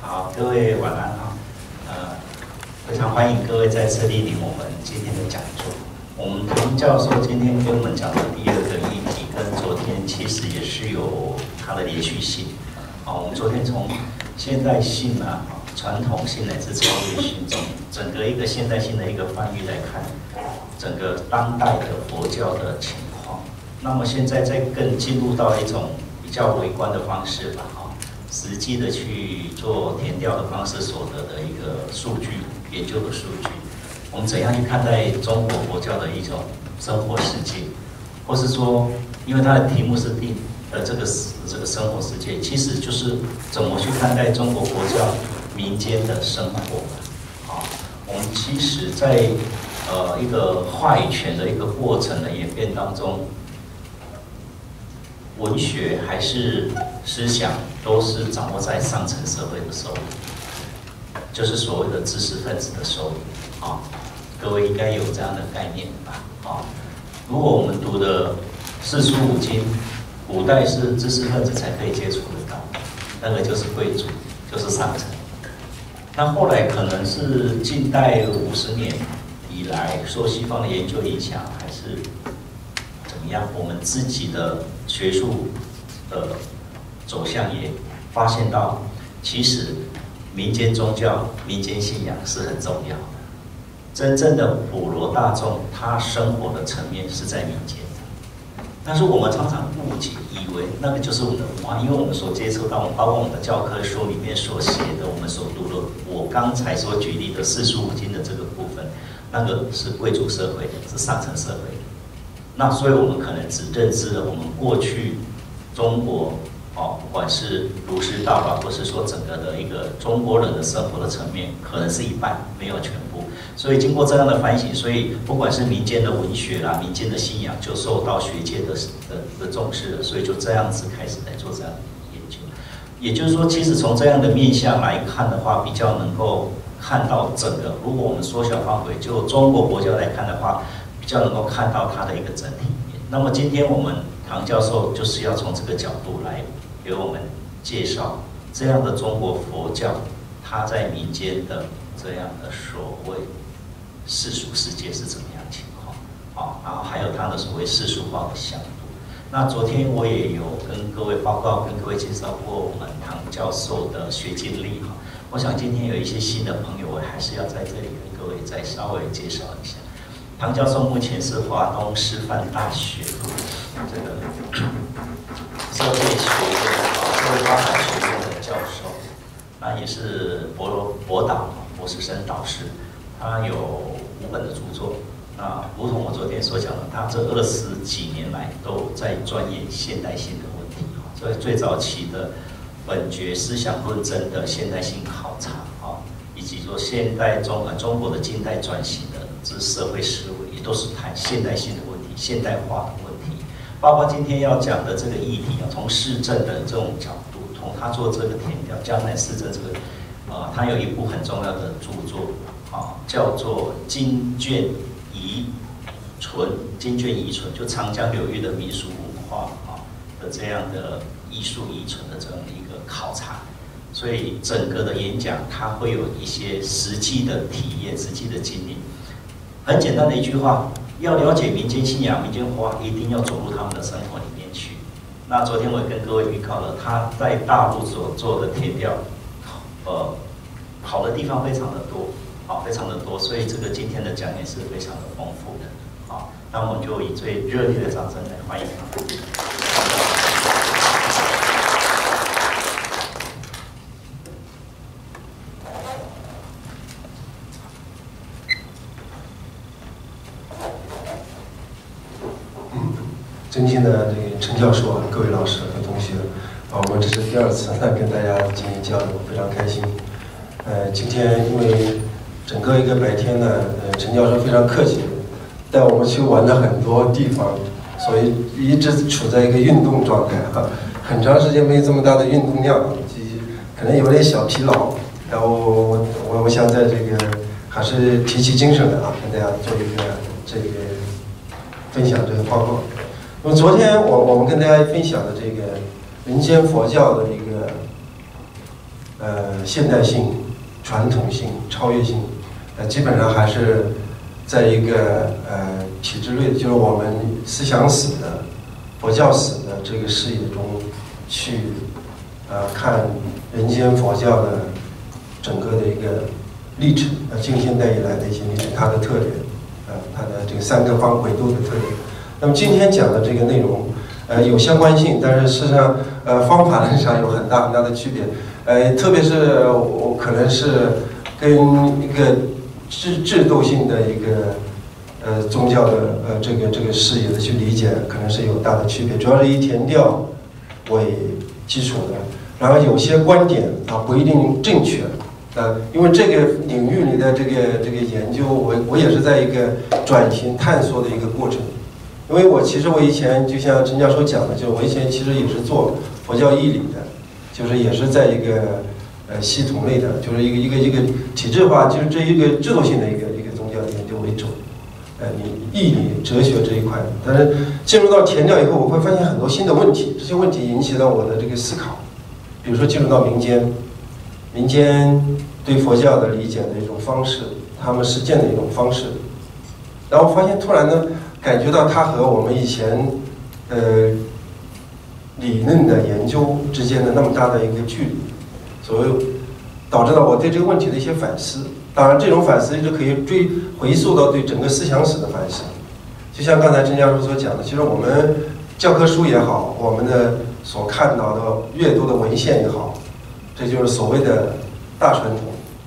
好，各位晚安哈。呃，非常欢迎各位再次莅临我们今天的讲座。我们唐教授今天给我们讲的第二个议题，跟昨天其实也是有它的连续性。好，我们昨天从现代性啊、传统性乃至超越性中，整个一个现代性的一个翻译来看，整个当代的佛教的情况。那么现在再更进入到一种比较微观的方式吧，哈。实际的去做填调的方式所得的一个数据研究的数据，我们怎样去看待中国佛教的一种生活世界，或是说，因为它的题目是定呃这个这个生活世界，其实就是怎么去看待中国佛教民间的生活。啊，我们其实在呃一个话语权的一个过程的演变当中。文学还是思想，都是掌握在上层社会的手里，就是所谓的知识分子的手里。啊，各位应该有这样的概念吧？啊，如果我们读的四书五经，古代是知识分子才可以接触得到，那个就是贵族，就是上层。那后来可能是近代五十年以来，受西方的研究影响，还是？一样，我们自己的学术的走向也发现到，其实民间宗教、民间信仰是很重要的。真正的普罗大众，他生活的层面是在民间。但是我们常常误解，以为那个就是我们的文化，因为我们所接触到，包括我们的教科书里面所写的，我们所读的，我刚才所举例的四书五经的这个部分，那个是贵族社会，是上层社会。那所以，我们可能只认知了我们过去中国哦，不管是儒释道吧，或是说整个的一个中国人的生活的层面，可能是一半，没有全部。所以经过这样的反省，所以不管是民间的文学啦，民间的信仰，就受到学界的的的重视了。所以就这样子开始来做这样的研究。也就是说，其实从这样的面向来看的话，比较能够看到整个。如果我们缩小范围，就中国国家来看的话。比较能够看到它的一个整体面。那么今天我们唐教授就是要从这个角度来给我们介绍这样的中国佛教，它在民间的这样的所谓世俗世界是怎么样情况？好，然后还有它的所谓世俗化的相度。那昨天我也有跟各位报告、跟各位介绍过我们唐教授的学经历哈。我想今天有一些新的朋友，我还是要在这里跟各位再稍微介绍一下。唐教授目前是华东师范大学这个 社会学的社会发展学院的教授，那也是博博导博士生导师，他有五本的著作。那如同我昨天所讲的，他这二十几年来都在钻研现代性的问题所以最早期的本觉思想论证的现代性考察啊，以及说现代中呃中国的近代转型。是社会思维，也都是谈现代性的问题、现代化的问题。包括今天要讲的这个议题啊，从市政的这种角度，从他做这个填调，江南市政这个，啊，他有一部很重要的著作啊，叫做《经卷遗存》，经卷遗存就长江流域的民俗文化啊的这样的艺术遗存的这样的一个考察。所以整个的演讲，它会有一些实际的体验、实际的经历。很简单的一句话，要了解民间信仰、民间话，一定要走入他们的生活里面去。那昨天我也跟各位预告了，他在大陆所做的填调，呃，好的地方非常的多，啊，非常的多，所以这个今天的讲演是非常的丰富的，好，那我们就以最热烈的掌声来欢迎他。尊敬的这个陈教授啊，各位老师和同学，啊，我们这是第二次来跟大家进行交流，非常开心。呃，今天因为整个一个白天呢，呃，陈教授非常客气，带我们去玩了很多地方，所以一直处在一个运动状态哈，很长时间没有这么大的运动量，及可能有点小疲劳。然后我我我想在这个还是提起精神来啊，跟大家做一个这个分享这个报告。那么昨天我我们跟大家分享的这个人间佛教的一个呃现代性、传统性、超越性，呃基本上还是在一个呃体制内，就是我们思想史的、佛教史的这个视野中去呃看人间佛教的整个的一个历程，呃近现代以来的一些历程，它的特点，呃它的这个三个方轨度的特点。那么今天讲的这个内容。呃，有相关性，但是事实上，呃，方法论上有很大很大的区别。呃，特别是我可能是跟一个制制度性的一个呃宗教的呃这个这个视野的去理解，可能是有大的区别。主要是以填调为基础的，然后有些观点啊不一定正确。呃，因为这个领域里的这个这个研究，我我也是在一个转型探索的一个过程。因为我其实我以前就像陈教授讲的，就我以前其实也是做佛教义理的，就是也是在一个呃系统类的，就是一个一个一个体制化，就是这一个制度性的一个一个宗教研究为主，呃，以义理哲学这一块。但是进入到填调以后，我会发现很多新的问题，这些问题引起了我的这个思考。比如说进入到民间，民间对佛教的理解的一种方式，他们实践的一种方式，然后发现突然呢。感觉到它和我们以前，呃，理论的研究之间的那么大的一个距离，所以导致了我对这个问题的一些反思。当然，这种反思就可以追回溯到对整个思想史的反思。就像刚才陈教授所讲的，其实我们教科书也好，我们的所看到的阅读的文献也好，这就是所谓的大传统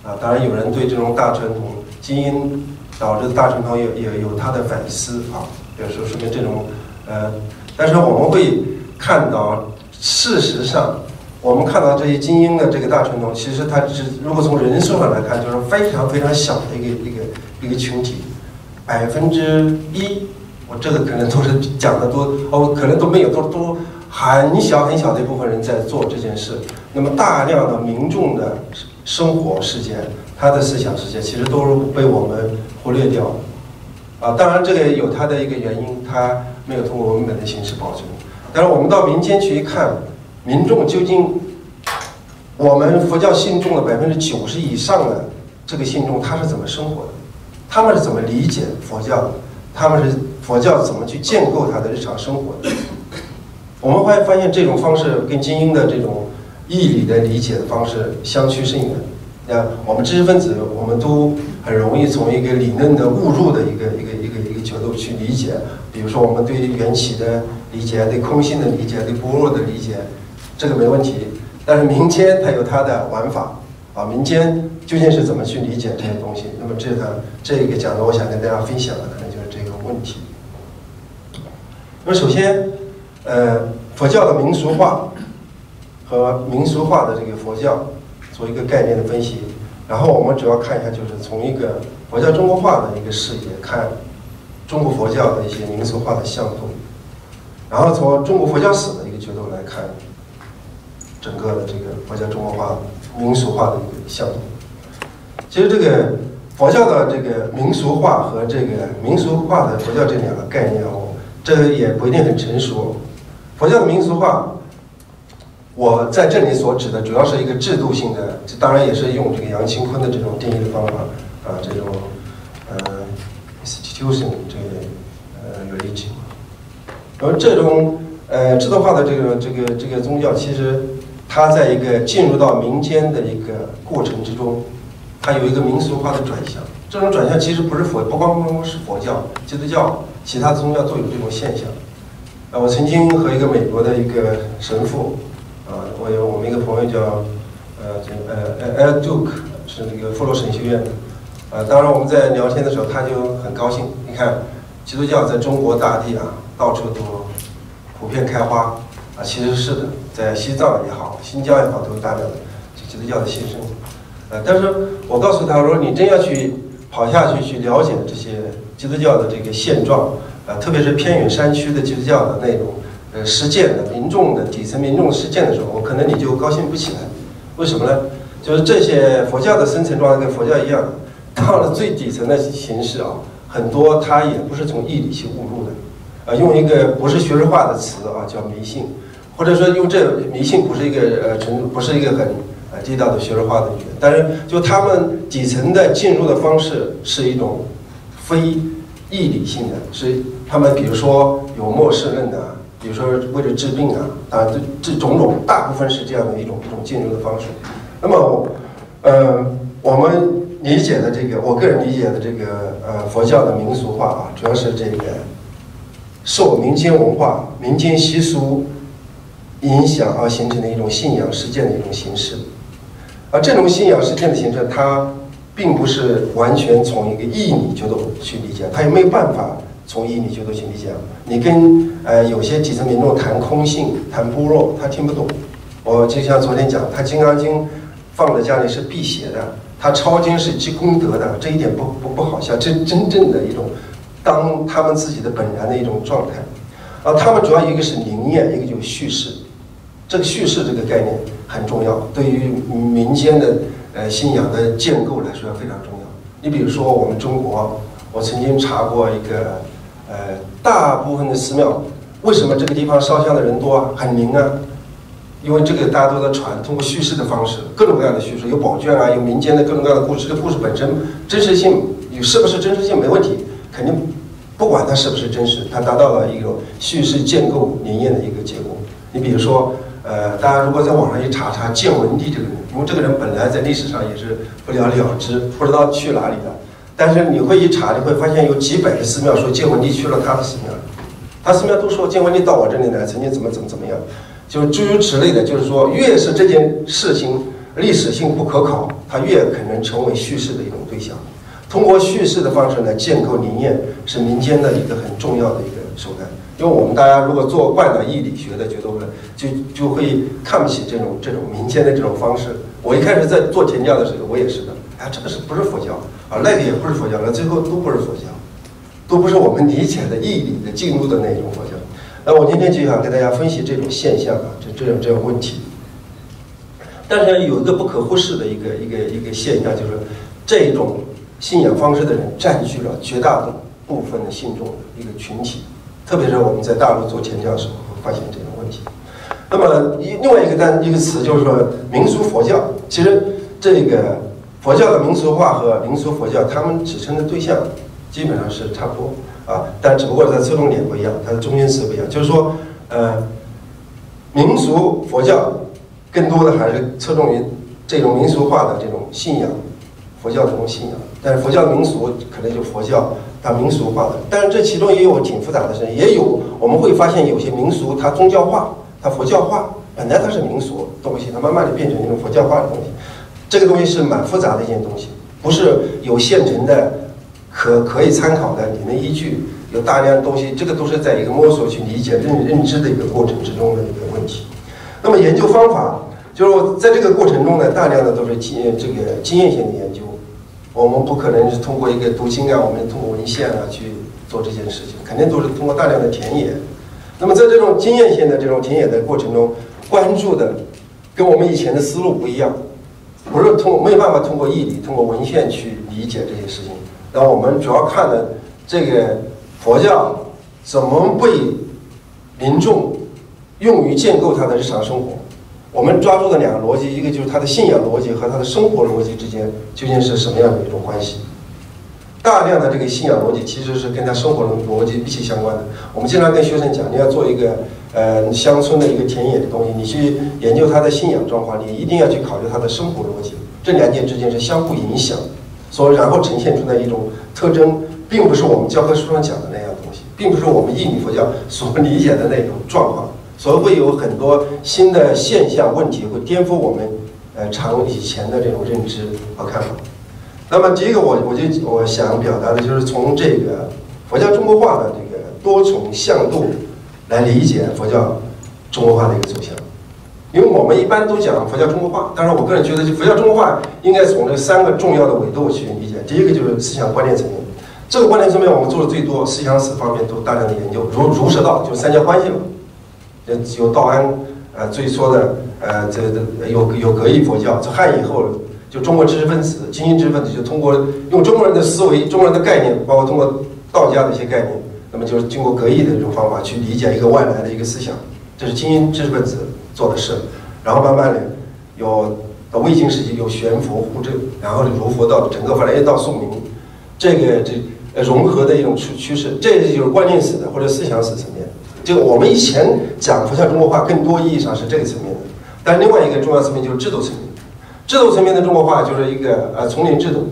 啊。当然，有人对这种大传统精英。导致大乘统有有有他的反思啊，比如说说明这种呃，但是我们会看到，事实上，我们看到这些精英的这个大传统，其实它是如果从人数上来看，就是非常非常小的一个一个一个群体，百分之一，我这个可能都是讲的多哦，可能都没有都都很小很小的一部分人在做这件事，那么大量的民众的生活事件。他的思想世界其实都是被我们忽略掉，啊，当然这个有它的一个原因，它没有通过文本的形式保存。但是我们到民间去一看，民众究竟，我们佛教信众的百分之九十以上的这个信众他是怎么生活的？他们是怎么理解佛教的？他们是佛教怎么去建构他的日常生活的？我们会发现这种方式跟精英的这种义理的理解的方式相去甚远。那我们知识分子，我们都很容易从一个理论的误入的一个一个一个一个角度去理解，比如说我们对缘起的理解、对空性的理解、对般若的理解，这个没问题。但是民间它有它的玩法啊，民间究竟是怎么去理解这些东西？那么这个这个讲的，我想跟大家分享的可能就是这个问题。那么首先，呃，佛教的民俗化和民俗化的这个佛教。做一个概念的分析，然后我们主要看一下，就是从一个佛教中国化的一个视野看中国佛教的一些民俗化的向度，然后从中国佛教史的一个角度来看整个的这个佛教中国化民俗化的一个向度。其实这个佛教的这个民俗化和这个民俗化的佛教这两个概念哦，这个也不一定很成熟。佛教的民俗化。我在这里所指的主要是一个制度性的，这当然也是用这个杨清坤的这种定义的方法啊，这种呃 institution 这个呃 religion，而这种呃制度化的这个这个这个宗教，其实它在一个进入到民间的一个过程之中，它有一个民俗化的转向。这种转向其实不是佛，不光光是佛教，基督教，其他宗教都有这种现象。啊，我曾经和一个美国的一个神父。啊，我有我们一个朋友叫，呃，这呃呃 L Duke 是那个富罗神学院的，啊，当然我们在聊天的时候他就很高兴。你看，基督教在中国大地啊，到处都普遍开花，啊，其实是的，在西藏也好，新疆也好，都有大量的基督教的新生。呃，但是我告诉他说，你真要去跑下去去了解这些基督教的这个现状，啊，特别是偏远山区的基督教的内容。呃，实践的民众的底层民众实践的时候，可能你就高兴不起来。为什么呢？就是这些佛教的生存状态跟佛教一样，到了最底层的形式啊，很多它也不是从义理去误入的，啊，用一个不是学术化的词啊，叫迷信，或者说用这迷信不是一个呃纯不是一个很啊，地道的学术化的语言。但是就他们底层的进入的方式是一种非义理性的，是他们比如说有末世论的，比如说为了治病啊，啊，这这种种大部分是这样的一种一种进入的方式。那么，呃，我们理解的这个，我个人理解的这个呃佛教的民俗化啊，主要是这个受民间文化、民间习俗影响而形成的一种信仰实践的一种形式。而这种信仰实践的形式，它并不是完全从一个意义角度去理解，它也没有办法从义理角度去理解。你跟呃有些底层民众谈空性、谈般若，他听不懂。我就像昨天讲，他《金刚经》放在家里是辟邪的，他抄经是积功德的，这一点不不不好笑，这真正的一种当他们自己的本然的一种状态。啊，他们主要一个是灵验，一个就是叙事。这个叙事这个概念很重要，对于民间的呃信仰的建构来说非常重要。你比如说我们中国，我曾经查过一个，呃，大部分的寺庙为什么这个地方烧香的人多啊？很灵啊，因为这个大家都在传，通过叙事的方式，各种各样的叙事，有宝卷啊，有民间的各种各样的故事。这故事本身真实性有是不是真实性没问题，肯定不管它是不是真实，它达到了一种叙事建构灵验的一个结果。你比如说。呃，大家如果在网上一查查建文帝这个人，因为这个人本来在历史上也是不了了之，不知道去哪里的。但是你会一查，你会发现有几百个寺庙说建文帝去了他的寺庙，他寺庙都说建文帝到我这里来，曾经怎么怎么怎么样，就诸如此类的。就是说，越是这件事情历史性不可考，他越可能成为叙事的一种对象。通过叙事的方式来建构灵验，是民间的一个很重要的一个手段。因为我们大家如果做惯了义理学的，觉得就就会看不起这种这种民间的这种方式。我一开始在做田教的时候，我也是的。哎，这个是不是佛教啊？那个也不是佛教，那最后都不是佛教，都不是我们理解的义理的进入的那种佛教。那我今天就想跟大家分析这种现象啊，这这种这种问题。但是有一个不可忽视的一个一个一个现象，就是这种信仰方式的人占据了绝大部分的信众的一个群体。特别是我们在大陆做前教的时候，会发现这种问题。那么一另外一个单一个词就是说民俗佛教，其实这个佛教的民俗化和民俗佛教，他们指称的对象基本上是差不多啊，但只不过它侧重点不一样，它的中心词不一样。就是说，呃，民俗佛教更多的还是侧重于这种民俗化的这种信仰，佛教的这种信仰。但是佛教民俗可能就佛教。它民俗化的，但是这其中也有挺复杂的事情，也有我们会发现有些民俗它宗教化，它佛教化，本来它是民俗东西，它慢慢的变成一种佛教化的东西，这个东西是蛮复杂的一件东西，不是有现成的可可以参考的理论依据，有大量东西，这个都是在一个摸索去理解认认知的一个过程之中的一个问题。那么研究方法就是在这个过程中呢，大量的都是经这个经验性的研究。我们不可能是通过一个读经啊，我们通过文献啊去做这件事情，肯定都是通过大量的田野。那么在这种经验性的这种田野的过程中，关注的跟我们以前的思路不一样，不是通没有办法通过义理、通过文献去理解这些事情。那我们主要看的这个佛教怎么被民众用于建构他的日常生活。我们抓住的两个逻辑，一个就是他的信仰逻辑和他的生活逻辑之间究竟是什么样的一种关系？大量的这个信仰逻辑其实是跟他生活的逻辑密切相关的。我们经常跟学生讲，你要做一个呃乡村的一个田野的东西，你去研究他的信仰状况，你一定要去考虑他的生活逻辑，这两件之间是相互影响，所以然后呈现出来一种特征，并不是我们教科书上讲的那样东西，并不是我们印尼佛教所理解的那种状况。所以会有很多新的现象问题，会颠覆我们呃常以前的这种认知和看法。那么第一个，我我就我想表达的就是从这个佛教中国化的这个多重向度来理解佛教中国化的一个走向。因为我们一般都讲佛教中国化，但是我个人觉得，就佛教中国化应该从这三个重要的维度去理解。第一个就是思想观念层面，这个观念层面我们做的最多，思想史方面都大量的研究，如儒释道就三家关系嘛。有道安，呃，最说的，呃，这这有有格义佛教，这汉以后，就中国知识分子、精英知识分子，就通过用中国人的思维、中国人的概念，包括通过道家的一些概念，那么就是经过格义的这种方法去理解一个外来的一个思想，这是精英知识分子做的事。然后慢慢的，有到魏晋时期有玄佛护正，然后儒佛道整个后来又到宋明，这个这呃融合的一种趋趋势，这就是观念史的或者思想史层面。就我们以前讲佛教中国化，更多意义上是这个层面的。但另外一个重要层面就是制度层面，制度层面的中国化就是一个呃丛林制度，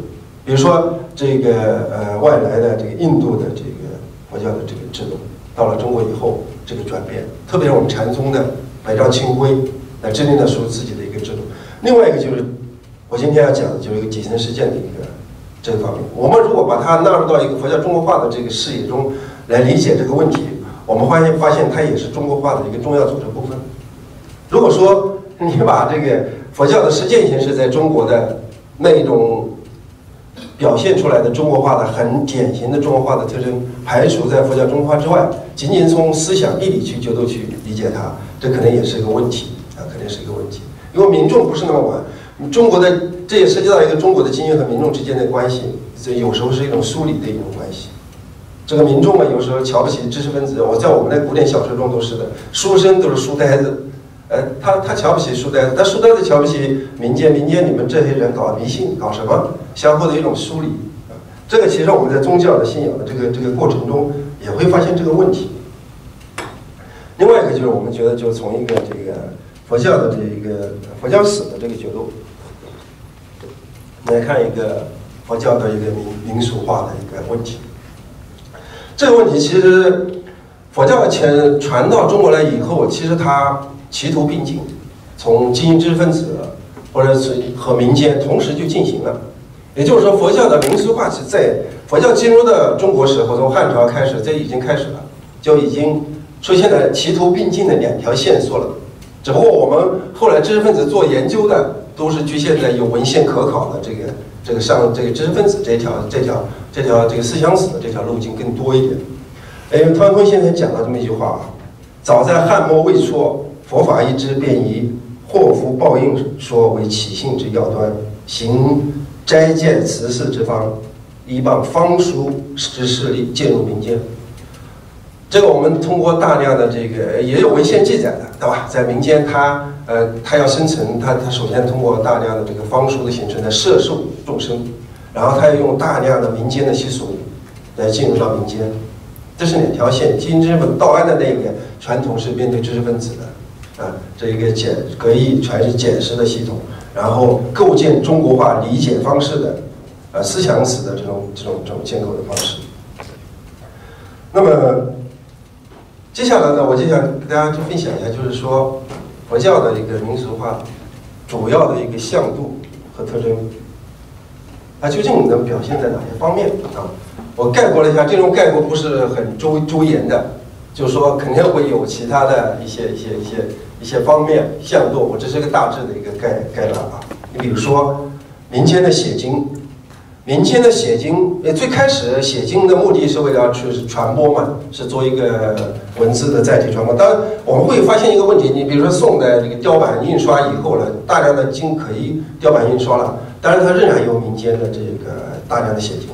比如说这个呃外来的这个印度的这个佛教的这个制度，到了中国以后这个转变，特别是我们禅宗的百丈清规来制定的属于自己的一个制度。另外一个就是我今天要讲的就是一个底层实践的一个这个方面。我们如果把它纳入到一个佛教中国化的这个视野中来理解这个问题。我们发现，发现它也是中国化的一个重要组成部分。如果说你把这个佛教的实践形式在中国的那一种表现出来的中国化的很典型的中国化的特征排除在佛教中国化之外，仅仅从思想义理去角度去理解它，这可能也是一个问题啊，肯定是一个问题。因为民众不是那么玩，中国的这也涉及到一个中国的精英和民众之间的关系，这有时候是一种疏离的一种关系。这个民众嘛，有时候瞧不起知识分子。我在我们的古典小说中都是的，书生都是书呆子，呃，他他瞧不起书呆子，他书呆子瞧不起民间，民间你们这些人搞迷信，搞什么？相互的一种疏离啊。这个其实我们在宗教的信仰的这个这个过程中也会发现这个问题。另外一个就是我们觉得，就从一个这个佛教的这一个佛教史的这个角度来看一个佛教的一个民民俗化的一个问题。这个问题其实，佛教传传到中国来以后，其实它齐头并进，从精英知识分子或者是和民间同时就进行了。也就是说，佛教的民俗化是在佛教进入的中国时候，从汉朝开始，这已经开始了，就已经出现了齐头并进的两条线索了。只不过我们后来知识分子做研究的，都是局限在有文献可考的这个。这个上这个知识分子这条这条这条这个思想史的这条路径更多一点。哎，汤文坤先生讲了这么一句话啊：早在汉末未初，佛法一支便以祸福报应说为起信之要端，行斋戒慈事之方，依傍方书之势力进入民间。这个我们通过大量的这个也有文献记载的，对吧？在民间，它呃，它要生存，它它首先通过大量的这个方书的形成来摄受众生，然后它要用大量的民间的习俗来进入到民间，这是两条线。金知本道安的那个传统是面对知识分子的，啊，这一个解格义传是解释的系统，然后构建中国化理解方式的，呃，思想史的这种这种这种建构的方式。那么。接下来呢，我就想跟大家去分享一下，就是说佛教的一个民俗化主要的一个向度和特征，它究竟能表现在哪些方面啊？我概括了一下，这种概括不是很周周延的，就是说肯定会有其他的一些一些一些一些方面向度，我这是个大致的一个概概览啊。你比如说民间的写经。民间的写经，呃，最开始写经的目的是为了去传播嘛，是做一个文字的载体传播。当然，我们会发现一个问题，你比如说宋的这个雕版印刷以后了，大量的经可以雕版印刷了，当然它仍然有民间的这个大量的写经。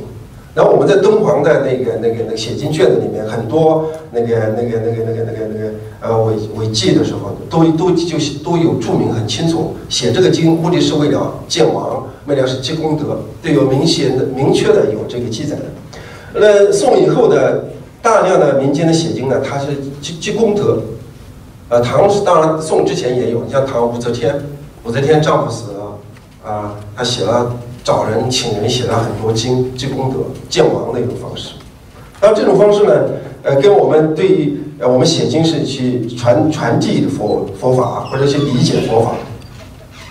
然后我们在敦煌的那个、那个、那个写经卷子里面，很多那个、那个、那个、那个、那个、那个呃伪伪记的时候，都都就都有注明很清楚，写这个经目的是为了见王，为了是积功德，都有明显的、明确的有这个记载的。那宋以后的大量的民间的写经呢，它是积积功德。呃，唐是当然，宋之前也有，像唐武则天，武则天丈夫死了，啊，他写了。找人请人写了很多经积功德见王的一种方式，那这种方式呢，呃，跟我们对于呃我们写经是去传传递佛佛法或者去理解佛法，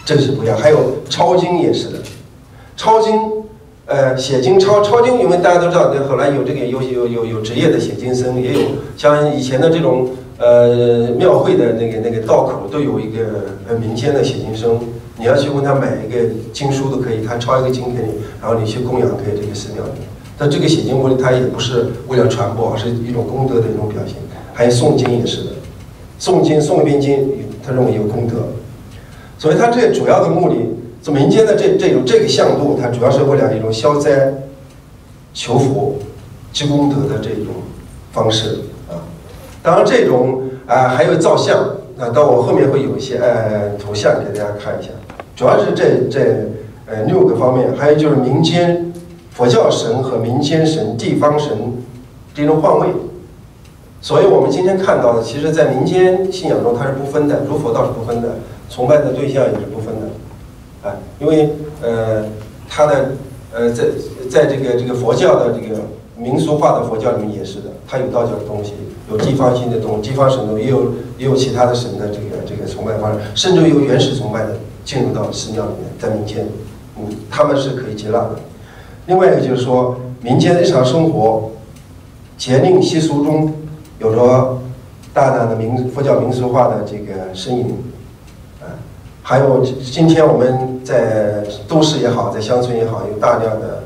这是不一样。还有抄经也是的，抄经，呃，写经抄抄经，因为大家都知道，后来有这个有有有有职业的写经僧，也有像以前的这种呃庙会的那个那个道口都有一个呃民间的写经僧。你要去问他买一个经书都可以，他抄一个经给你，然后你去供养给这个寺庙里。但这个写经目的，它也不是为了传播，而是一种功德的一种表现。还有诵经也是的，诵经诵一遍经，他认为有功德。所以他这主要的目的，这民间的这这种这个向度，它主要是为了一种消灾、求福、积功德的这种方式啊。当然，这种啊还有造像。那到我后面会有一些呃图像给大家看一下。主要是这这呃六个方面，还有就是民间佛教神和民间神、地方神这种换位。所以我们今天看到的，其实在民间信仰中它是不分的，如佛道是不分的，崇拜的对象也是不分的，啊，因为呃它的呃在在这个这个佛教的这个民俗化的佛教里面也是的，它有道教的东西，有地方性的东西，地方神东也有也有其他的神的这个这个崇拜方式，甚至有原始崇拜的进入到寺庙里面，在民间，嗯，他们是可以接纳的。另外一个就是说，民间日常生活节令习俗中。有着大量的民佛教民俗化的这个身影，啊，还有今天我们在都市也好，在乡村也好，有大量的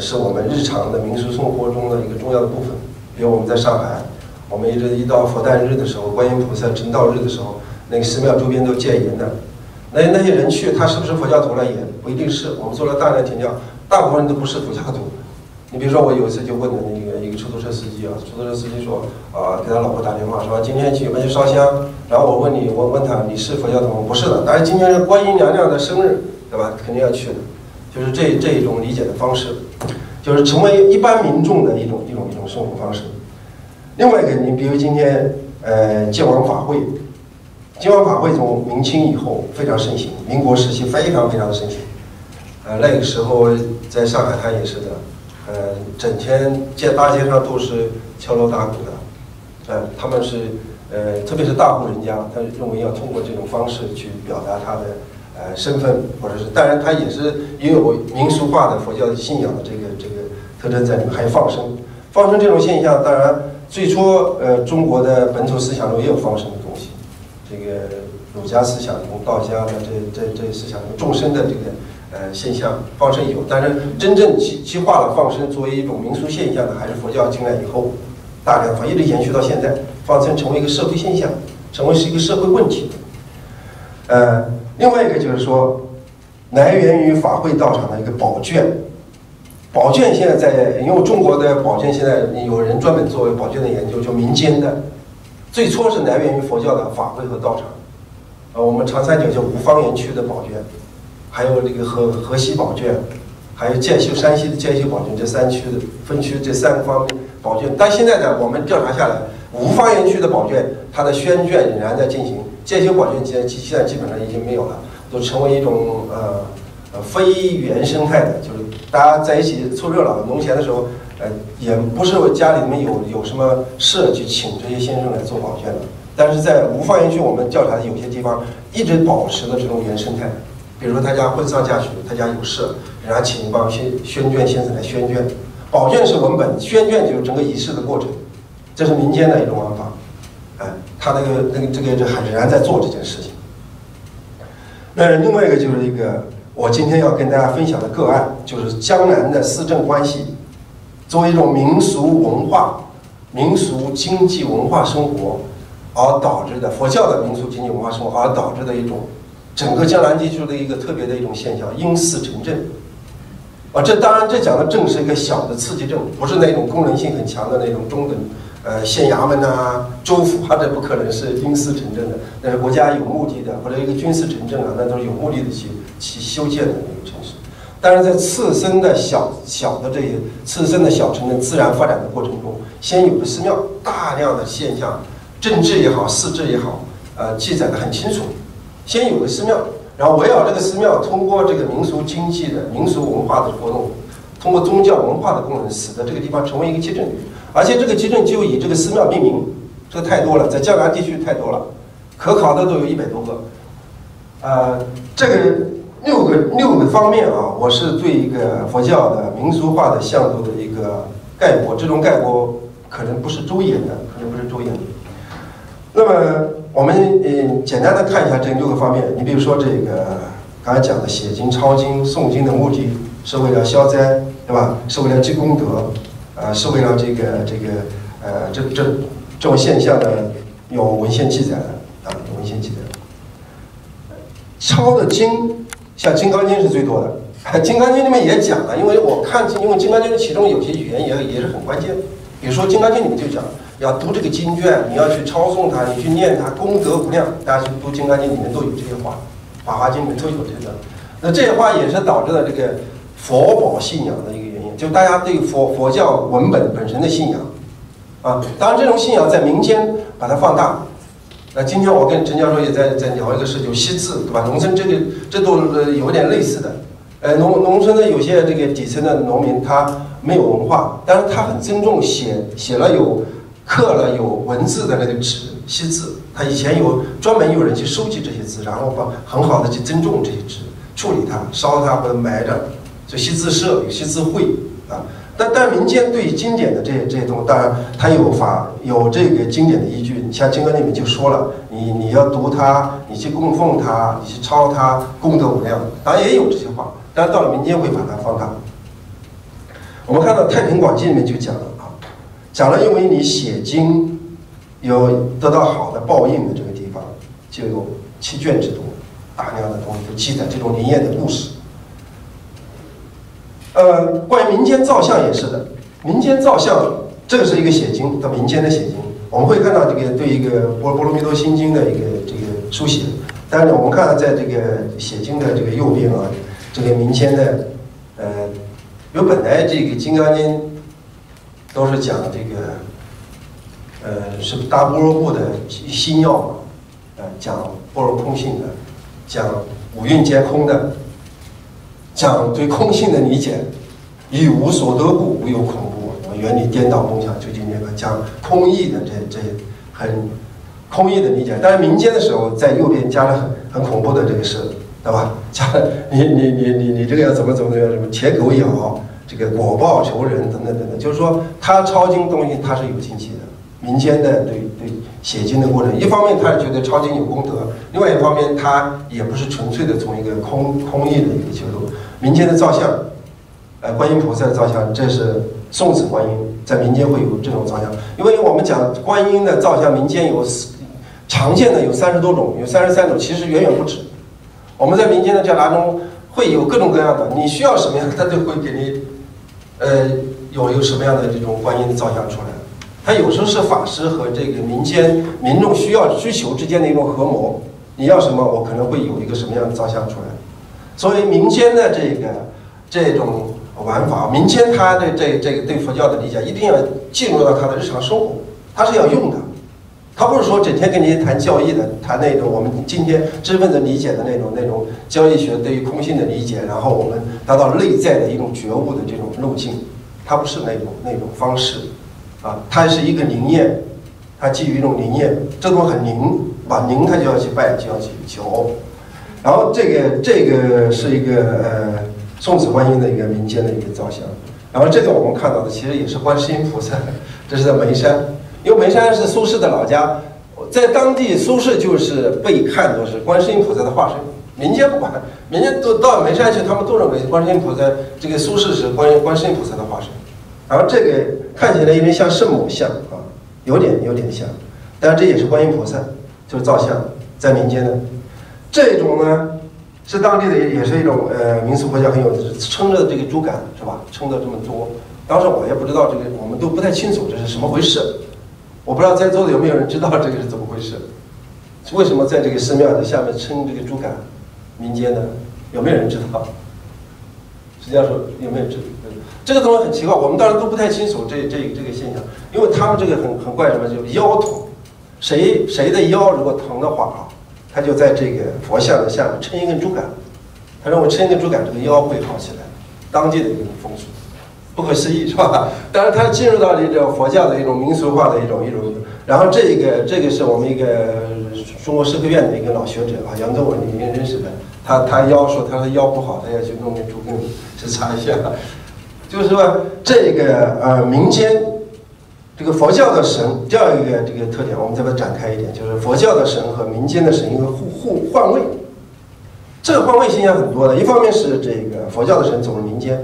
是我们日常的民俗生活中的一个重要的部分。比如我们在上海，我们一直一到佛诞日的时候，观音菩萨成道日的时候，那个寺庙周边都戒严的。那那些人去，他是不是佛教徒呢？也不一定是。我们做了大量田调，大部分人都不是佛教徒。你比如说，我有一次就问的那个一个出租车司机啊，出租车司机说啊，给他老婆打电话说今天去有没有去烧香？然后我问你，我问他你是佛教徒吗？不是的，但是今天是观音娘娘的生日，对吧？肯定要去的，就是这这一种理解的方式，就是成为一般民众的一种一种一种生活方式。另外一个，你比如今天呃戒王法会，金王法会从明清以后非常盛行，民国时期非常非常的盛行，呃那个时候在上海它也是的。呃，整天街大街上都是敲锣打鼓的，呃，他们是呃，特别是大户人家，他认为要通过这种方式去表达他的呃身份，或者是，当然他也是也有民俗化的佛教信仰的这个这个特征在里面，还有放生，放生这种现象，当然最初呃中国的本土思想中也有放生，儒家思想从、道家的这这这思想，众生的这个。呃，现象放生有，但是真正激激化了放生作为一种民俗现象的，还是佛教进来以后，大量放一直延续到现在，放生成为一个社会现象，成为是一个社会问题。呃，另外一个就是说，来源于法会道场的一个宝卷，宝卷现在在，因为中国的宝卷现在有人专门作为宝卷的研究，就民间的，最初是来源于佛教的法会和道场，呃，我们长三角就五方言区的宝卷。还有这个河河西宝卷，还有建修山西的建修宝卷，这三区的分区这三个方宝卷。但现在呢，我们调查下来，无方言区的宝卷，它的宣卷仍然在进行。建修宝卷现现在基本上已经没有了，都成为一种呃呃非原生态的，就是大家在一起凑热闹。农闲的时候，呃，也不是家里面有有什么事去请这些先生来做宝卷的。但是在无方言区，我们调查的有些地方一直保持了这种原生态。比如说他家婚丧嫁娶，他家有事，人家请一帮宣宣卷先生来宣卷。宝卷是文本，宣卷就是整个仪式的过程，这是民间的一种玩法。哎，他那个那个这个这还仍然在做这件事情。那另外一个就是一个我今天要跟大家分享的个案，就是江南的市政关系，作为一种民俗文化、民俗经济文化生活而导致的佛教的民俗经济文化生活而导致的一种。整个江南地区的一个特别的一种现象，因寺成镇，啊，这当然这讲的正是一个小的次级镇，不是那种功能性很强的那种中等，呃，县衙门呐、州府啊，这不可能是因寺成镇的，那是国家有目的的，或者一个军事城镇啊，那都是有目的的去去修建的那个城市。但是在次生的小小的这些次生的小城镇自然发展的过程中，先有的寺庙，大量的现象，政治也好，寺治也好，呃，记载的很清楚。先有个寺庙，然后围绕这个寺庙，通过这个民俗经济的民俗文化的活动，通过宗教文化的功能，使得这个地方成为一个集镇，而且这个集镇就以这个寺庙命名，这个太多了，在江南地区太多了，可考的都有一百多个。呃，这个六个六个方面啊，我是对一个佛教的民俗化的向度的一个概括，这种概括可能不是周延的，可能不是周延的。那么。我们嗯，简单的看一下这六个方面。你比如说这个刚才讲的写经、抄经、诵经的目的是为了消灾，对吧？是为了积功德，啊，是为了这个这个呃，这这这种现象呢，有文献记载的啊，有文献记载。抄的经，像《金刚经》是最多的，《金刚经》里面也讲了，因为我看，因为《金刚经》其中有些语言也也是很关键，比如说《金刚经》里面就讲。要读这个经卷，你要去抄诵它，你去念它，功德无量。大家去读《金刚经》里面都有这些话，法华经里面都有这个。那这些话也是导致了这个佛宝信仰的一个原因，就大家对佛佛教文本本身的信仰啊。当然，这种信仰在民间把它放大。那今天我跟陈教授也在在聊一个事，就惜字，对吧？农村这个这都有点类似的。呃，农农村的有些这个底层的农民，他没有文化，但是他很尊重写写了有刻了有文字的那个纸惜字。他以前有专门有人去收集这些字，然后把很好的去尊重这些纸，处理它、烧它或者埋着。就惜字社有惜字会啊。但但民间对经典的这这些东西，当然它有法有这个经典的依据。你像《金刚》里面就说了，你你要读它，你去供奉它，你去抄它，功德无量。当然也有这些话。但是到了民间会把它放大。我们看到《太平广记》里面就讲了讲了因为你写经有得到好的报应的这个地方，就有七卷之多，大量的东西都记载这种灵验的故事。呃，关于民间造像也是的，民间造像这个是一个写经，到民间的写经，我们会看到这个对一个波波罗蜜多心经的一个这个书写。但是我们看到在这个写经的这个右边啊。这个民间的，呃，有本来这个《金刚经》都是讲这个，呃，是大般若部的心要嘛，呃，讲般若空性的，讲五蕴皆空的，讲对空性的理解，以无所得故，无有恐怖，原理颠倒梦想，究竟那个讲空义的这这很空义的理解，但是民间的时候在右边加了很很恐怖的这个事。对吧？加你你你你你这个要怎么怎么怎么样？什么铁狗咬，这个果报仇人等等等等。就是说，他抄经东西他是有禁忌的。民间的对对写经的过程，一方面他是觉得抄经有功德，另外一方面他也不是纯粹的从一个空空意的一个角度。民间的造像，呃，观音菩萨的造像，这是送子观音，在民间会有这种造像。因为我们讲观音的造像，民间有常见的有三十多种，有三十三种，其实远远不止。我们在民间的教堂中会有各种各样的，你需要什么样，他就会给你，呃，有一个什么样的这种观音的造像出来。他有时候是法师和这个民间民众需要需求之间的一种合谋。你要什么，我可能会有一个什么样的造像出来。所以民间的这个这种玩法，民间他的这这个对佛教的理解，一定要进入到他的日常生活，他是要用的。他不是说整天跟你谈教义的，谈那种我们今天知识分子理解的那种那种交易学对于空性的理解，然后我们达到内在的一种觉悟的这种路径，它不是那种那种方式，啊，它是一个灵验，它基于一种灵验，这东西很灵，把？灵它就要去拜，就要去求，然后这个这个是一个呃送子观音的一个民间的一个造像，然后这个我们看到的其实也是观世音菩萨，这是在眉山。因为眉山是苏轼的老家，在当地苏轼就是被看作是观世音菩萨的化身。民间不管，民间都到眉山去，他们都认为观世音菩萨这个苏轼是观观世音菩萨的化身。然后这个看起来有点像圣母像啊，有点有点像，但是这也是观音菩萨，就是造像在民间的这种呢，是当地的也是一种呃民俗佛教很有撑着这个竹竿是吧？撑的这么多，当时我也不知道这个，我们都不太清楚这是什么回事。我不知道在座的有没有人知道这个是怎么回事？为什么在这个寺庙的下面撑这个竹竿？民间的有没有人知道？实际上说有没有知道？这个东西很奇怪，我们当时都不太清楚这这这个现象，因为他们这个很很怪什么？就腰痛，谁谁的腰如果疼的话啊，他就在这个佛像的下面撑一根竹竿，他认为撑一根竹竿这个腰会好起来，当地的一种风俗。不可思议是吧？但是，它进入到这种佛教的一种民俗化的一种一种。然后这个这个是我们一个中国社科院的一个老学者啊，杨宗文，你应该认识的。他他腰说他说腰不好，他要去弄个竹根去查一下。就是说这个呃民间这个佛教的神第二个这个特点，我们再把它展开一点，就是佛教的神和民间的神因为互互换位，这个换位现象很多的。一方面是这个佛教的神走入民间。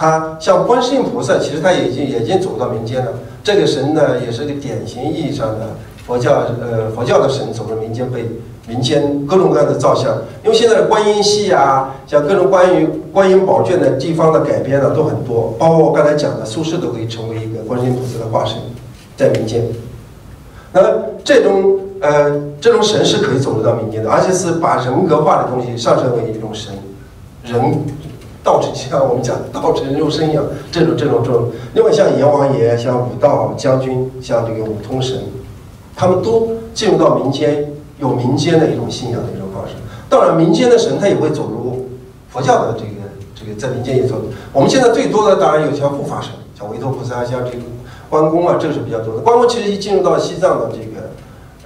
他像观世音菩萨，其实他已经已经走到民间了。这个神呢，也是个典型意义上的佛教，呃，佛教的神走到民间，被民间各种各样的造像。因为现在的观音戏啊，像各种关于观音宝卷的地方的改编呢，都很多。包括我刚才讲的，苏轼都可以成为一个观世音菩萨的化身，在民间。那这种呃，这种神是可以走入到民间的，而且是把人格化的东西上升为一种神，人道成像我们讲道成肉身一样，这种这种这种。另外像阎王爷、像武道将军、像这个五通神，他们都进入到民间，有民间的一种信仰的一种方式。当然，民间的神他也会走入佛教的这个这个在民间也走。我们现在最多的当然有像护法神，像维陀菩萨，像这个关公啊，这是比较多的。关公其实一进入到西藏的这个。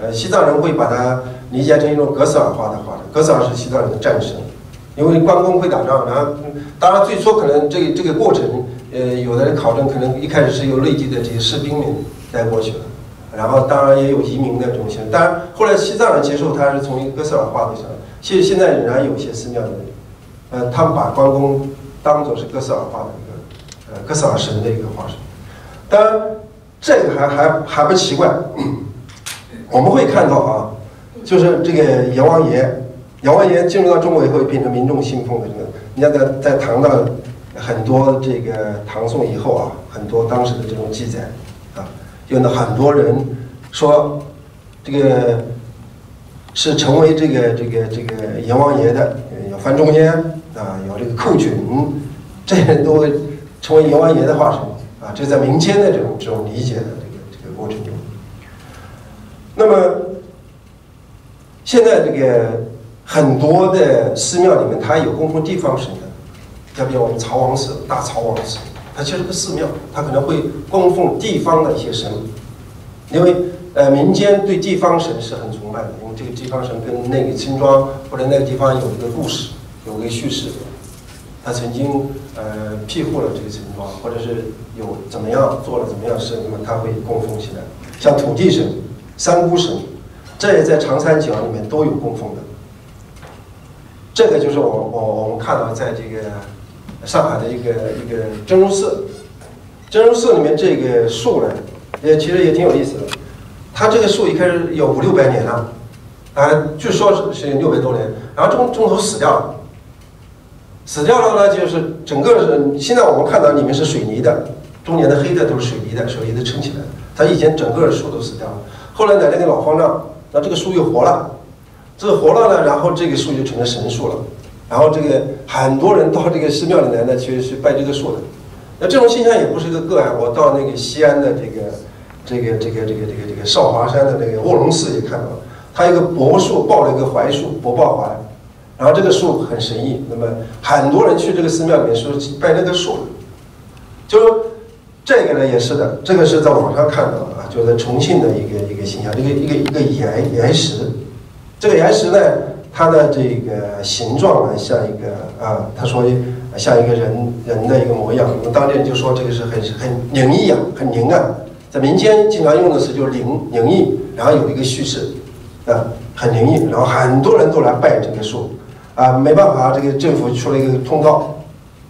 呃，西藏人会把它理解成一种格斯尔化的画格斯尔是西藏人的战神，因为关公会打仗，然后当然最初可能这个这个过程，呃，有的人考证可能一开始是由内地的这些士兵们带过去的，然后当然也有移民的这种形式，当然后来西藏人接受他是从一个格斯尔化的上，其实现在仍然有些寺庙里面，呃，他们把关公当做是格斯尔化的一个呃格斯尔神的一个化身，当然这个还还还不奇怪。我们会看到啊，就是这个阎王爷，阎王爷进入到中国以后，变成民众信奉的这个。你看，在在唐的很多这个唐宋以后啊，很多当时的这种记载啊，有的很多人说这个是成为这个这个这个阎王爷的，有范仲淹啊，有这个寇准，这些人都会成为阎王爷的化身啊。这在民间的这种这种理解的这个这个过程中。那么，现在这个很多的寺庙里面，它有供奉地方神的，要比如我们曹王寺、大曹王寺，它其实是个寺庙，它可能会供奉地方的一些神，因为呃民间对地方神是很崇拜的，因为这个地方神跟那个村庄或者那个地方有一个故事，有一个叙事，他曾经呃庇护了这个村庄，或者是有怎么样做了怎么样事，那么他会供奉起来，像土地神。三姑神，这也在长三角里面都有供奉的。这个就是我我我们看到在这个上海的一个一个真如寺，真如寺里面这个树呢，也其实也挺有意思的。它这个树一开始有五六百年了，啊，据说是是六百多年，然后中中途死掉了，死掉了呢，就是整个是现在我们看到里面是水泥的，中间的黑的都是水泥的，水泥的撑起来。它以前整个树都死掉了。后来奶奶给老方丈，那这个树又活了，这活了呢，然后这个树就成了神树了，然后这个很多人到这个寺庙里来呢，其实是拜这个树的。那这种现象也不是一个个案，我到那个西安的这个这个这个这个这个这个少华山的那个卧龙寺也看到了，它一个柏树抱了一个槐树，柏抱槐，然后这个树很神异，那么很多人去这个寺庙里面说拜那个树，就。这个呢也是的，这个是在网上看到的啊，就在重庆的一个一个形象，一个一个一个岩岩石，这个岩石呢，它的这个形状呢像一个啊，他说像一个人人的一个模样，我们当地人就说这个是很很灵异啊，很灵啊，在民间经常用的是就是灵灵异，然后有一个叙事啊，很灵异，然后很多人都来拜这个树啊，没办法，这个政府出了一个通告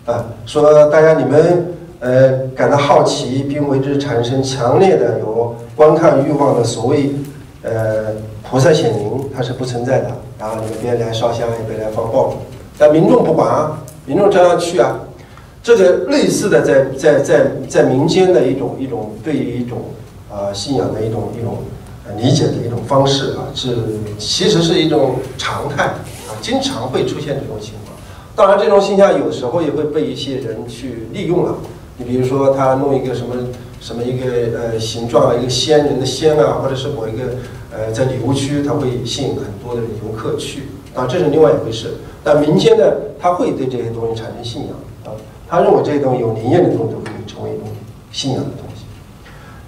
啊，说大家你们。呃，感到好奇并为之产生强烈的有观看欲望的所谓呃菩萨显灵，它是不存在的。然后你们别来烧香，也别来放爆竹，但民众不管啊，民众照样去啊。这个类似的，在在在在民间的一种一种对于一种啊信仰的一种一种理解的一种方式啊，是其实是一种常态啊，经常会出现这种情况。当然，这种现象有时候也会被一些人去利用了。你比如说，他弄一个什么什么一个呃形状啊，一个仙人的仙啊，或者是某一个呃在旅游区，他会吸引很多的游客去啊，这是另外一回事。但民间呢，他会对这些东西产生信仰啊，他认为这些东西有灵验的东西，会成为一种信仰的东西。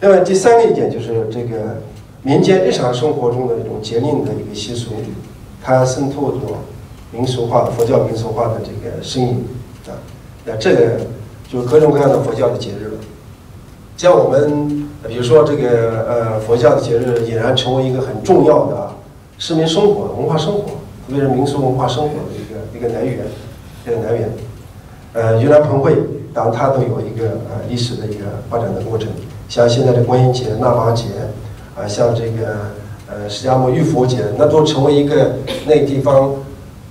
另外第三个一点就是这个民间日常生活中的一种节令的一个习俗，它渗透着民俗化佛教民俗化的这个身影啊，那这个。就是各种各样的佛教的节日了，像我们比如说这个呃佛教的节日，俨然成为一个很重要的市民生活、文化生活，特别是民俗文化生活的一个一个来源，一个来源。呃，云南盆会，当然它都有一个呃历史的一个发展的过程。像现在的观音节、腊八节，啊，像这个呃释迦牟尼佛节，那都成为一个那地方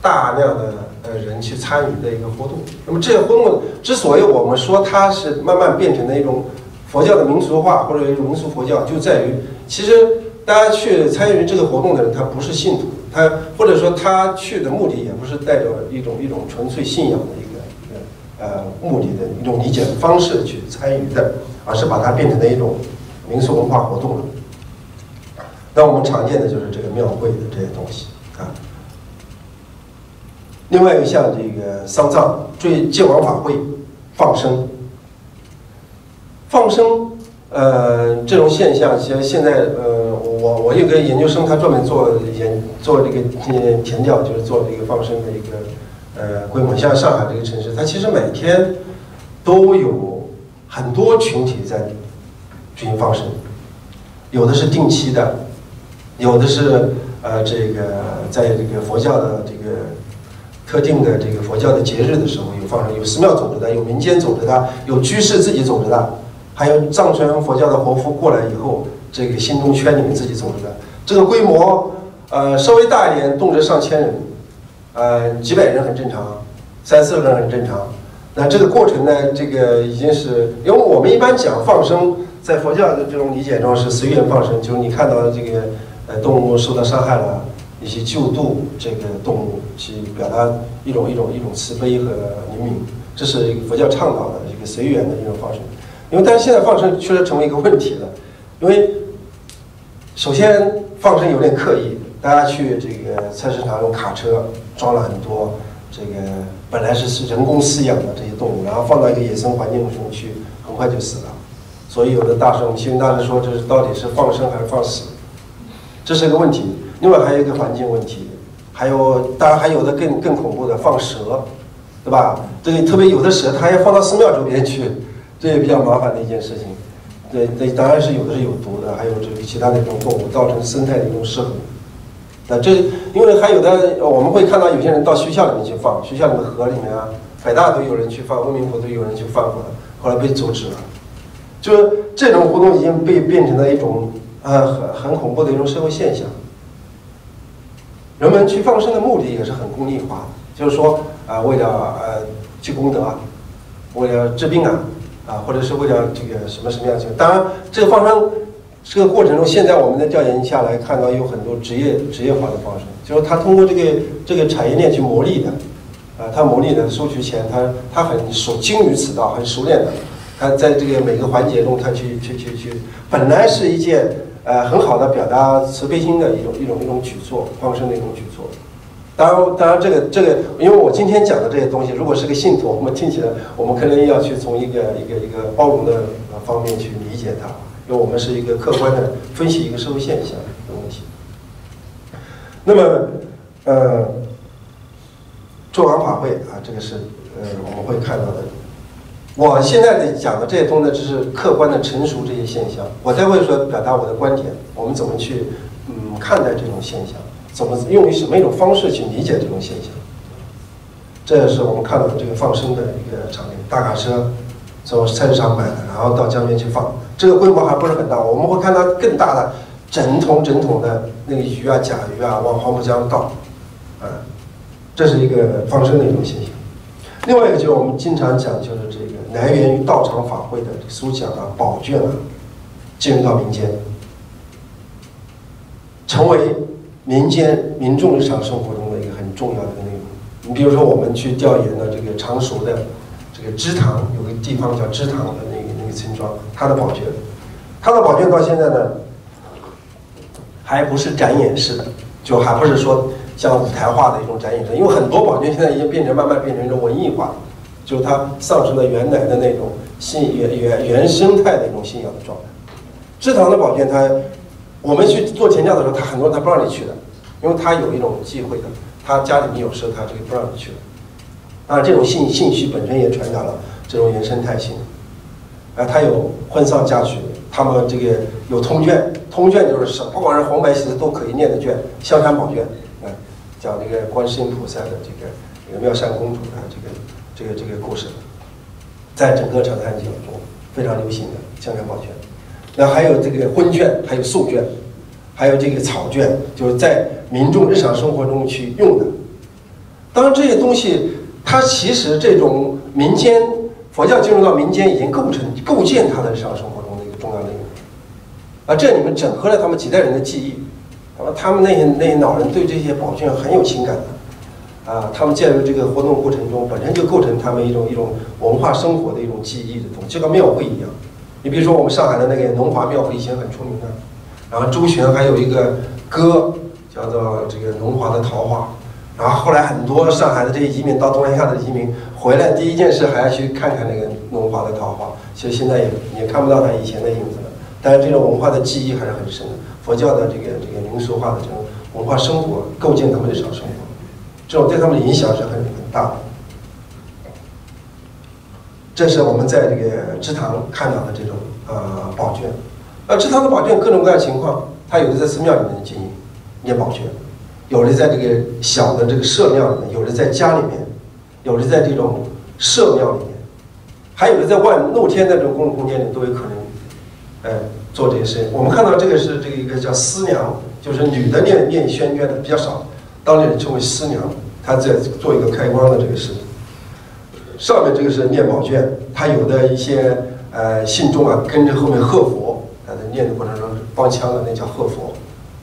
大量的呃。人去参与的一个活动，那么这些活动之所以我们说它是慢慢变成了一种佛教的民俗化或者一种民俗佛教，就在于其实大家去参与这个活动的人，他不是信徒，他或者说他去的目的也不是带着一种一种纯粹信仰的一个一个呃目的的一种理解的方式去参与的，而是把它变成了一种民俗文化活动了。那我们常见的就是这个庙会的这些东西啊。另外一项这个丧葬、追戒亡法会、放生、放生。呃，这种现象其实现在，呃，我我有个研究生，他专门做研做这个填调，就是做这个放生的一个呃规模。像上海这个城市，它其实每天都有很多群体在进行放生，有的是定期的，有的是呃这个在这个佛教的这个特定的这个佛教的节日的时候有放生，有寺庙组织的，有民间组织的，有居士自己组织的。还有藏传佛教的活佛过来以后，这个心中圈里面自己组织的，这个规模，呃，稍微大一点，动辄上千人，呃，几百人很正常，三四个人很正常。那这个过程呢，这个已经是，因为我们一般讲放生，在佛教的这种理解中是随缘放生，就是你看到这个呃动物受到伤害了，一些救度这个动物，去表达一种一种一种慈悲和怜悯，这是佛教倡导的一个随缘的一种方式。因为但是现在放生确实成为一个问题了，因为首先放生有点刻意，大家去这个菜市场用卡车装了很多这个本来是是人工饲养的这些动物，然后放到一个野生环境中去，很快就死了。所以有的大师，我们新闻大师说，这是到底是放生还是放死？这是一个问题。另外还有一个环境问题，还有当然还有的更更恐怖的放蛇，对吧？这个特别有的蛇，它要放到寺庙周边去。这也比较麻烦的一件事情，对对，当然是有的是有毒的，还有这个其他的一种动物造成生态的一种失衡。那这因为还有的我们会看到有些人到学校里面去放，学校里的河里面啊，北大都有人去放，未名湖都有人去放过，后来被阻止了。就是这种活动已经被变成了一种呃很很恐怖的一种社会现象。人们去放生的目的也是很功利化的，就是说啊，为了呃积功德，为了治病啊。啊，或者是为了这个什么什么样子？当然，这个放生这个过程中，现在我们的调研下来看到有很多职业职业化的放生，就是他通过这个这个产业链去牟利的，啊，他牟利的收取钱，他他很熟精于此道，很熟练的，他在这个每个环节中，他去去去去，本来是一件呃很好的表达慈悲心的一种一种一种举措，放生的一种举措。当然，当然，这个这个，因为我今天讲的这些东西，如果是个信徒，我们听起来，我们可能要去从一个一个一个包容的方面去理解它，因为我们是一个客观的分析一个社会现象的问题。那么，呃，做完法会啊，这个是呃我们会看到的。我现在的讲的这些东西，只是客观的陈述这些现象。我再会说表达我的观点，我们怎么去嗯看待这种现象。怎么用于什么一种方式去理解这种现象？这也是我们看到的这个放生的一个场景，大卡车从菜市场买的，然后到江边去放，这个规模还不是很大。我们会看到更大的整桶整桶的那个鱼啊、甲鱼啊往黄浦江倒，啊，这是一个放生的一种现象。另外一个就是我们经常讲，就是这个来源于道场法会的书讲啊、宝卷啊，进入到民间，成为。民间民众日常生活中的一个很重要的内容，你比如说我们去调研的这个常熟的这个支塘，有个地方叫支塘的那个那个村庄，它的宝卷，它的宝卷到现在呢，还不是展演式的，就还不是说像舞台化的一种展演式，因为很多宝卷现在已经变成慢慢变成一种文艺化，就是它丧失了原来的那种信原原原生态的一种信仰的状态。支塘的宝卷它。我们去做前教的时候，他很多人他不让你去的，因为他有一种忌讳的，他家里面有事，他这个不让你去的。当然，这种信信息本身也传达了这种原生态性。啊，他有婚丧嫁娶，他们这个有通卷，通卷就是什不管是红白喜事都可以念的卷，香山宝卷，啊，讲这个观世音菩萨的这个这个妙善公主的这个这个这个故事，在整个长三角中非常流行的香山宝卷。那还有这个婚卷，还有素卷，还有这个草卷，就是在民众日常生活中去用的。当然，这些东西它其实这种民间佛教进入到民间，已经构成构建它的日常生活中的一个重要内容。啊，这里面整合了他们几代人的记忆，那么他们那些那些老人对这些宝卷很有情感的，啊，他们介入这个活动过程中，本身就构成他们一种一种文化生活的一种记忆的东西，就跟庙会一样。你比如说我们上海的那个龙华庙会以前很出名的，然后周旋还有一个歌叫做这个龙华的桃花。然后后来很多上海的这些移民到东南亚的移民回来，第一件事还要去看看那个龙华的桃花。其实现在也也看不到他以前的影子了，但是这种文化的记忆还是很深的。佛教的这个这个民俗化的这种文化生活，构建他们的日常生活，这种对他们的影响是很很大的。这是我们在这个支堂看到的这种呃宝卷，呃支堂的宝卷各种各样情况，它有的在寺庙里面经营念宝卷。有的在这个小的这个社庙里面，有的在家里面，有的在这种社庙里面，还有的在外露天的这种公共空间里都有可能，哎，做这些事情。我们看到这个是这个一个叫师娘，就是女的念念宣卷的比较少，当地人称为师娘，她在做一个开光的这个事。上面这个是念宝卷，他有的一些呃信众啊跟着后面贺佛，他在念的过程中帮腔的那叫贺佛。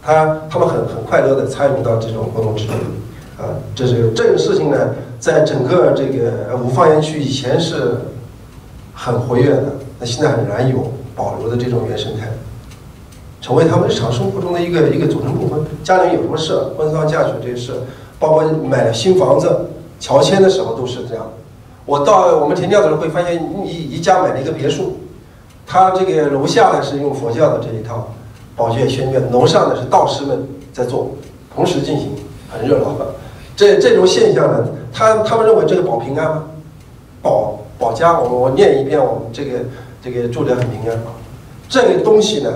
他他们很很快乐的参与到这种活动之中，啊，这是这个事情呢，在整个这个五方言区以前是很活跃的，那现在仍然有保留的这种原生态，成为他们日常生活中的一个一个组成部分。家里有什么事，婚丧嫁娶这些事，包括买了新房子、乔迁的时候都是这样。我到我们田教的时候会发现，一一家买了一个别墅，他这个楼下呢是用佛教的这一套。宝卷宣卷，楼上呢是道士们在做，同时进行，很热闹。这这种现象呢，他他们认为这个保平安？保保家，我我念一遍，我们这个这个住得很平安。这个东西呢，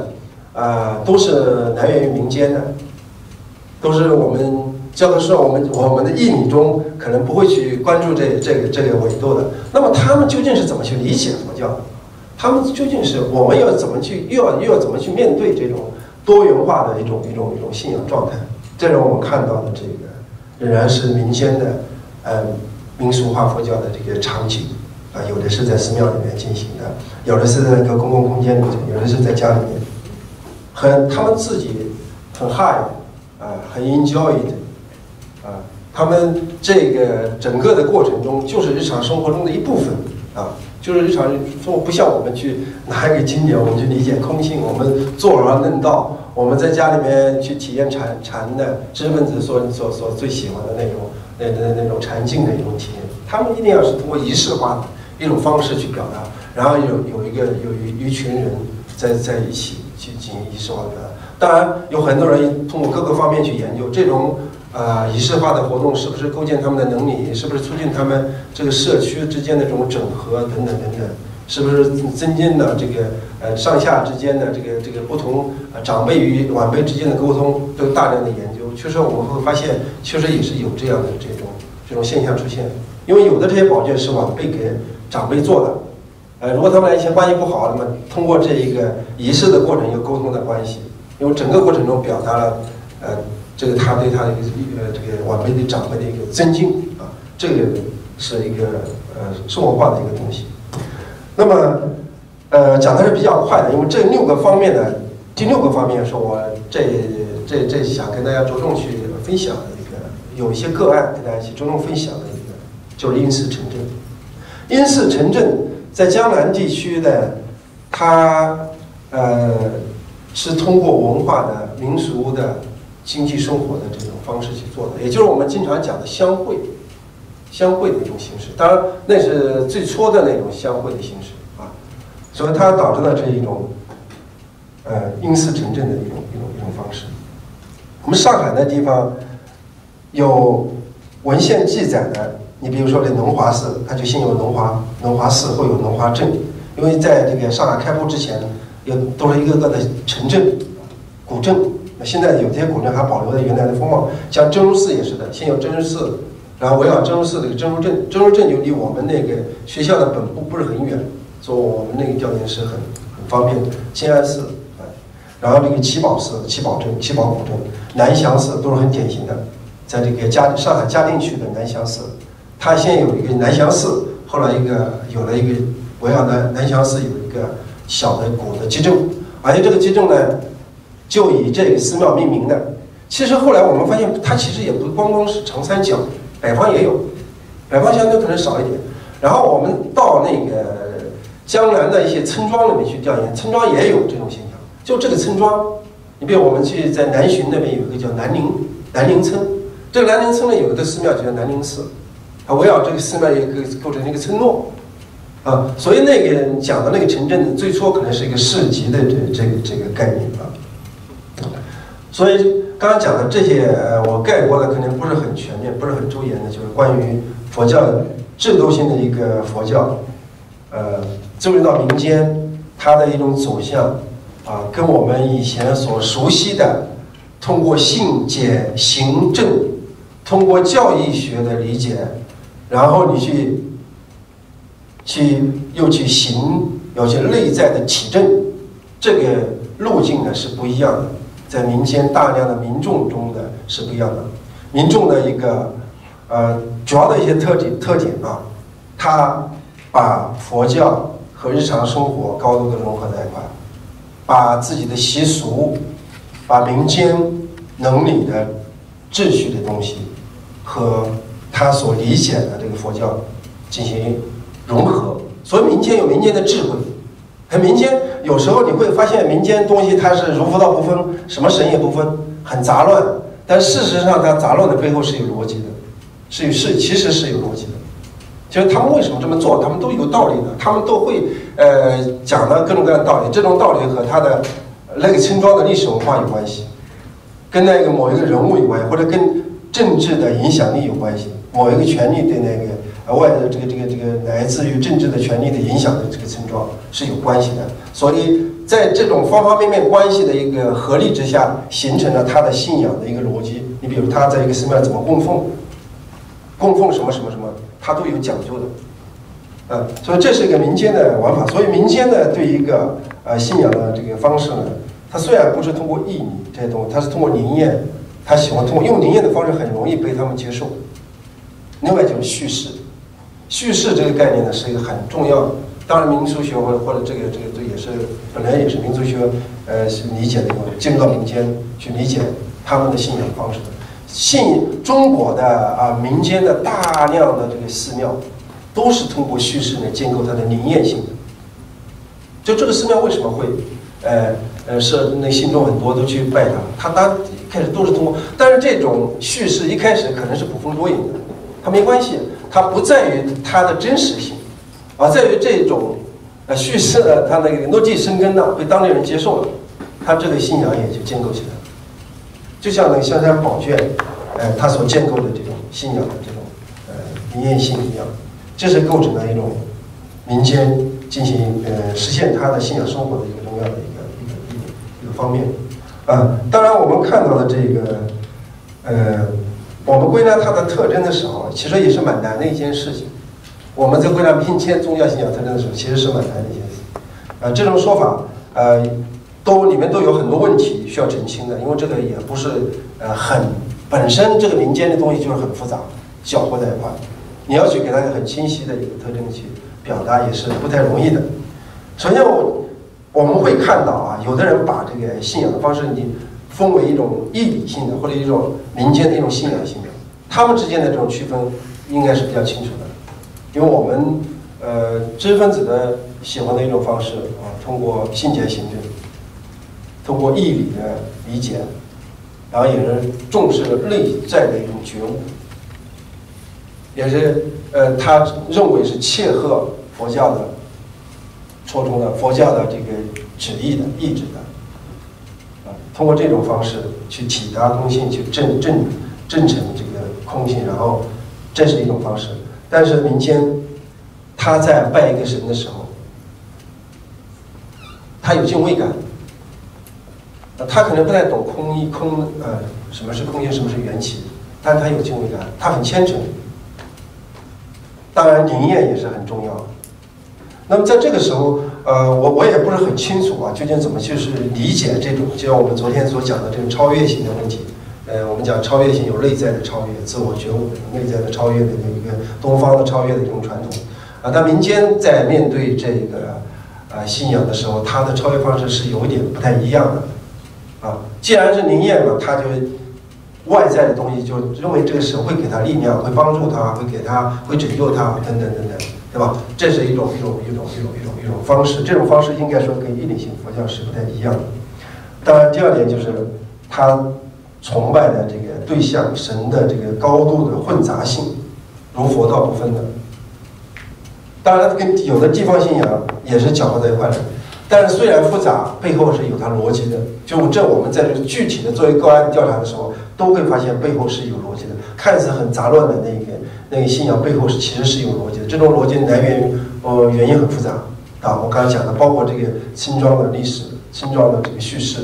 啊，都是来源于民间的，都是我们教科书、我们我们的义理中可能不会去关注这这个这个维度的。那么他们究竟是怎么去理解佛教？他们究竟是我们要怎么去，又要又要怎么去面对这种多元化的一种一种一种信仰状态？这种我们看到的这个仍然是民间的，呃，民俗化佛教的这个场景啊，有的是在寺庙里面进行的，有的是在一个公共空间里面，有的是在家里面，很他们自己很 high 啊，很 enjoy 的，他们这个整个的过程中就是日常生活中的一部分啊。就是日常生活不像我们去拿一个经典，我们去理解空性，我们坐而论道，我们在家里面去体验禅禅的知识分子所所所最喜欢的那种那那那种禅境的一种体验。他们一定要是通过仪式化的一种方式去表达，然后有有一个有一一群人在在一起去进行仪式化的表达。当然，有很多人通过各个方面去研究这种。啊，仪式化的活动是不是构建他们的能力？是不是促进他们这个社区之间的这种整合等等等等？是不是增进了这个呃上下之间的这个这个不同长辈与晚辈之间的沟通？都有大量的研究，确实我们会发现，确实也是有这样的这种这种现象出现。因为有的这些保健是晚辈给长辈做的，呃，如果他们俩以前关系不好，那么通过这一个仪式的过程有沟通的关系，因为整个过程中表达了呃。这个他对他的一个呃这个晚辈的长辈的一个尊敬啊，这个是一个呃生活化的一个东西。那么呃讲的是比较快的，因为这六个方面呢，第六个方面是我这这这想跟大家着重去分享的一个，有一些个案跟大家一起着重分享的一个，就是因寺城镇。因寺城镇在江南地区的，它呃是通过文化的民俗的。经济生活的这种方式去做的，也就是我们经常讲的相会，相会的一种形式。当然，那是最初的那种相会的形式啊，所以它导致了这一种，呃，因寺城镇的一种一种一种方式。我们上海那地方有文献记载的，你比如说这龙华寺，它就先有龙华龙华寺，后有龙华镇，因为在这个上海开埠之前，有都是一个个的城镇、古镇。现在有些古镇还保留了原来的风貌，像真如寺也是的，现有真如寺，然后围绕真如寺这个真如镇，真如镇就离我们那个学校的本部不是很远，做我们那个调研是很很方便的。静安寺，啊，然后这个七宝寺、七宝镇、七宝古镇、南翔寺都是很典型的，在这个嘉上海嘉定区的南翔寺，它现有一个南翔寺，后来一个有了一个围绕的南翔寺有一个小的古的集镇。而且这个基正呢，就以这个寺庙命名的。其实后来我们发现，它其实也不光光是长三角，北方也有，北方相对可能少一点。然后我们到那个江南的一些村庄里面去调研，村庄也有这种现象。就这个村庄，你比如我们去在南浔那边有一个叫南陵南陵村，这个南陵村呢有一个寺庙就叫南陵寺，它围绕这个寺庙一个构成一个村落，啊，所以那个讲的那个城镇最初可能是一个市级的这这个这个概念啊。所以刚刚讲的这些，呃，我概括的可能不是很全面，不是很周延的，就是关于佛教制度性的一个佛教，呃，进入到民间，它的一种走向，啊，跟我们以前所熟悉的，通过信解行证，通过教义学的理解，然后你去，去又去行有些内在的体证，这个路径呢是不一样的，在民间大量的民众中的是不一样的，民众的一个。呃，主要的一些特点特点啊，他把佛教和日常生活高度的融合在一块，把自己的习俗、把民间能理的秩序的东西和他所理解的这个佛教进行融合。所以民间有民间的智慧，很民间有时候你会发现民间东西它是儒佛道不分，什么神也不分，很杂乱。但事实上，它杂乱的背后是有逻辑的。是是，其实是有逻辑的，就是他们为什么这么做，他们都有道理的，他们都会呃讲的各种各样的道理，这种道理和他的那个村庄的历史文化有关系，跟那个某一个人物有关系，或者跟政治的影响力有关系，某一个权力对那个额外的这个这个这个来自于政治的权力的影响的这个村庄是有关系的，所以在这种方方面面关系的一个合力之下，形成了他的信仰的一个逻辑。你比如他在一个寺庙怎么供奉。供奉什么什么什么，他都有讲究的，呃，所以这是一个民间的玩法。所以民间呢，对一个呃信仰的这个方式呢，它虽然不是通过义理这些东西，它是通过灵验，他喜欢通过用灵验的方式，很容易被他们接受。另外就是叙事，叙事这个概念呢，是一个很重要的。当然，民俗学或者或者这个这个这也是本来也是民俗学呃理解的，进入到民间去理解他们的信仰方式的。信中国的啊民间的大量的这个寺庙，都是通过叙事来建构它的灵验性的。就这个寺庙为什么会，呃呃是那信众很多都去拜它，它当开始都是通过，但是这种叙事一开始可能是捕风捉影的，它没关系，它不在于它的真实性，而在于这种呃叙事的它那个落地生根呢，被当地人接受了，它这个信仰也就建构起来了。就像那个香山宝卷，呃，它所建构的这种信仰的这种呃灵验性一样，这是构成了一种民间进行呃实现他的信仰生活的一个重要的一个一个一个一个方面。啊，当然我们看到的这个呃，我们归纳它的特征的时候，其实也是蛮难的一件事情。我们在归纳民间宗教信仰特征的时候，其实是蛮难的一件事。啊，这种说法，呃。都里面都有很多问题需要澄清的，因为这个也不是呃很本身这个民间的东西就是很复杂，搅和在一块，你要去给它很清晰的一个特征去表达也是不太容易的。首先我我们会看到啊，有的人把这个信仰的方式你分为一种义理性的或者一种民间的一种信仰性的，他们之间的这种区分应该是比较清楚的，因为我们呃知识分子的喜欢的一种方式啊，通过信解行证。通过义理的理解，然后也是重视内在的一种觉悟，也是呃，他认为是切合佛教的初衷的，佛教的这个旨意的意志的，通过这种方式去体达空性，去证证证成这个空性，然后这是一种方式。但是民间他在拜一个神的时候，他有敬畏感。他可能不太懂空一空呃什么是空性，什么是缘起，但他有敬畏感，他很虔诚。当然灵验也是很重要的。那么在这个时候，呃，我我也不是很清楚啊，究竟怎么就是理解这种，就像我们昨天所讲的这种超越性的问题。呃，我们讲超越性有内在的超越，自我觉悟内在的超越的一个东方的超越的一种传统。啊，但民间在面对这个啊信仰的时候，他的超越方式是有一点不太一样的。啊，既然是灵验嘛，他就外在的东西就认为这个神会给他力量，会帮助他，会给他，会拯救他，等等等等，对吧？这是一种一种一种一种一种一种方式，这种方式应该说跟一理性佛教是不太一样的。当然，第二点就是他崇拜的这个对象神的这个高度的混杂性，如佛道不分的。当然，跟有的地方信仰也是搅和在一块的，但是虽然复杂，背后是有它逻辑的。就这，我们在这具体的作为个案调查的时候，都会发现背后是有逻辑的。看似很杂乱的那个那个信仰背后是其实是有逻辑的。这种逻辑来源于呃原因很复杂啊。我刚才讲的，包括这个村庄的历史、村庄的这个叙事，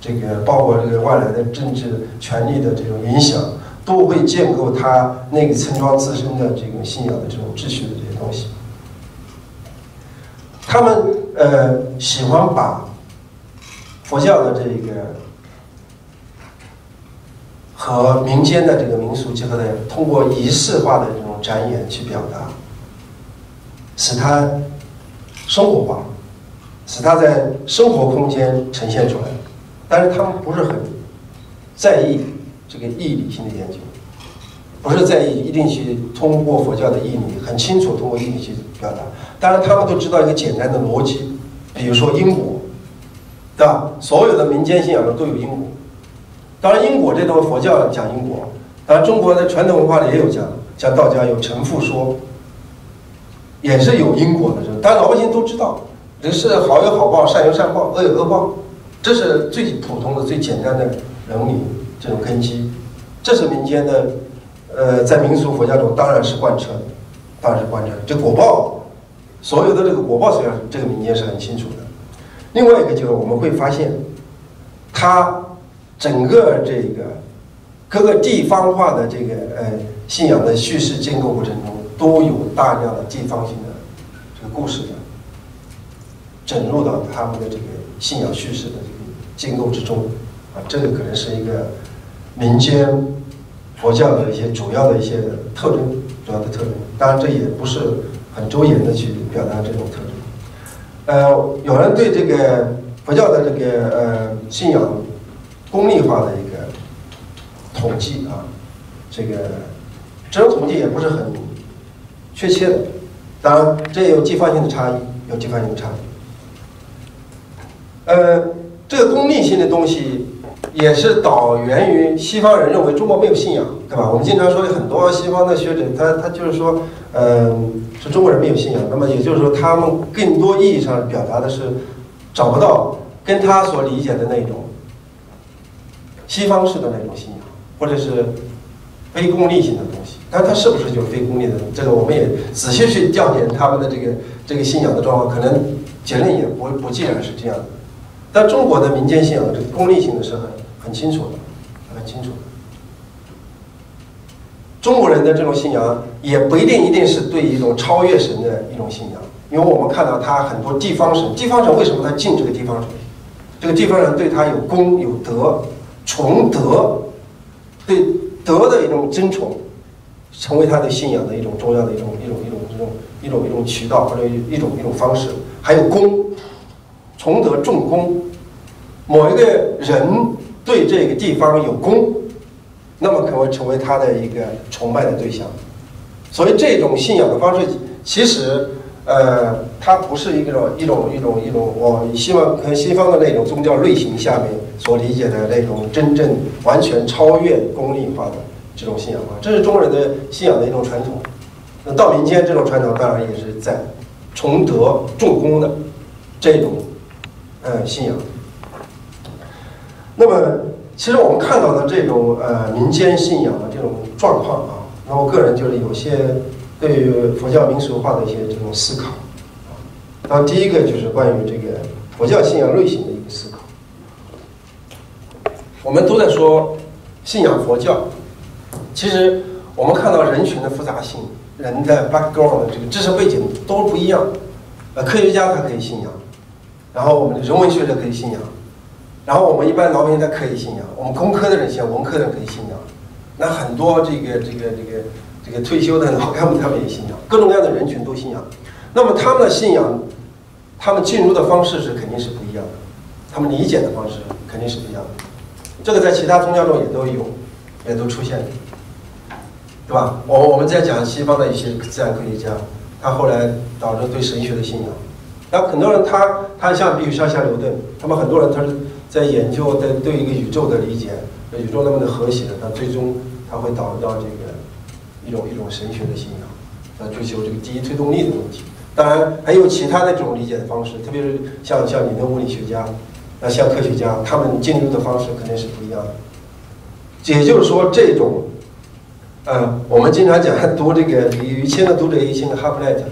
这个包括这个外来的政治权力的这种影响，都会建构它那个村庄自身的这个信仰的这种秩序的这些东西。他们呃喜欢把佛教的这个和民间的这个民俗结合的，通过仪式化的这种展演去表达，使它生活化，使它在生活空间呈现出来。但是他们不是很在意这个义理性的研究，不是在意一定去通过佛教的义理，很清楚通过义理去表达。当然，他们都知道一个简单的逻辑，比如说因果，对吧？所有的民间信仰中都有因果。当然，因果这东西佛教讲因果，当然中国的传统文化里也有讲，像道家有成父说，也是有因果的。这但老百姓都知道，人是好有好报，善有善报，恶有恶报，这是最普通的、最简单的伦理这种根基。这是民间的，呃，在民俗佛教中当然是贯彻，当然是贯彻。这果报。所有的这个果报实际上，这个民间是很清楚的。另外一个就是我们会发现，它整个这个各个地方化的这个呃信仰的叙事建构过程中，都有大量的地方性的这个故事的整入到他们的这个信仰叙事的这个建构之中啊，这个可能是一个民间佛教的一些主要的一些特征，主要的特征。当然，这也不是。很周延的去表达这种特征，呃，有人对这个佛教的这个呃信仰功利化的一个统计啊，这个这种统计也不是很确切的，当然这也有地方性的差异，有地方性的差异。呃，这个功利性的东西也是导源于西方人认为中国没有信仰，对吧？我们经常说有很多西方的学者，他他就是说，嗯。是中国人没有信仰，那么也就是说，他们更多意义上表达的是找不到跟他所理解的那种西方式的那种信仰，或者是非功利性的东西。但它是不是就是非功利的？这个我们也仔细去调研他们的这个这个信仰的状况，可能结论也不不尽然是这样的。但中国的民间信仰这个功利性的是很很清楚的，很清楚。中国人的这种信仰也不一定一定是对一种超越神的一种信仰，因为我们看到他很多地方神，地方神为什么他敬这个地方神？这个地方人对他有功有德，崇德，对德的一种尊崇，成为他的信仰的一种重要的一种一种一种这种一种一种渠道或者一种一种方式。还有功，崇德重功，某一个人对这个地方有功。那么可能成为他的一个崇拜的对象，所以这种信仰的方式，其实，呃，它不是一种一种一种一种我希望和西方的那种宗教类型下面所理解的那种真正完全超越功利化的这种信仰化，这是中国人的信仰的一种传统。那到民间这种传统当然也是在崇德重功的这种呃信仰。那么。其实我们看到的这种呃民间信仰的这种状况啊，那我个人就是有些对于佛教民俗化的一些这种思考啊。那第一个就是关于这个佛教信仰类型的一个思考。我们都在说信仰佛教，其实我们看到人群的复杂性、人的 background 的这个知识背景都不一样。呃，科学家他可以信仰，然后我们的人文学者可以信仰。然后我们一般老百姓他可以信仰，我们工科的人信仰，文科的人可以信仰，那很多这个这个这个这个退休的老干部他们也信仰，各种各样的人群都信仰。那么他们的信仰他们进入的方式是肯定是不一样的，他们理解的方式肯定是不一样的。这个在其他宗教中也都有，也都出现，对吧？我我们在讲西方的一些自然科学家，他后来导致对神学的信仰。那很多人他他像比如像像牛顿，他们很多人他是在研究在对一个宇宙的理解，宇宙那么的和谐，他最终他会导致到这个一种一种神学的信仰，来追求这个第一推动力的问题。当然还有其他的这种理解的方式，特别是像像你的物理学家，那像科学家，他们进入的方式肯定是不一样的。也就是说，这种，呃，我们经常讲 读这个李于谦的读者一心的哈布莱特，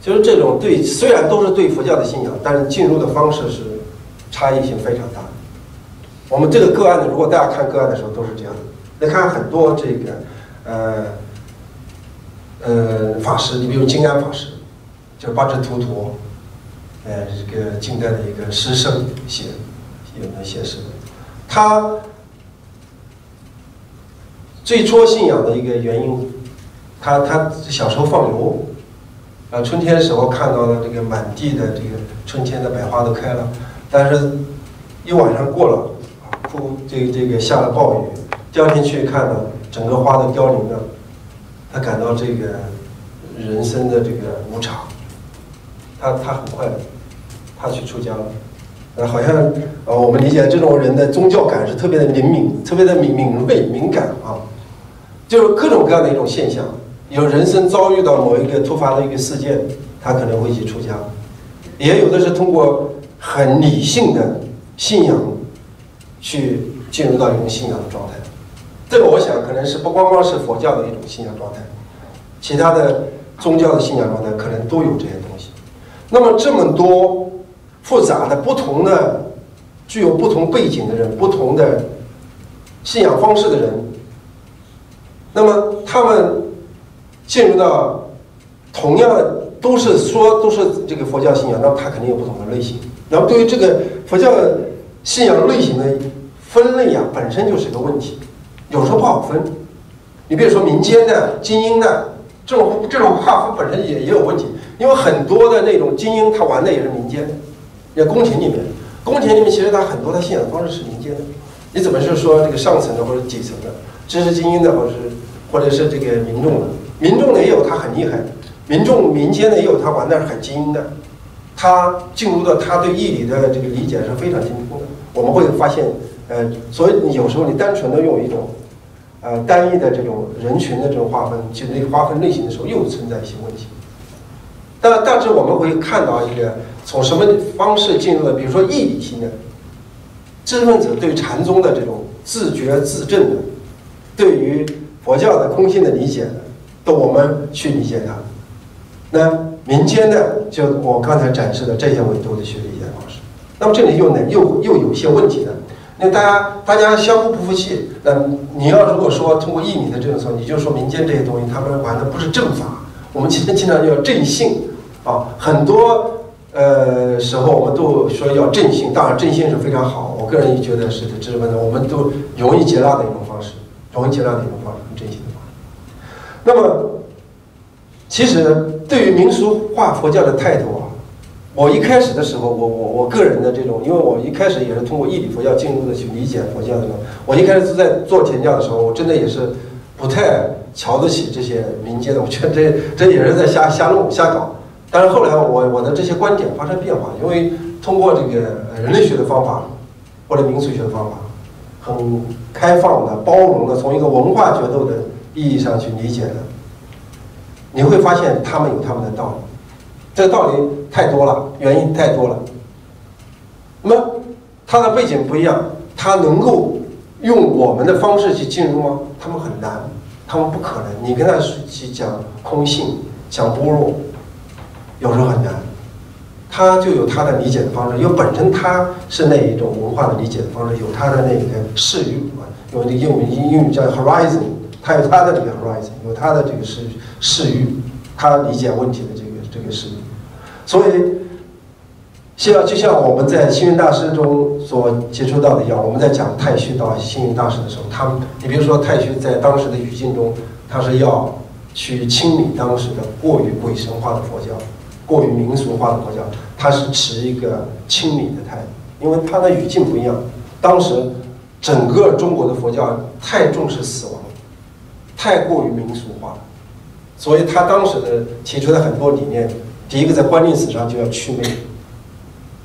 就是这种对，虽然都是对佛教的信仰，但是进入的方式是差异性非常大。我们这个个案呢，如果大家看个案的时候都是这样的，你看很多这个，呃，呃，法师，你比如金刚法师。就八智图陀，呃，这个近代的一个诗圣写，有的写诗，他最初信仰的一个原因，他他小时候放牛，啊，春天的时候看到了这个满地的这个春天的百花都开了，但是一晚上过了，扑这个这个下了暴雨，第二天去看呢，整个花都凋零了，他感到这个人生的这个无常。他他很快，他去出家了，呃，好像呃，我们理解这种人的宗教感是特别的灵敏，特别的敏敏锐敏感啊，就是各种各样的一种现象。有人生遭遇到某一个突发的一个事件，他可能会去出家；也有的是通过很理性的信仰去进入到一种信仰的状态。这个我想可能是不光光是佛教的一种信仰状态，其他的宗教的信仰状态可能都有这些东西。那么这么多复杂的、不同的、具有不同背景的人、不同的信仰方式的人，那么他们进入到同样都是说都是这个佛教信仰，那他肯定有不同的类型。然后对于这个佛教信仰类型的分类呀，本身就是个问题，有时候不好分。你比如说民间的、精英的这种这种划分本身也也有问题。因为很多的那种精英，他玩的也是民间，在宫廷里面，宫廷里面其实他很多他信仰方式是民间的。你怎么是说这个上层的或者底层的知识精英的，或者是或者是这个民众的？民众的也有他很厉害，民众民间的也有他玩的是很精英的，他进入到他对义理的这个理解是非常精通的。我们会发现，呃，所以你有时候你单纯的用一种，呃，单一的这种人群的这种划分，其实那划分类型的时候又存在一些问题。但但是我们会看到一个从什么方式进入的，比如说义理性的知识分子对禅宗的这种自觉自证的，对于佛教的空性的理解的，都我们去理解它。那民间的就我刚才展示的这些维度的学理解方式，那么这里又呢又又有些问题呢。那大家大家相互不服气，那你要如果说通过义理的政策，你就说民间这些东西他们玩的不是正法，我们其实经常叫正性。啊，很多呃时候我们都说要正性，当然正性是非常好。我个人也觉得是知识分子，我们都容易接纳的一种方式，容易接纳的一种方式，正性的方式。那么，其实对于民俗化佛教的态度啊，我一开始的时候，我我我个人的这种，因为我一开始也是通过义理佛教进入的去理解佛教的。我一开始是在做田教的时候，我真的也是不太瞧得起这些民间的，我觉得这这也是在瞎瞎弄瞎搞。但是后来我我的这些观点发生变化，因为通过这个人类学的方法或者民俗学的方法，很开放的、包容的，从一个文化角度的意义上去理解的，你会发现他们有他们的道理，这个道理太多了，原因太多了。那么他的背景不一样，他能够用我们的方式去进入吗？他们很难，他们不可能。你跟他去讲空性，讲般若。有时候很难，他就有他的理解的方式，因为本身他是那一种文化的理解的方式，有他的那个视域啊，因为这个英语英语叫 horizon，他有他的这个 horizon，有他的这个视视域，他理解问题的这个这个视域，所以像就像我们在星云大师中所接触到的一样，我们在讲太虚道星云大师的时候，他们你比如说太虚在当时的语境中，他是要去清理当时的过于鬼神化的佛教。过于民俗化的佛教，他是持一个清理的态度，因为它的语境不一样。当时整个中国的佛教太重视死亡，太过于民俗化，所以他当时的提出的很多理念，第一个在观念史上就要祛魅，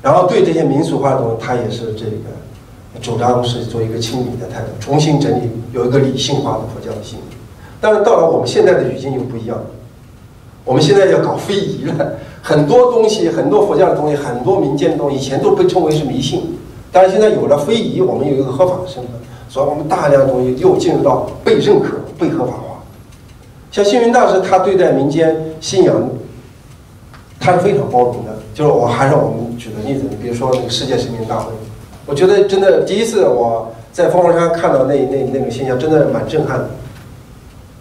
然后对这些民俗化的东西，他也是这个主张是做一个清理的态度，重新整理，有一个理性化的佛教的性。但是到了我们现在的语境又不一样，我们现在要搞非遗了，很多东西，很多佛教的东西，很多民间的东西，以前都被称为是迷信，但是现在有了非遗，我们有一个合法的身份，所以我们大量东西又进入到被认可、被合法化。像星云大师，他对待民间信仰，他是非常包容的。就是我还是我们举个例子，你比如说那个世界神明大会，我觉得真的第一次我在凤凰山看到那那那个现象，真的蛮震撼的。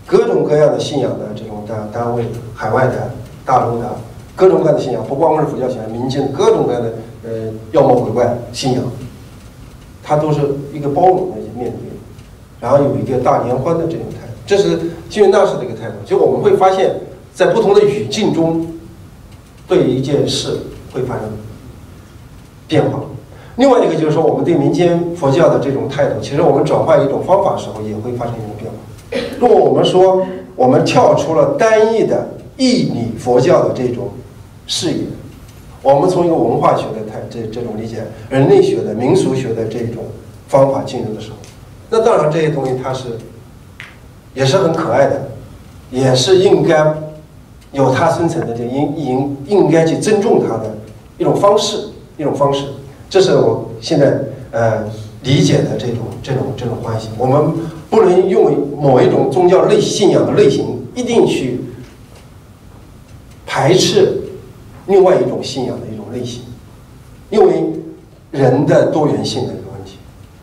各种各样的信仰的这种单单位，海外的、大陆的，各种各样的信仰，不光是佛教信仰，民间各种各样的呃妖魔鬼怪信仰，它都是一个包容的面对，然后有一个大联欢的这种态度，这是星云大师的一个态度。就我们会发现，在不同的语境中，对一件事会发生变化。另外一个就是说，我们对民间佛教的这种态度，其实我们转换一种方法时候，也会发生一种变化。如果我们说我们跳出了单一的义理佛教的这种视野，我们从一个文化学的态这这种理解、人类学的民俗学的这种方法进入的时候，那当然这些东西它是也是很可爱的，也是应该有它生存的这应应应该去尊重它的一种方式一种方式，这是我现在呃理解的这种这种这种关系，我们。不能用某一种宗教类信仰的类型，一定去排斥另外一种信仰的一种类型，因为人的多元性的一个问题，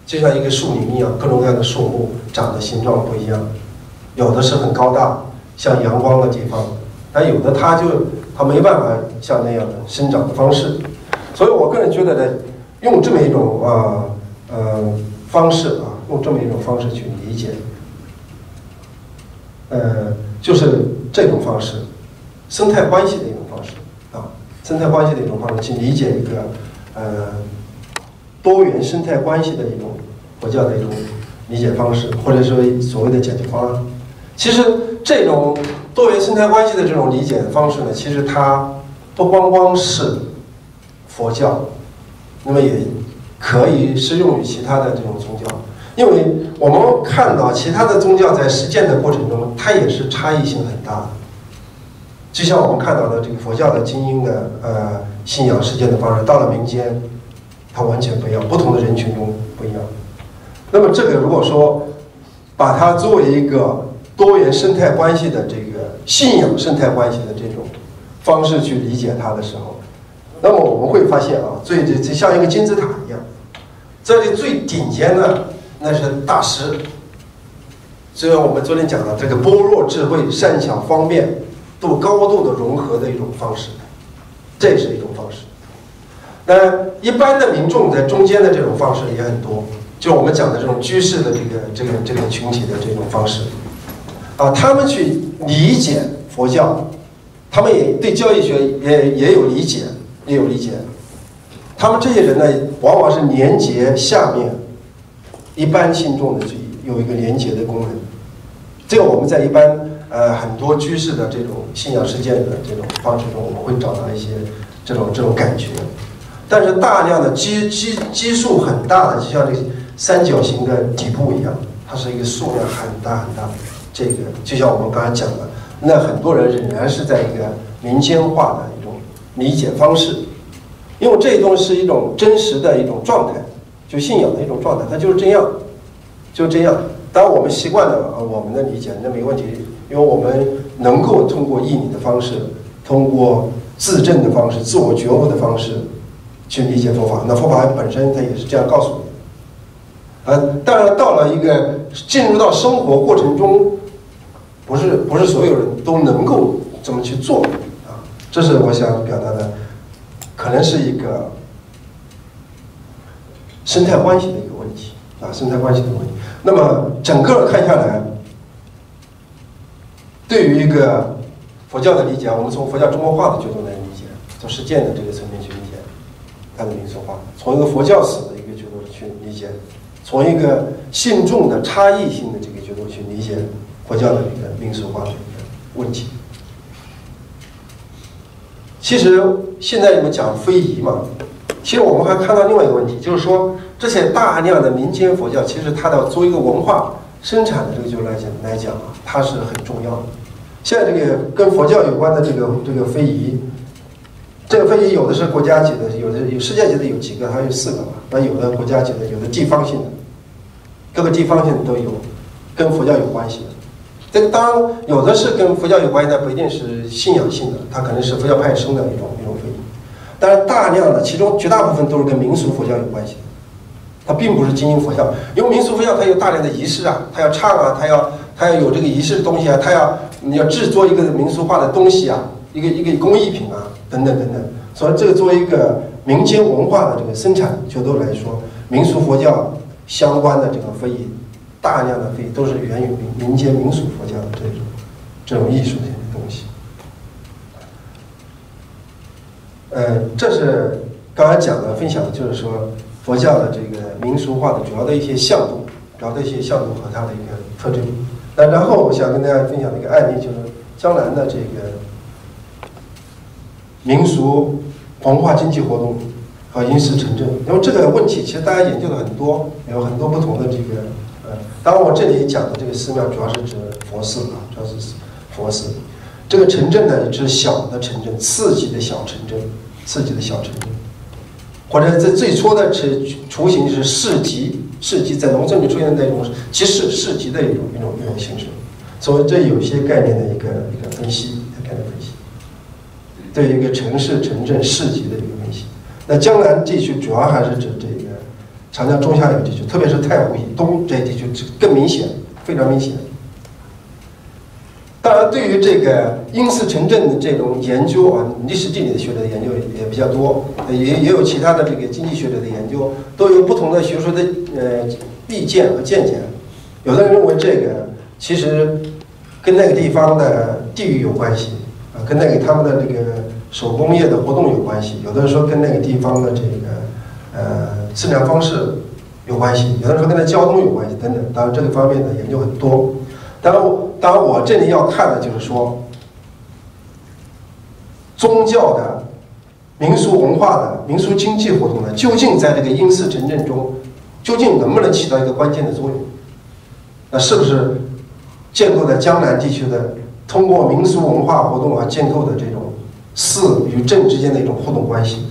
就像一个树林一样，各种各样的树木长的形状不一样，有的是很高大，像阳光的地方，但有的它就它没办法像那样的生长的方式，所以我个人觉得呢，用这么一种啊呃方式啊。用这么一种方式去理解，呃，就是这种方式，生态关系的一种方式啊，生态关系的一种方式去理解一个呃多元生态关系的一种佛教的一种理解方式，或者说所谓的解决方案。其实这种多元生态关系的这种理解方式呢，其实它不光光是佛教，那么也可以适用于其他的这种宗教。因为我们看到其他的宗教在实践的过程中，它也是差异性很大的。就像我们看到的这个佛教的精英的呃信仰实践的方式，到了民间，它完全不一样，不同的人群中不一样。那么这个如果说把它作为一个多元生态关系的这个信仰生态关系的这种方式去理解它的时候，那么我们会发现啊，最这这像一个金字塔一样，这里最顶尖的。那是大师，虽然我们昨天讲了这个般若智慧、善巧方便度高度的融合的一种方式，这是一种方式。那一般的民众在中间的这种方式也很多，就我们讲的这种居士的这个这个这个群体的这种方式，啊，他们去理解佛教，他们也对教义学也也有理解，也有理解。他们这些人呢，往往是连接下面。一般信众的这有一个连接的功能，这个我们在一般呃很多居士的这种信仰实践的这种方式中，我们会找到一些这种这种感觉。但是大量的基基基数很大的，就像这三角形的底部一样，它是一个数量很大很大的。这个就像我们刚才讲的，那很多人仍然是在一个民间化的一种理解方式，因为这东西是一种真实的一种状态。就信仰的一种状态，它就是这样，就这样。当我们习惯了啊，我们的理解那没问题，因为我们能够通过意理的方式，通过自证的方式、自我觉悟的方式去理解佛法。那佛法本身它也是这样告诉你。啊，当然到了一个进入到生活过程中，不是不是所有人都能够这么去做啊。这是我想表达的，可能是一个。生态关系的一个问题啊，生态关系的问题。那么整个看下来，对于一个佛教的理解，我们从佛教中国化的角度来理解，从实践的这个层面去理解它的民俗化，从一个佛教史的一个角度去理解，从一个信众的差异性的这个角度去理解佛教的一个民俗化的一个问题。其实现在我们讲非遗嘛，其实我们还看到另外一个问题，就是说这些大量的民间佛教，其实它的作为一个文化生产的这个角度来讲来讲啊，它是很重要的。现在这个跟佛教有关的这个这个非遗，这个非遗有的是国家级的，有的有世界级的有几个，还有四个吧。那有的国家级的，有的地方性的，各个地方性的都有，跟佛教有关系的。这个当有的是跟佛教有关系的，不一定是信仰性的，它可能是佛教派生的一种一种非遗。但是大量的，其中绝大部分都是跟民俗佛教有关系的，它并不是精英佛教。因为民俗佛教它有大量的仪式啊，它要唱啊，它要它要有这个仪式的东西啊，它要你要制作一个民俗化的东西啊，一个一个工艺品啊，等等等等。所以这个作为一个民间文化的这个生产角度来说，民俗佛教相关的这个非遗。大量的非都是源于民民间民俗佛教的这种这种艺术性的东西。呃，这是刚才讲的分享的就是说佛教的这个民俗化的主要的一些项目，主要的一些项目和它的一个特征。那然后我想跟大家分享的一个案例就是江南的这个民俗文化经济活动和因势城镇。因为这个问题其实大家研究的很多，有很多不同的这个。当然，我这里讲的这个寺庙主要是指佛寺啊，主要是佛寺。这个城镇呢，指小的城镇，次级的小城镇，次级的小城镇，或者在最初的雏雏形是市级，市级在农村里出现的那种集市市级的一种一种一种形式。所以这有些概念的一个一个分析，一个概念分析，对一个城市城镇市级的一个分析。那江南地区主要还是指这个。长江中下游地区，特别是太湖以东这些地区更明显，非常明显。当然，对于这个因寺城镇的这种研究啊，历史地理的学的研究也比较多，也也有其他的这个经济学者的研究，都有不同的学说的呃意见和见解。有的人认为这个其实跟那个地方的地域有关系啊，跟那个他们的这个手工业的活动有关系。有的人说跟那个地方的这个呃。生产方式有关系，有的时候跟它交通有关系等等。当然，这个方面的研究很多。当然，当然我这里要看的就是说，宗教的、民俗文化的、民俗经济活动呢，究竟在这个因寺城镇中，究竟能不能起到一个关键的作用？那是不是建构在江南地区的，通过民俗文化活动而建构的这种寺与镇之间的一种互动关系？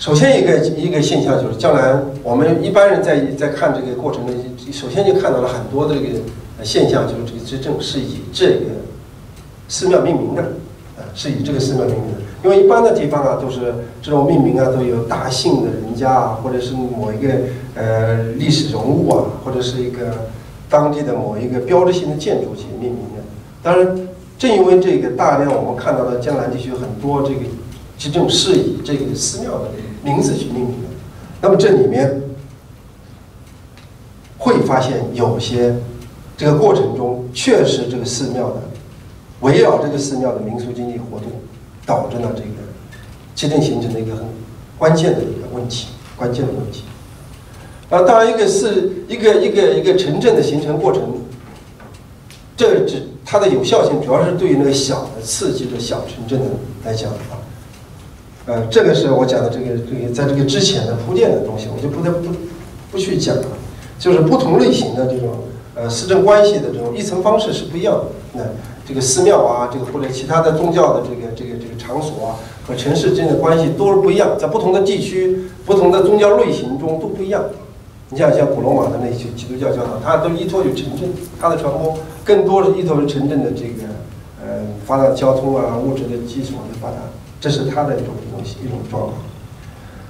首先，一个一个现象就是，将来我们一般人在在看这个过程中，首先就看到了很多的这个现象，就是这个执政是以这个寺庙命名的，啊，是以这个寺庙命名的。因为一般的地方啊，都是这种命名啊，都有大姓的人家啊，或者是某一个呃历史人物啊，或者是一个当地的某一个标志性的建筑去命名的。当然，正因为这个大量我们看到的江南地区很多这个执政是以这个寺庙的这个。名字去命名的，那么这里面会发现有些这个过程中确实这个寺庙的围绕这个寺庙的民俗经济活动，导致了这个基镇形成的一个很关键的一个问题，关键的问题。啊，当然一个是一个一个一个城镇的形成过程，这只它的有效性主要是对于那个小的刺激的小城镇的来讲啊。呃，这个是我讲的这个这个，在这个之前的铺垫的东西，我就不再不不去讲了。就是不同类型的这种呃市政关系的这种一层方式是不一样的。那这个寺庙啊，这个或者其他的宗教的这个这个这个场所啊，和城市之间的关系都是不一样，在不同的地区、不同的宗教类型中都不一样。你像像古罗马的那些基督教教堂，它都依托于城镇，它的传播更多是依托于城镇的这个呃发达交通啊、物质的基础的发达。这是它的一种一种，一种状况，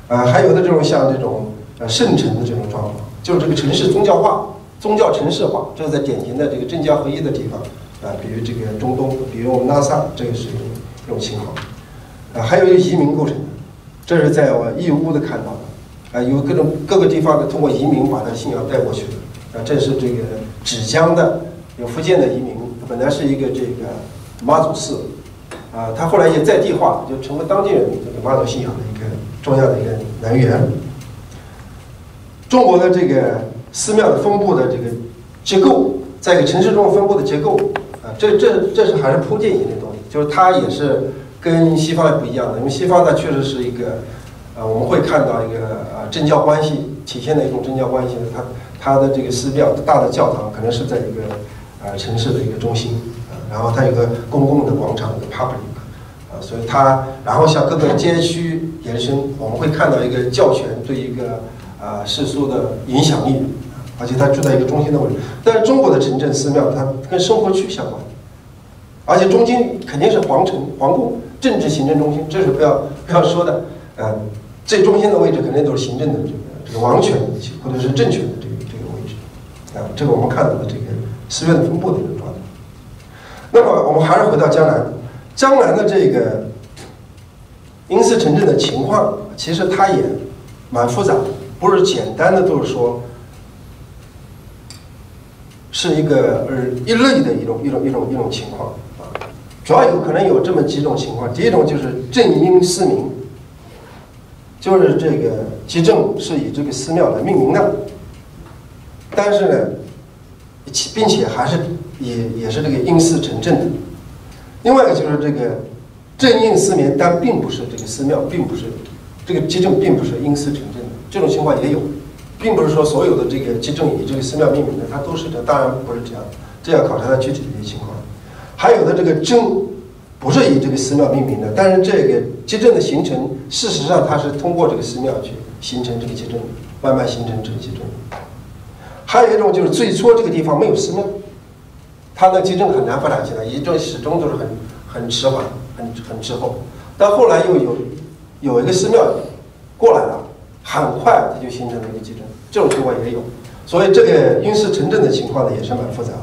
啊，还有的这种像这种呃圣城的这种状况，就是这个城市宗教化、宗教城市化，这是在典型的这个政教合一的地方，啊，比如这个中东，比如我们拉萨，这个是一种一种情况，啊，还有一个移民构成的，这是在我义乌的看到的，啊，有各种各个地方的通过移民把他信仰带过去的，啊，这是这个芷江的有福建的移民，本来是一个这个妈祖寺，啊，它后来也在地化，就成为当地人这个妈祖信仰的一个重要的一个来源。中国的这个寺庙的分布的这个结构，在一个城市中分布的结构，啊，这这这是还是铺垫性的东西，就是它也是跟西方也不一样的，因为西方它确实是一个，呃，我们会看到一个呃政教关系体现的一种政教关系，它它的这个寺庙大的教堂可能是在一个呃城市的一个中心，然后它有个公共的广场，一个 public，啊，所以它然后向各个街区延伸，我们会看到一个教权对一个。啊，世俗的影响力，而且它住在一个中心的位置。但是中国的城镇寺庙，它跟生活区相关，而且中心肯定是皇城、皇宫、政治行政中心，这是不要不要说的。呃，最中心的位置肯定都是行政的这个这个王权或者是政权的这个这个位置。啊，这个我们看到的这个寺院的分布的一个状态。那么我们还是回到江南，江南的这个因寺城镇的情况，其实它也蛮复杂。不是简单的，就是说，是一个呃一类的一种一种一种一种情况啊，主要有可能有这么几种情况。第一种就是正阴寺名，就是这个基正是以这个寺庙来命名的，但是呢，并且还是也也是这个因寺成镇的。另外一个就是这个正阴寺名，但并不是这个寺庙，并不是这个集镇，并不是因寺成镇的。这种情况也有，并不是说所有的这个集镇以这个寺庙命名的，它都是这，当然不是这样，这要考察它具体的一些情况。还有的这个正不是以这个寺庙命名的，但是这个集镇的形成，事实上它是通过这个寺庙去形成这个集镇，慢慢形成这个集镇。还有一种就是最初这个地方没有寺庙，它的基正很难发展起来，一直始终都是很很迟缓、很很滞后。但后来又有有一个寺庙过来了。很快它就形成了一个基准，这种情况也有，所以这个因式城镇的情况呢也是蛮复杂的。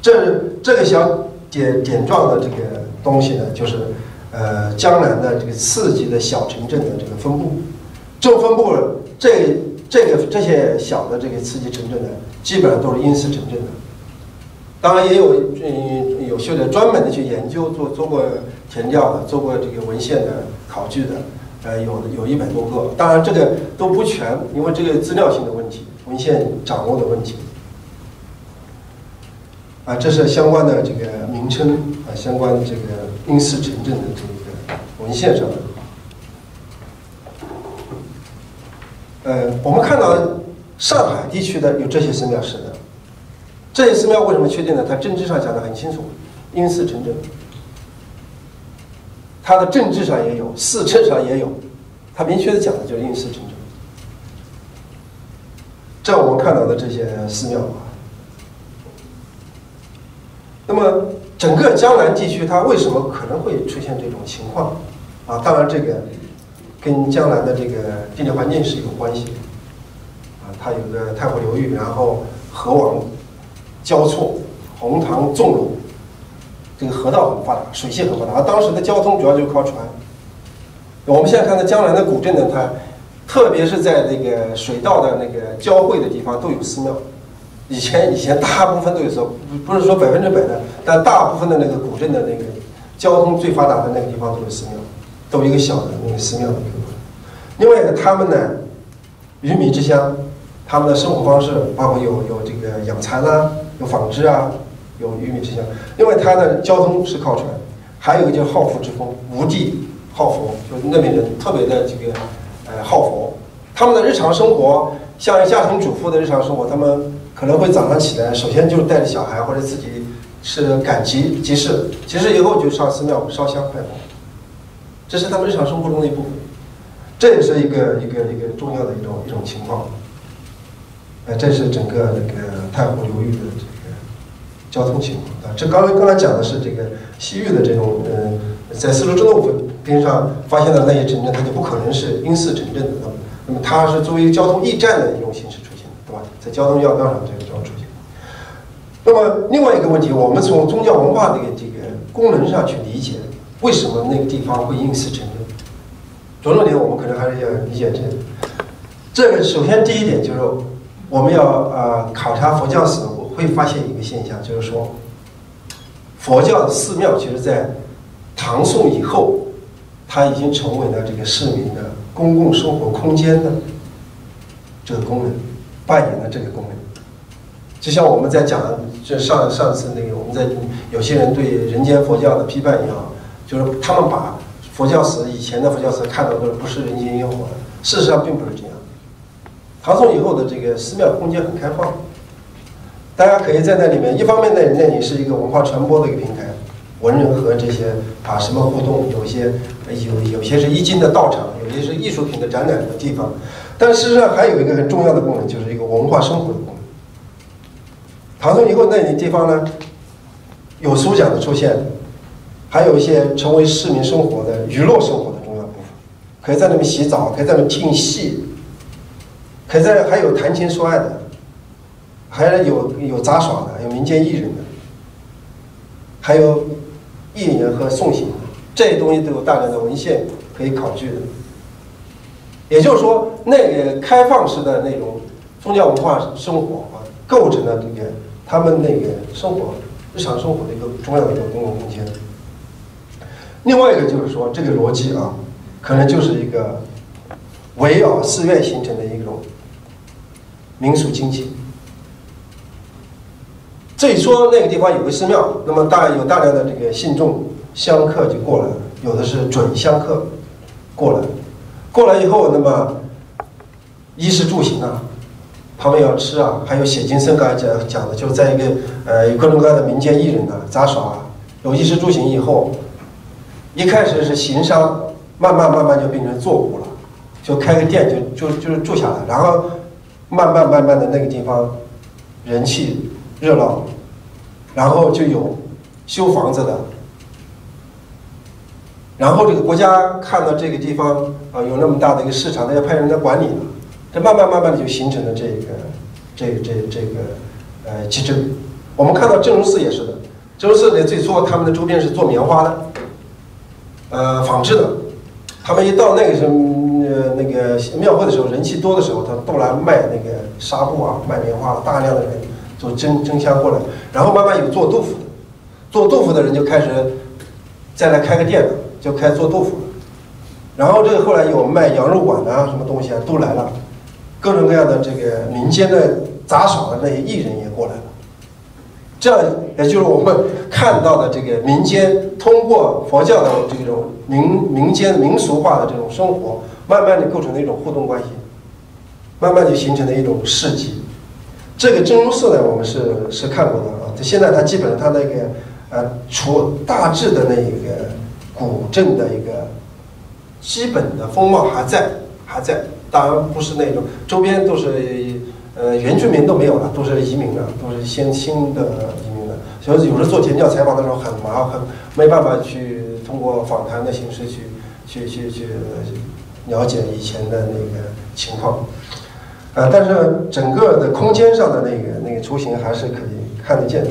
这这个小点点状的这个东西呢，就是呃江南的这个次级的小城镇的这个分布。这种分布，这这个这些小的这个次级城镇呢，基本上都是因式城镇的。当然也有嗯有些的专门的去研究做做过填调的，做过这个文献的考据的。呃，有有一百多个，当然这个都不全，因为这个资料性的问题、文献掌握的问题。啊，这是相关的这个名称啊，相关这个因寺城镇的这个文献上的。呃，我们看到上海地区的有这些寺庙是的，这些寺庙为什么确定呢？它政治上讲的很清楚，因寺成镇。它的政治上也有，寺政上也有，它明确的讲的就是因寺成镇。这我们看到的这些寺庙啊，那么整个江南地区它为什么可能会出现这种情况啊？当然这个跟江南的这个地理环境是有关系的啊，它有个太湖流域，然后河网交错，红塘纵流。这个河道很发达，水系很发达。当时的交通主要就是靠船。我们现在看到江南的古镇呢，它特别是在那个水道的那个交汇的地方都有寺庙。以前以前大部分都有说，不是说百分之百的，但大部分的那个古镇的那个交通最发达的那个地方都有寺庙，都有一个小的那个寺庙。另外呢，他们呢，鱼米之乡，他们的生活方式包括有有这个养蚕啊，有纺织啊。有鱼米之乡，另外它的交通是靠船，还有一个就是好佛之风，无地好佛，就那边人特别的这个呃好佛，他们的日常生活像家庭主妇的日常生活，他们可能会早上起来，首先就是带着小孩或者自己是赶集集市，集市以后就上寺庙烧香拜佛，这是他们日常生活中的一部分，这也是一个一个一个重要的一种一种情况，呃，这是整个那个太湖流域的这个。交通情况啊，这刚刚才讲的是这个西域的这种，呃，在丝绸之路边上发现的那些城镇，它就不可能是因寺城镇的，那么它是作为交通驿站的一种形式出现的，对吧？在交通要道上这个这样出现。那么另外一个问题，我们从宗教文化的这个功能上去理解，为什么那个地方会因寺城镇？着重点，我们可能还是要理解这个。这个首先第一点就是我们要呃考察佛教史。我会发现一个现象，就是说，佛教的寺庙，其实在唐宋以后，它已经成为了这个市民的公共生活空间的这个功能，扮演了这个功能。就像我们在讲，这上上次那个我们在有些人对人间佛教的批判一样，就是他们把佛教史以前的佛教史看到的不是人间烟火的，事实上并不是这样。唐宋以后的这个寺庙空间很开放，大家可以在那里面，一方面呢，那里是一个文化传播的一个平台，文人和这些啊什么互动，有些有有些是易经的道场，有些是艺术品的展览的地方，但事实上还有一个很重要的功能，就是一个文化生活的功能。唐宋以后，那里地方呢，有书讲的出现，还有一些成为市民生活的娱乐生活的重要部分，可以在那边洗澡，可以在那边听戏，可在还有谈情说爱的，还有有杂耍的，有民间艺人的，还有艺人和送行，这些东西都有大量的文献可以考据的。也就是说，那个开放式的那种宗教文化生活啊，构成了这个。他们那个生活、日常生活的一个重要的一个公共空间。另外一个就是说，这个逻辑啊，可能就是一个围绕寺院形成的一民俗经济。这一说那个地方有个寺庙，那么大有大量的这个信众香客就过来了，有的是准香客过来，过来以后，那么衣食住行啊。旁边要吃啊，还有写经僧刚才讲讲的，就是在一个呃各种各样的民间艺人啊、杂耍啊，有衣食住行以后，一开始是行商，慢慢慢慢就变成做古了，就开个店就就就是住下来，然后慢慢慢慢的那个地方人气热闹，然后就有修房子的，然后这个国家看到这个地方啊有那么大的一个市场，他要派人来管理了。这慢慢慢慢的就形成了这个，这个这这个呃集镇。我们看到镇中寺也是的，镇中寺呢最初他们的周边是做棉花的，呃纺织的。他们一到那个时候呃那个庙会的时候，人气多的时候，他都来卖那个纱布啊，卖棉花，大量的人就争争相过来。然后慢慢有做豆腐的，做豆腐的人就开始再来开个店，就开做豆腐了。然后这个后来有卖羊肉馆的，什么东西啊都来了。各种各样的这个民间的杂耍的那些艺人也过来了，这样也就是我们看到的这个民间通过佛教的这种民民间民俗化的这种生活，慢慢的构成的一种互动关系，慢慢就形成了一种市集。这个真容寺呢，我们是是看过的啊，现在它基本上它那个呃，除大致的那一个古镇的一个基本的风貌还在还在。当然不是那种周边都是呃原住民都没有了，都是移民了，都是先新的移民了。所以有时候做田教采访的时候很麻烦，没办法去通过访谈的形式去去去去了解以前的那个情况。呃，但是整个的空间上的那个那个雏形还是可以看得见的。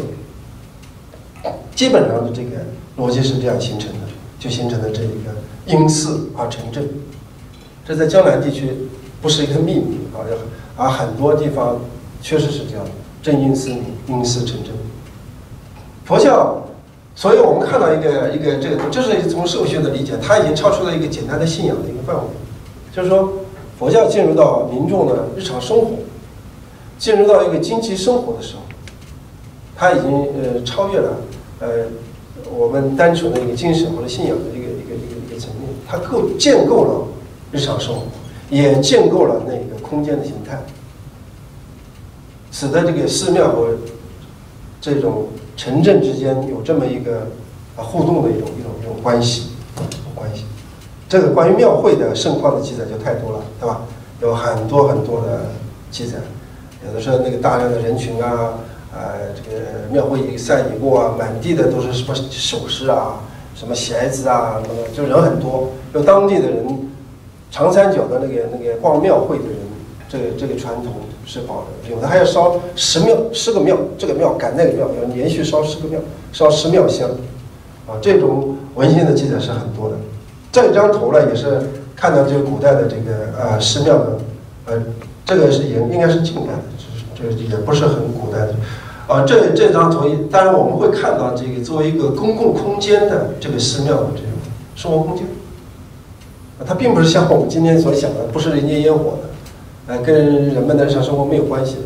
基本上的这个逻辑是这样形成的，就形成了这一个因寺而成镇。这在江南地区不是一个秘密啊，而很多地方确实是这样，正因寺因寺成正。佛教，所以我们看到一个一个这个，就是从社会学的理解，它已经超出了一个简单的信仰的一个范围，就是说佛教进入到民众的日常生活，进入到一个经济生活的时候，它已经呃超越了呃我们单纯的一个精神或者信仰的一个一个一个一个层面，它构建构了。日常生活也建构了那个空间的形态，使得这个寺庙和这种城镇之间有这么一个互动的一种一种一种关系。这个关于庙会的盛况的记载就太多了，对吧？有很多很多的记载，有的时候那个大量的人群啊，呃，这个庙会一散一过啊，满地的都是什么首饰啊，什么鞋子啊，什么就人很多，有当地的人。长三角的那个那个逛庙会的人，这个这个传统是保留的，有的还要烧十庙十个庙，这个庙赶那个庙，要连续烧十个庙，烧十庙香，啊，这种文献的记载是很多的。这张图呢，也是看到这个古代的这个呃寺庙的，呃，这个是也应该是近代的，就是这也不是很古代的，啊，这这张图，当然我们会看到这个作为一个公共空间的这个寺庙的这种生活空间，啊，它并不是像我们今天所想的，不是人间烟火的，呃，跟人们的日常生活没有关系的。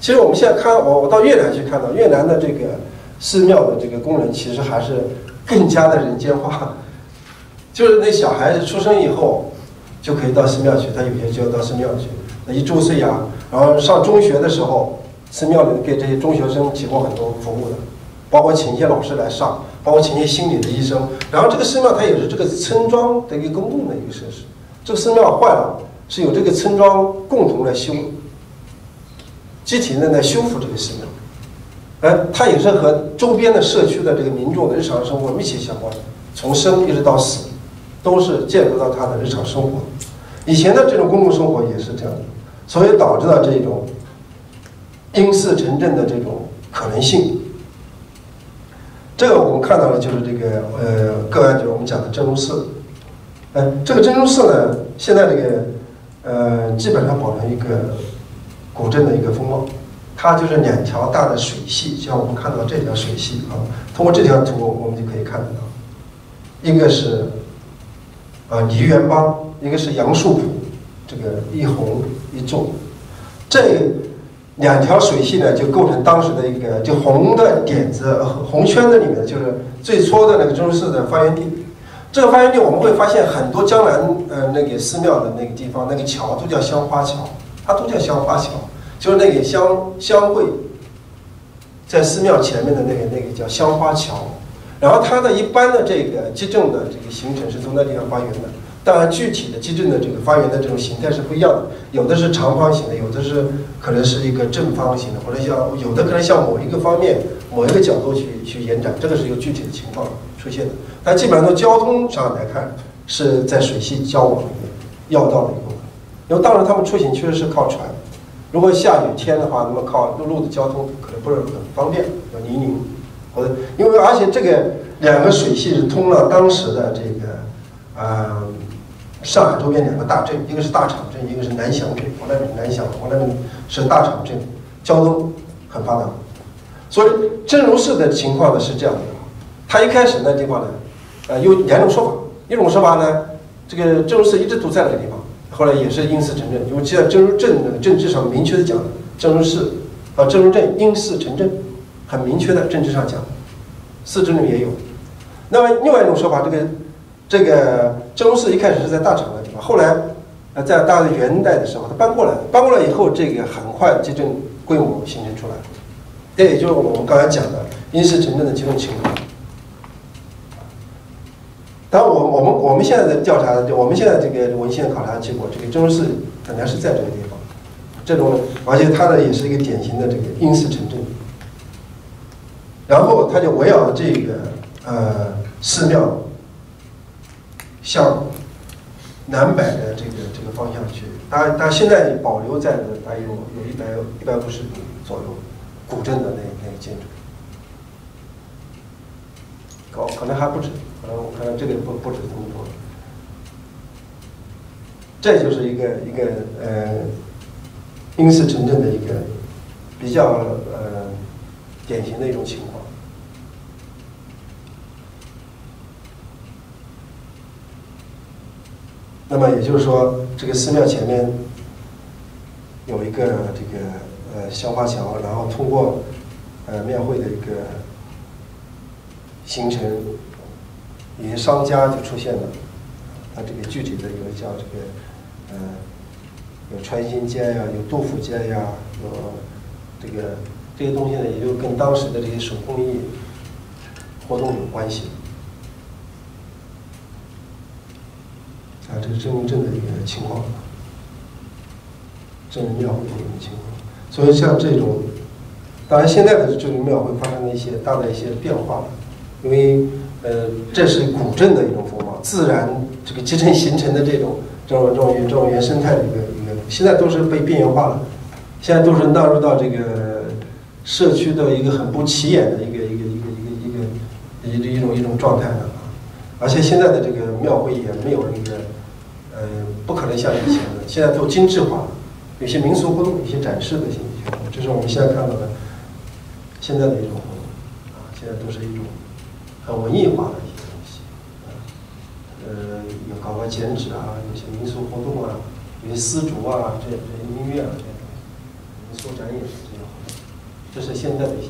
其实我们现在看，我我到越南去看到越南的这个寺庙的这个功能，其实还是更加的人间化，就是那小孩子出生以后就可以到寺庙去，他有些就要到寺庙去，那一周岁呀，然后上中学的时候。寺庙里给这些中学生提供很多服务的，包括请一些老师来上，包括请一些心理的医生。然后这个寺庙它也是这个村庄的一个公共的一个设施。这个寺庙坏了，是由这个村庄共同来修，集体的来修复这个寺庙。哎，它也是和周边的社区的这个民众的日常生活密切相关的，从生一直到死，都是介入到他的日常生活。以前的这种公共生活也是这样的，所以导致了这种。因寺成正的这种可能性，这个我们看到的就是这个呃个案，就是我们讲的珍珠寺。呃，这个珍珠寺呢，现在这个呃基本上保留一个古镇的一个风貌。它就是两条大的水系，像我们看到这条水系啊，通过这条图我们就可以看得到，一个是啊梨园帮，一个是杨树浦，这个一红一重，这。两条水系呢，就构成当时的一个就红的点子，红圈子里面就是最初的那个真如寺的发源地。这个发源地我们会发现很多江南呃那个寺庙的那个地方，那个桥都叫香花桥，它都叫香花桥，就是那个香香会，在寺庙前面的那个那个叫香花桥。然后它的一般的这个基正的这个形成是从那地方发源的。当然，具体的基镇的这个发源的这种形态是不一样的，有的是长方形的，有的是可能是一个正方形的，或者像有的可能向某一个方面、某一个角度去去延展，这个是有具体的情况出现的。但基本上从交通上来看，是在水系交往的要道的一部分。因为当时他们出行确实是靠船，如果下雨天的话，那么靠陆路的交通可能不是很方便，要泥泞，或者因为而且这个两个水系是通了当时的这个，嗯。上海周边两个大镇，一个是大厂镇，一个是南翔镇。我那边南翔，我那边是大厂镇，交通很发达。所以真如寺的情况呢是这样的，它一开始那地方呢，呃，有两种说法。一种说法呢，这个真如寺一直都在那个地方，后来也是因寺成镇。因为记得真如镇那个政治上明确的讲的，真如寺啊，真如镇因寺成镇，很明确的政治上讲，寺志里面也有。那么另外一种说法，这个。这个真如寺一开始是在大厂的地方，后来，呃，在大概元代的时候，他搬过来，搬过来以后，这个很快集镇规模形成出来，这也就是我们刚才讲的因势成镇的几种情况。当然，我我们我们现在的调查，我们现在这个文献考察结果，这个真如寺本来是在这个地方，这种，而且它呢也是一个典型的这个因势城镇，然后他就围绕这个呃寺庙。向南北的这个这个方向去，当然，但现在保留在的大约有有一百一百五十米左右古镇的那那建筑，高可能还不止，可能我看这个不不止这么多。这就是一个一个呃因寺城镇的一个比较呃典型的一种情况。那么也就是说，这个寺庙前面有一个这个呃香花桥，然后通过呃庙会的一个形成，一些商家就出现了。它这个具体的有叫这个呃有穿心街呀，有杜甫街呀，有这个这些东西呢，也就跟当时的这些手工艺活动有关系。啊，这是真如镇的一个情况，真人庙的一个情况。所以像这种，当然现在的真如庙会发生了一些大的一些变化，因为呃，这是古镇的一种风貌，自然这个集镇形成的这种这种这种这种原生态的一个一个，现在都是被边缘化了，现在都是纳入到这个社区的一个很不起眼的一个一个一个一个一个一一种一种状态了，而且现在的这个庙会也没有那个。呃，不可能像以前的，现在都精致化了，有些民俗活动，一些展示的形式，这是我们现在看到的现在的一种活动啊，现在都是一种很文艺化的一些东西啊，呃，有搞搞剪纸啊，有些民俗活动啊，有些丝竹啊，这这音乐啊这些东西，民俗展演这，是现在的一些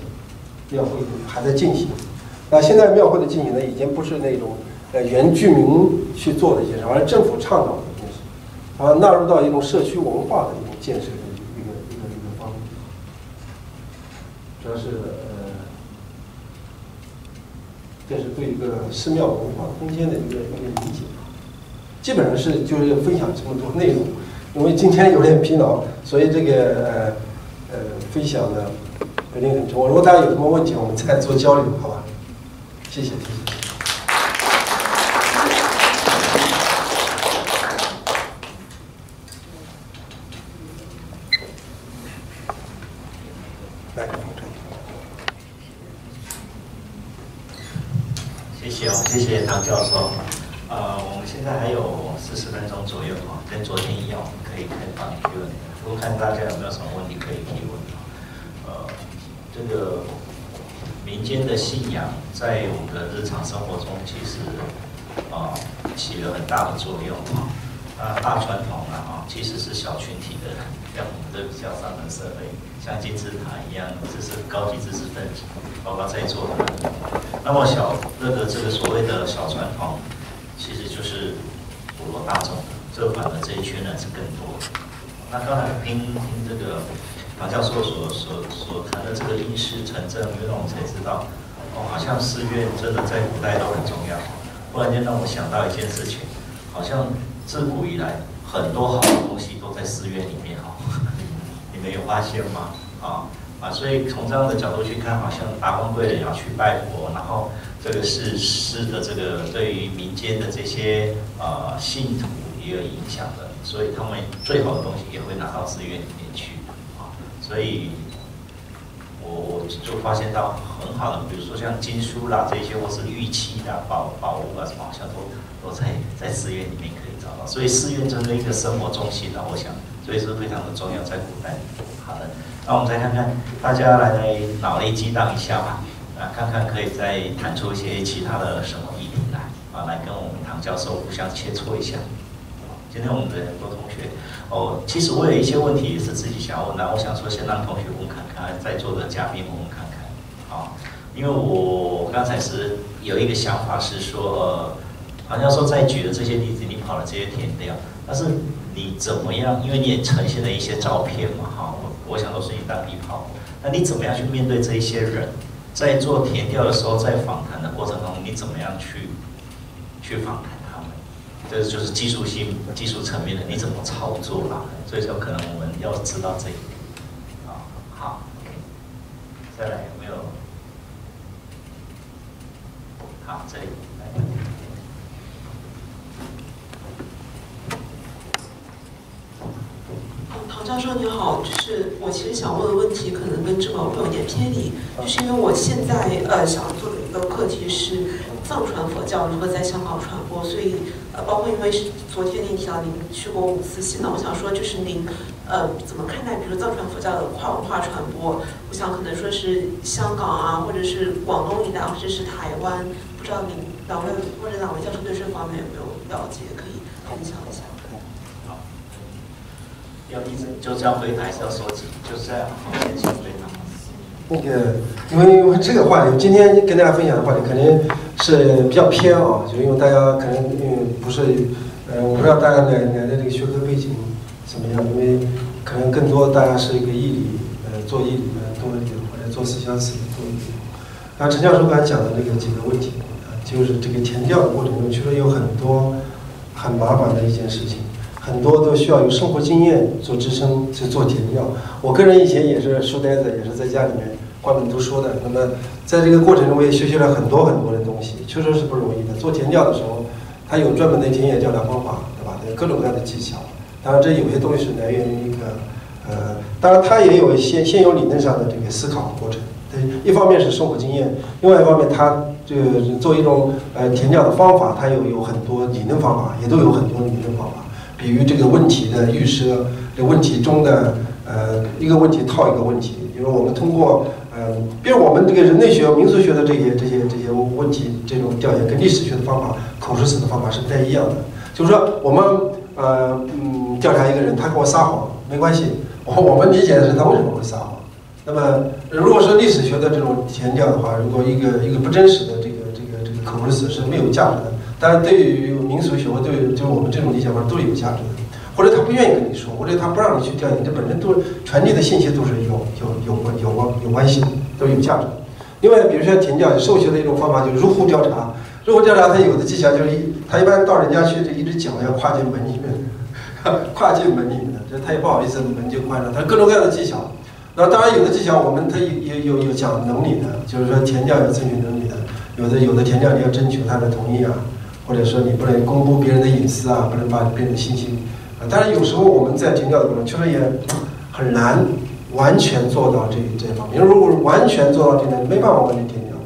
庙会还在进行。那现在庙会的进行呢，已经不是那种呃原居民去做的一些事，而是政府倡导的东西，啊，纳入到一种社区文化的一种建设的一个一个一个方面。主要是呃，这是对一个寺庙文化空间的一个一个理解，基本上是就是分享这么多内容。因为今天有点疲劳，所以这个呃呃分享呢肯定很重要。如果大家有什么问题，我们再做交流，好吧？谢，谢谢。谢谢唐教授。呃，我们现在还有四十分钟左右啊，跟昨天一样，我们可以开放提问。我看大家有没有什么问题可以提问呃，这个民间的信仰在我们的日常生活中其实啊起了很大的作用啊。那大传统呢啊，其实是小群体的，像我们的比较上层社会，像金字塔一样，这是高级知识分子，包括在座的。那么小那个这个所谓的小传统，其实就是普罗大众的，这反而这一群人是更多。那刚才听听这个马教授所所所谈的这个因事成真，因为我们才知道，哦，好像寺院真的在古代都很重要。忽然间让我想到一件事情，好像自古以来很多好的东西都在寺院里面哈，你们有发现吗？啊？啊，所以从这样的角度去看，好像达官贵人要去拜佛，然后这个是是的这个对于民间的这些呃信徒也有影响的，所以他们最好的东西也会拿到寺院里面去啊。所以，我我就发现到很好的，比如说像经书啦这些，或是玉器啦、宝宝物啊什么，好像都都在在寺院里面可以找到。所以寺院成为一个生活中心呢，我想所以是非常的重要，在古代。好的。那我们再看看，大家来脑力激荡一下吧，啊，看看可以再谈出一些其他的什么议题来，啊，来跟我们唐教授互相切磋一下。今天我们的很多同学，哦，其实我有一些问题也是自己想要问的，我想说先让同学问看看，在座的嘉宾问问看看，啊，因为我刚才是有一个想法是说，呃，唐教授在举的这些例子，你跑了这些填调，但是你怎么样？因为你也呈现了一些照片嘛，哈。我想都是你当地炮，那你怎么样去面对这一些人？在做填调的时候，在访谈的过程中，你怎么样去去访谈他们？这就是技术性、技术层面的，你怎么操作啦？所以说，可能我们要知道这一点。啊，好再来有没有？好，这里。教授你好，就是我其实想问的问题可能跟这个会有点偏离，就是因为我现在呃想做的一个课题是藏传佛教如何在香港传播，所以呃包括因为是昨天您提到您去过五次西，那我想说就是您呃怎么看待比如藏传佛教的跨文化传播？我想可能说是香港啊，或者是广东一带，或者是台湾，不知道您两位或者两位教授对这方面有没有了解，可以分享一下。要一直就这样回答，还是要说几？就这样，先请回答。那个，因为这个话题，今天跟大家分享的话题肯定是比较偏啊，就因为大家可能嗯不是，呃，我不知道大家的的这个学科背景怎么样，因为可能更多大家是一个义理，呃，做义理的多一点，或者做思想史的多一点。那陈教授刚才讲的那个几个问题啊，就是这个填调的过程中，其实有很多很麻烦的一件事情。很多都需要有生活经验做支撑去做填调。我个人以前也是书呆子，也是在家里面关门读书的。那么在这个过程中，我也学习了很多很多的东西，确实是不容易的。做填调的时候，它有专门的田野调查方法，对吧？有各种各样的技巧。当然，这有些东西是来源于一个，呃，当然它也有一些现有理论上的这个思考过程。对，一方面是生活经验，另外一方面它这个做一种呃填调的方法，它有有很多理论方法，也都有很多理论方法。比如这个问题的预设，这问题中的呃一个问题套一个问题，比如我们通过呃比如我们这个人类学、民俗学的这些这些这些问题，这种调研跟历史学的方法、口述史的方法是不太一样的。就是说，我们呃嗯调查一个人，他跟我撒谎没关系，我 我们理解的是他为什么会撒谎。那么，如果说历史学的这种填调的话，如果一个一个不真实的这个这个这个口述史是没有价值的，但是对于民俗学或对就是我们这种理解方都是有价值的。或者他不愿意跟你说，或者他不让你去调研，这本身都传递的信息都是有有有关有关有关系的，都有价值的。另外，比如说填调授学的一种方法就是入户调查，入户调查他有的技巧就是一，他一般到人家去，就一只脚要跨进门里面，跨进门里面的，这他也不好意思门就关上，他各种各样的技巧。那当然有的技巧我们他有有有有讲能力的，就是说填调有咨询能力的，有的有的填调你要征求他的同意啊，或者说你不能公布别人的隐私啊，不能把别人的信息啊。但是有时候我们在填教的过程确实也很难完全做到这这方面。如果完全做到这点，没办法完全填调。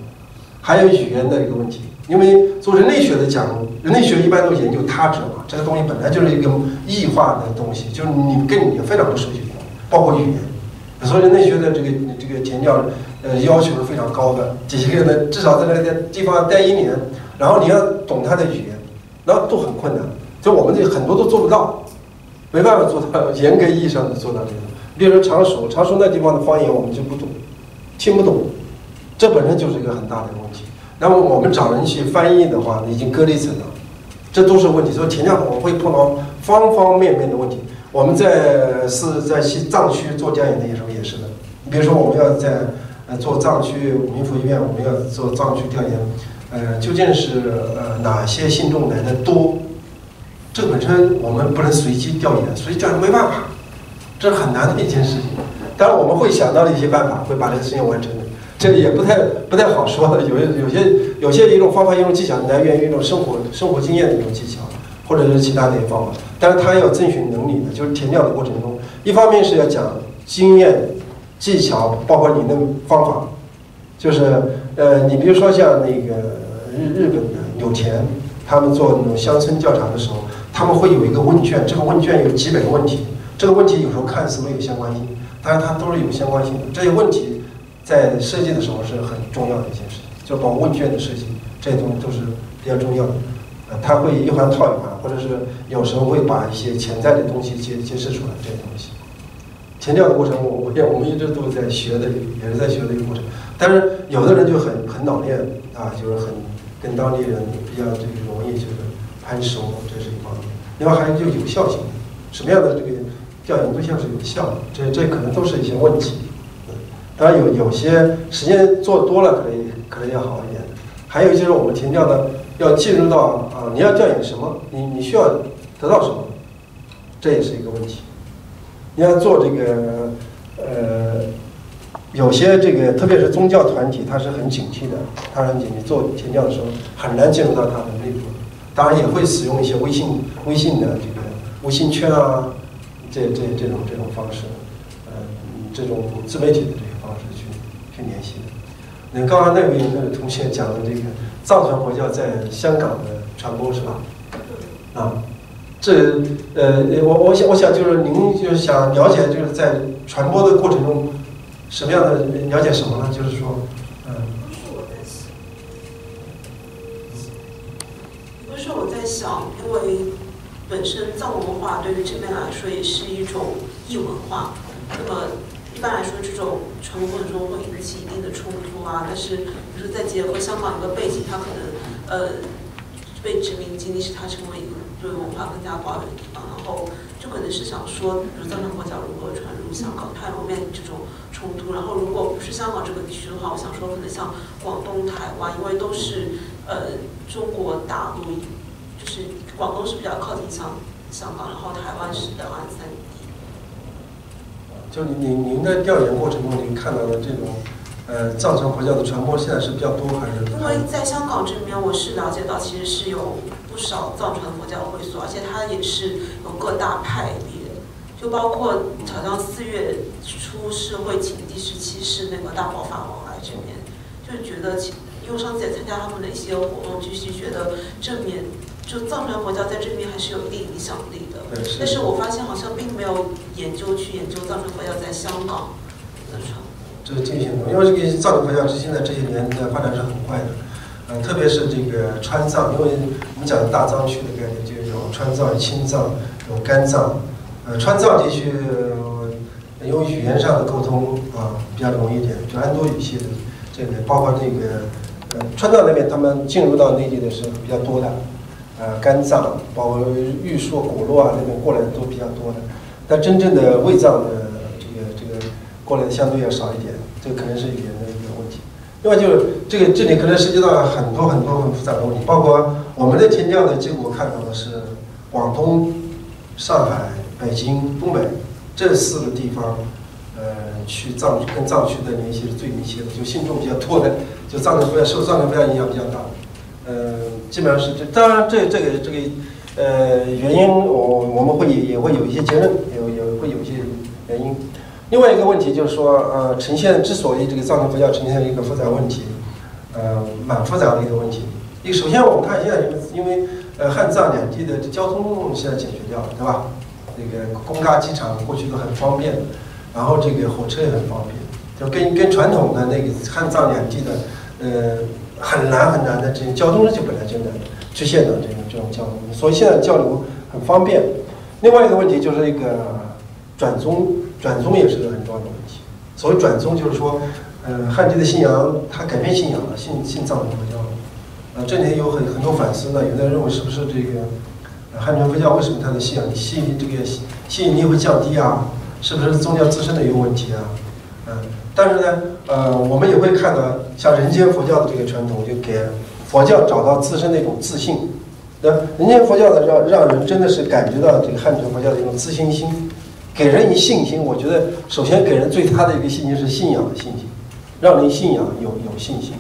还有语言的一个问题，因为做人类学的讲，人类学一般都研究他者嘛，这个东西本来就是一个异化的东西，就是你跟你非常不熟悉，包括语言。所以人类学的这个这个填教，呃，要求是非常高的。这些个呢，至少在那个地方待一年，然后你要懂他的语言，那都很困难。就我们这很多都做不到。没办法做到 严格意义上的做到这个，比如说常熟，常熟那地方的方言我们就不懂，听不懂，这本身就是一个很大的问题。那么我们找人去翻译的话，已经隔离层了，这都是问题。所以填调我会碰到方方面面的问题。我们在是在西藏区做调研的时候也是的。你比如说我们要在呃做藏区民福医院，我们要做藏区调研，呃，究竟是呃哪些信众来的多？这本身我们不能随机调研，所以这样没办法，这是很难的一件事情。当然我们会想到的一些办法，会把这个事情完成的。这里也不太不太好说的，有有些有些一种方法、一种技巧来源于一种生活生活经验的一种技巧，或者是其他的一些方法。但是它要遵循能力的，就是填料的过程中，一方面是要讲经验、技巧，包括理论方法，就是呃，你比如说像那个日日本的有田，他们做那种乡村调查的时候。他们会有一个问卷，这个问卷有几百个问题，这个问题有时候看似没有相关性，但是它都是有相关性的。这些问题在设计的时候是很重要的一件事情，就包括问卷的设计，这些东西都是比较重要的。呃，它会一环套一环，或者是有时候会把一些潜在的东西揭揭示出来，这些东西。填调的过程，我我我们一直都在学的，也是在学的一个过程。但是有的人就很很老练啊，就是很跟当地人比较这个容易就是攀熟，这是一方面。另外还有就有效性，什么样的这个调研对象是有效的？这这可能都是一些问题。当然有有些时间做多了可能可能要好一点。还有就是我们填调呢，要进入到啊，你要调研什么？你你需要得到什么？这也是一个问题。你要做这个呃，有些这个特别是宗教团体，它是很警惕的，它很警惕。做填调的时候很难进入到它的内部。当然也会使用一些微信、微信的这个微信圈啊，这这这种这种方式，呃，这种自媒体的这些方式去去联系。那刚刚那位那位同学讲的这个藏传佛教在香港的传播是吧？啊，这呃，我我想我想就是您就是想了解就是在传播的过程中什么样的了解什么呢？就是说。嗯。不是我在想，因为本身藏文化对于这边来说也是一种异文化，那么一般来说这种传播过程中会引起一定的冲突啊。但是，比如说再结合香港一个背景，它可能呃被殖民经历使它成为一个对文化更加包容的地方，然后就可能是想说，比如藏传佛教如何传入香港，它后面临这种冲突。然后如果不是香港这个地区的话，我想说可能像广东、台湾，因为都是呃中国大陆。就是广东是比较靠近香香港，然后台湾是两岸三地。就您您您在调研过程中，您看到的这种呃藏传佛教的传播，现在是比较多还是？因为在香港这边，我是了解到，其实是有不少藏传佛教会所，而且它也是有各大派别，就包括好像四月初是会请第十七世那个大宝法王来这边，就觉得，因为上次也参加他们的一些活动，就是觉得正面。就藏传佛教在这边还是有一定影响力的，但是我发现好像并没有研究去研究藏传佛教在香港的传播。这个这些因为这个藏传佛教是现在这些年的发展是很快的，呃，特别是这个川藏，因为我们讲的大藏区的概念，就有川藏、青藏、有甘藏，呃，川藏地区因为语言上的沟通啊比较容易一点，就安多语系的这个，包括这个呃川藏那边他们进入到内地的是比较多的，呃，甘藏，包括玉树、果洛啊那边过来的都比较多的，但真正的卫藏的这个这个过来的相对要少一点，这可能是语言。另外就是这个这里可能涉及到很多很多很复杂的问题，包括我们的填调的结果看到的是广东、上海、北京、东北。这四个地方，呃，去藏跟藏区的联系是最密切的，就信众比较多的，就藏传佛教受藏传佛教影响比较大，呃，基本上是这。当然，这这个这个呃原因，我我们会也会有一些结论，有有会有一些。另外一个问题就是说，呃，呈现之所以这个藏传佛教呈现一个复杂问题，呃，蛮复杂的一个问题。一首先我们看现在，因为呃汉藏两地的交通现在解决掉了，对吧？那个贡嘎机场过去都很方便，然后这个火车也很方便，就跟跟传统的那个汉藏两地的，呃，很难很难的这交通就本来就难出现的这种这种交通，所以现在交流很方便。另外一个问题就是一个转宗，转宗也是个很重要的问题。所谓转宗就是说，呃，汉地的信仰他改变信仰了，信信藏传佛教了。呃，这里有很很多反思呢，有的人认为是不是这个。呃汉传佛教为什么它的信仰吸引这个吸引力会降低啊？是不是宗教自身的一个问题啊？嗯，但是呢，呃，我们也会看到像人间佛教的这个传统，就给佛教找到自身的一种自信。那人间佛教的让让人真的是感觉到这个汉传佛教的一种自信心，给人以信心。我觉得首先给人最大的一个信心是信仰的信心，让人信仰有有信心。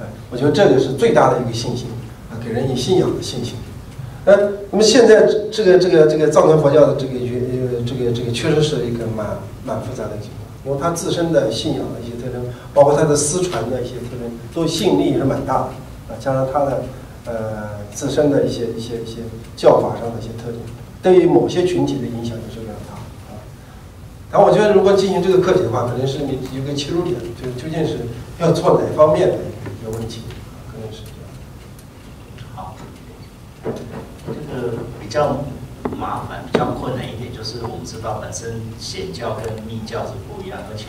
哎，我觉得这个是最大的一个信心啊，给人以信仰的信心。呃，那么现在这个这个这个藏传佛教的这个原呃这个这个确实是一个蛮蛮复杂的情况，因为它自身的信仰的一些特征，包括它的私传的一些特征，都吸引力也是蛮大的啊。加上它的呃自身的一些一些一些教法上的一些特点，对于某些群体的影响也是。然后我觉得，如果进行这个课题的话，可能是你有个切入点，就是究竟是要做哪方面的一个问题。可能是这样。好，这个比较麻烦、比较困难一点，就是我们知道本身显教跟密教是不一样，而且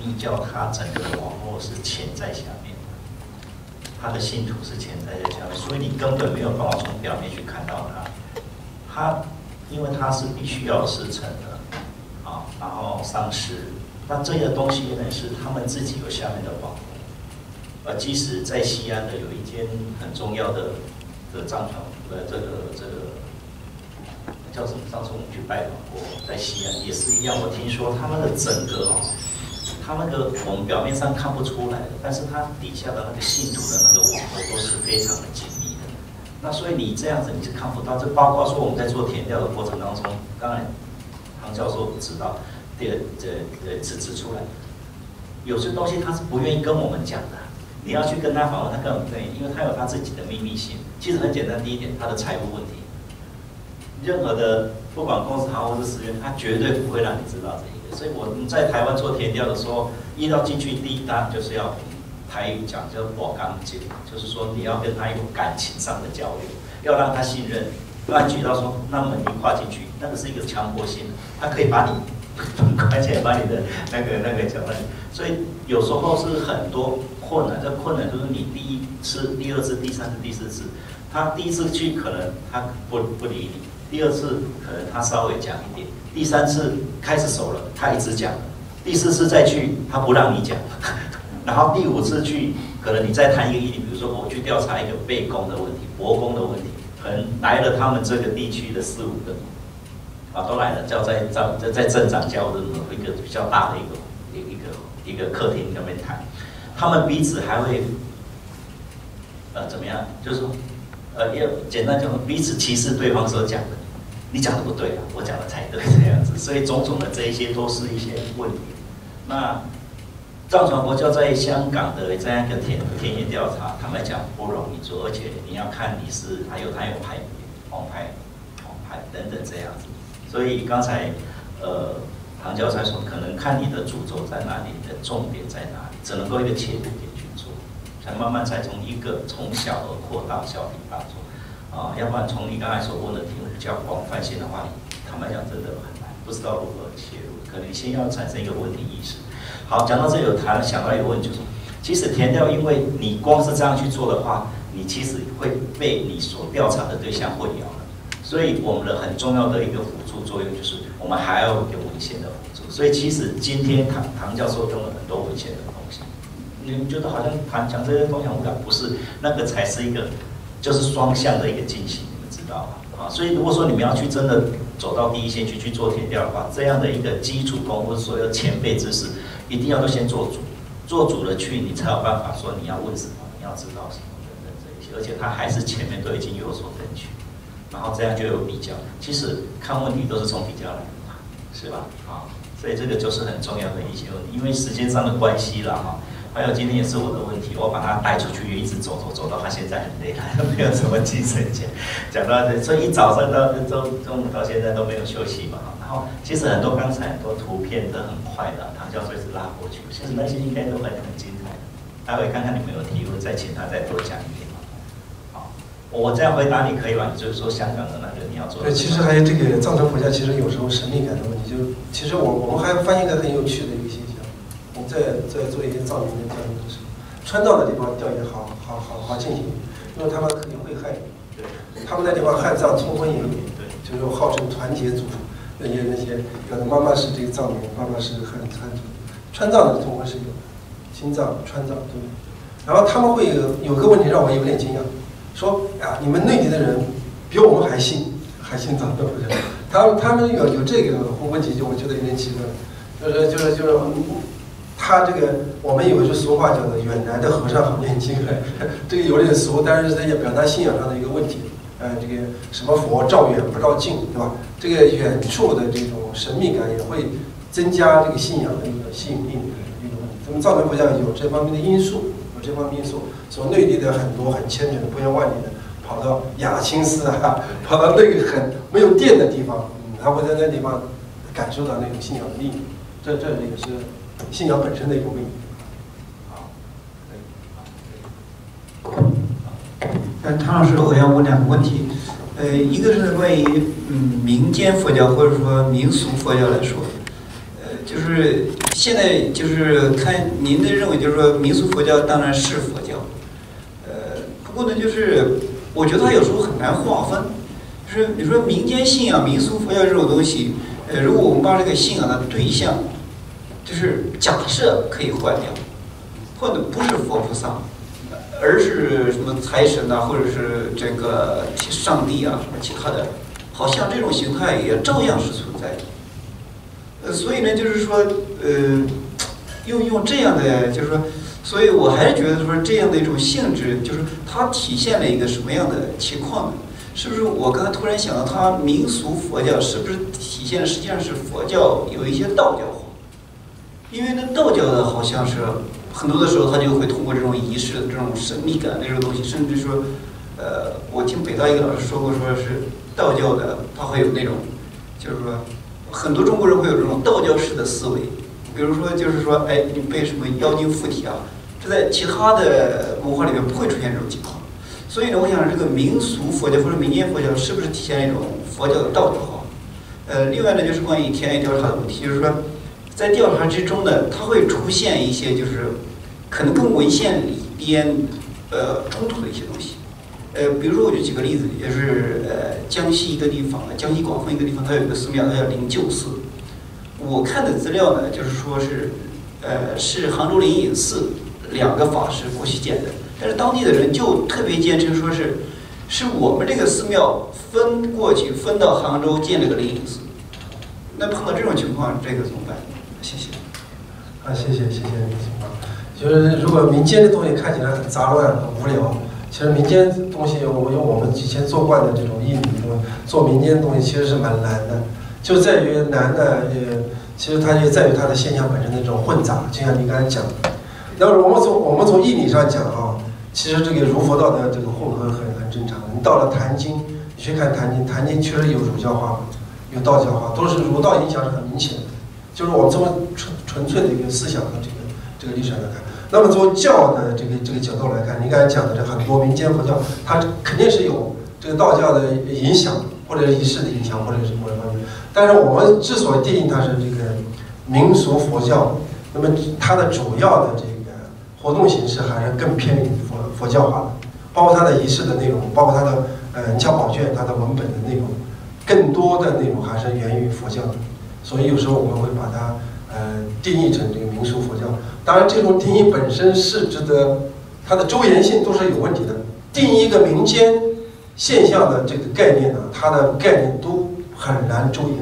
密教它整个网络是潜在下面的，它的信徒是潜在在下面，所以你根本没有办法从表面去看到它。它因为它是必须要师承的，然后上师，那这些东西呢是他们自己有下面的网络，而即使在西安的有一间很重要的的藏传呃这个这个。叫什么？上次我们去拜访过，在西安也是一样。我听说他们的整个哦，他那个我们表面上看不出来，但是他底下的那个信徒的那个网络都是非常的紧密的。那所以你这样子你是看不到。这包括说我们在做填调的过程当中，当然唐教授知道，这这这指指出来，有些东西他是不愿意跟我们讲的。你要去跟他访问，他根本不愿意，因为他有他自己的秘密性。其实很简单，第一点，他的财务问题。任何的不管公司好或是私人，他绝对不会让你知道这一个。所以我们在台湾做填调的时候，一到进去第一单就是要台语讲叫“我刚进”，就是说你要跟他有感情上的交流，要让他信任。不然举到说，那么你跨进去，那个是一个强迫性的，他可以把你关起来，把你的那个那个讲了。所以有时候是很多困难，这困难就是你第一次、第二次、第三次、第四次，他第一次去可能他不不理你。第二次可能他稍微讲一点，第三次开始熟了，他一直讲，第四次再去他不让你讲，然后第五次去，可能你再谈一个议题，比如说我去调查一个背公的问题、博公的问题，可能来了他们这个地区的四五个，啊都来了，叫在在在镇长教的一个比较大的一个一一个一个客厅里面谈，他们彼此还会呃怎么样，就是说。呃，也简单讲，彼此歧视对方所讲的，你讲的不对啊，我讲的才对这样子，所以种种的这一些都是一些问题。那藏传佛教在香港的这样一个田田野调查，坦白讲不容易做，而且你要看你是还有他有派别，红派、红派等等这样子。所以刚才呃唐教授说，可能看你的主轴在哪里，你的重点在哪里，只能够一个切入点去做，才慢慢才从一个从小而扩大，小题大做。啊，要不然从你刚才所问的题目比较广泛性的话，坦白讲真的很难，不知道如何切入，可能先要产生一个问题意识。好，讲到这有谈想到一个问题，就是其实填掉，因为你光是这样去做的话，你其实会被你所调查的对象混淆。所以我们的很重要的一个辅助作用，就是我们还要有文献的辅助。所以其实今天唐唐教授用了很多文献的东西，你们觉得好像谈讲这些共享无感，不是那个才是一个。就是双向的一个进行，你们知道吗？啊，所以如果说你们要去真的走到第一线去去做填调的话，这样的一个基础功或者所有前辈知识，一定要都先做主，做主了去，你才有办法说你要问什么，你要知道什么等等这一些，而且他还是前面都已经有所根据，然后这样就有比较。其实看问题都是从比较来的嘛，是吧？啊，所以这个就是很重要的一些问题，因为时间上的关系了哈。还有今天也是我的问题，我把他带出去，一直走走走到他现在很累了，没有什么精神讲。讲到这，所以一早上到中中午到现在都没有休息嘛。然后其实很多刚才很多图片都很快的，唐教授是拉过去，其实那些应该都会很精彩。待会看看你们有提问，再请他再多讲一点。好，我这样回答你可以吧？就是说香港的那个你要做。对，其实还有这个藏传佛教，其实有时候神秘感的问题，就其实我我们还发现一个很有趣的一个现象。我们在在做一些藏民的教育的时候，川藏的地方调研好好好好进行，因为他们肯定会害对，他们那地方汉藏通婚也有，对，就是号称团结族，那些那些有的妈妈是这个藏民，爸爸是汉汉族，川藏的通婚是有的，新藏、川藏对。然后他们会有有个问题让我有点惊讶，说啊，你们内地的人比我们还信还信藏的不是？他他们有有这个问题，就我觉得有点奇怪，就是就是就是。他这个，我们有一句俗话叫做“远来的和尚好念经”，这个有点俗，但是这也表达信仰上的一个问题。呃，这个什么佛照远不照近，对吧？这个远处的这种神秘感也会增加这个信仰的一个吸引力的一个问题。咱们藏传佛教有这方面的因素，这方面因素，从内地的很多很虔诚的不远万里的跑到雅青寺啊，跑到那个很没有电的地方，嗯，他会在那地方感受到那种信仰的力量。这这也是。信仰本身的一个魅力。好，嗯，唐老师，我要问两个问题。呃，一个是关于嗯民间佛教或者说民俗佛教来说，就是现在就是看您的认为，就是说民俗佛教当然是佛教，呃，不过呢，就是我觉得它有时候很难划分，就是你说民间信仰、民俗佛教这种东西，呃，如果我们把这个信仰的对象。就是假设可以换掉，换的不是佛菩萨，而是什么财神呐，或者是这个上帝啊，什么其他的，好像这种形态也照样是存在的。呃，所以呢，就是说，呃，用用这样的，就是说，所以我还是觉得说这样的一种性质，就是它体现了一个什么样的情况呢？是不是我刚才突然想到，它民俗佛教是不是体现实际上是佛教有一些道教化？因为呢，道教的好像是很多的时候，他就会通过这种仪式这种神秘感那种东西，甚至说，呃，我听北大一个老师说过，说是道教的，它会有那种，就是说，很多中国人会有这种道教式的思维，比如说，就是说，哎，你被什么妖精附体啊，这在其他的文化里面不会出现这种情况。所以呢，我想这个民俗佛教或者民间佛教是不是体现一种佛教的道德化？呃，另外呢，就是关于田野调查的问题，就是说。在调查之中呢，它会出现一些就是可能跟文献里边呃冲突的一些东西，呃，比如说我就举个例子，就是呃江西一个地方，江西广丰一个地方，它有一个寺庙，它叫灵鹫寺。我看的资料呢，就是说是呃是杭州灵隐寺两个法师过去建的，但是当地的人就特别坚称说是是我们这个寺庙分过去分到杭州建了个灵隐寺。那碰到这种情况，这个怎么办？谢谢，啊，谢谢谢谢你的情况，就是如果民间的东西看起来很杂乱、很无聊，其实民间东西，我用我们以前做惯的这种义理，做民间东西其实是蛮难的，就在于难的，呃，其实它也在于它的现象本身的这种混杂，就像你刚才讲，要是我们从我们从义理上讲啊，其实这个儒佛道的这个混合很很正常。你到了《坛经》，你去看《坛经》，《坛经》确实有儒教化，有道教化，都是儒道影响是很明显的。就是我们从纯纯粹的一个思想和这个这个历史上来看。那么从教的这个这个角度来看，你刚才讲的这很多民间佛教，它肯定是有这个道教的影响，或者仪式的影响，或者是什么方面。但是我们之所以定义它是这个民俗佛教，那么它的主要的这个活动形式还是更偏于佛佛教化的，包括它的仪式的内容，包括它的呃，你像宝卷它的文本的内容，更多的内容还是源于佛教的。所以有时候我们会把它呃定义成这个民俗佛教。当然，这种定义本身是值得它的周延性都是有问题的。定义一个民间现象的这个概念呢，它的概念都很难周延，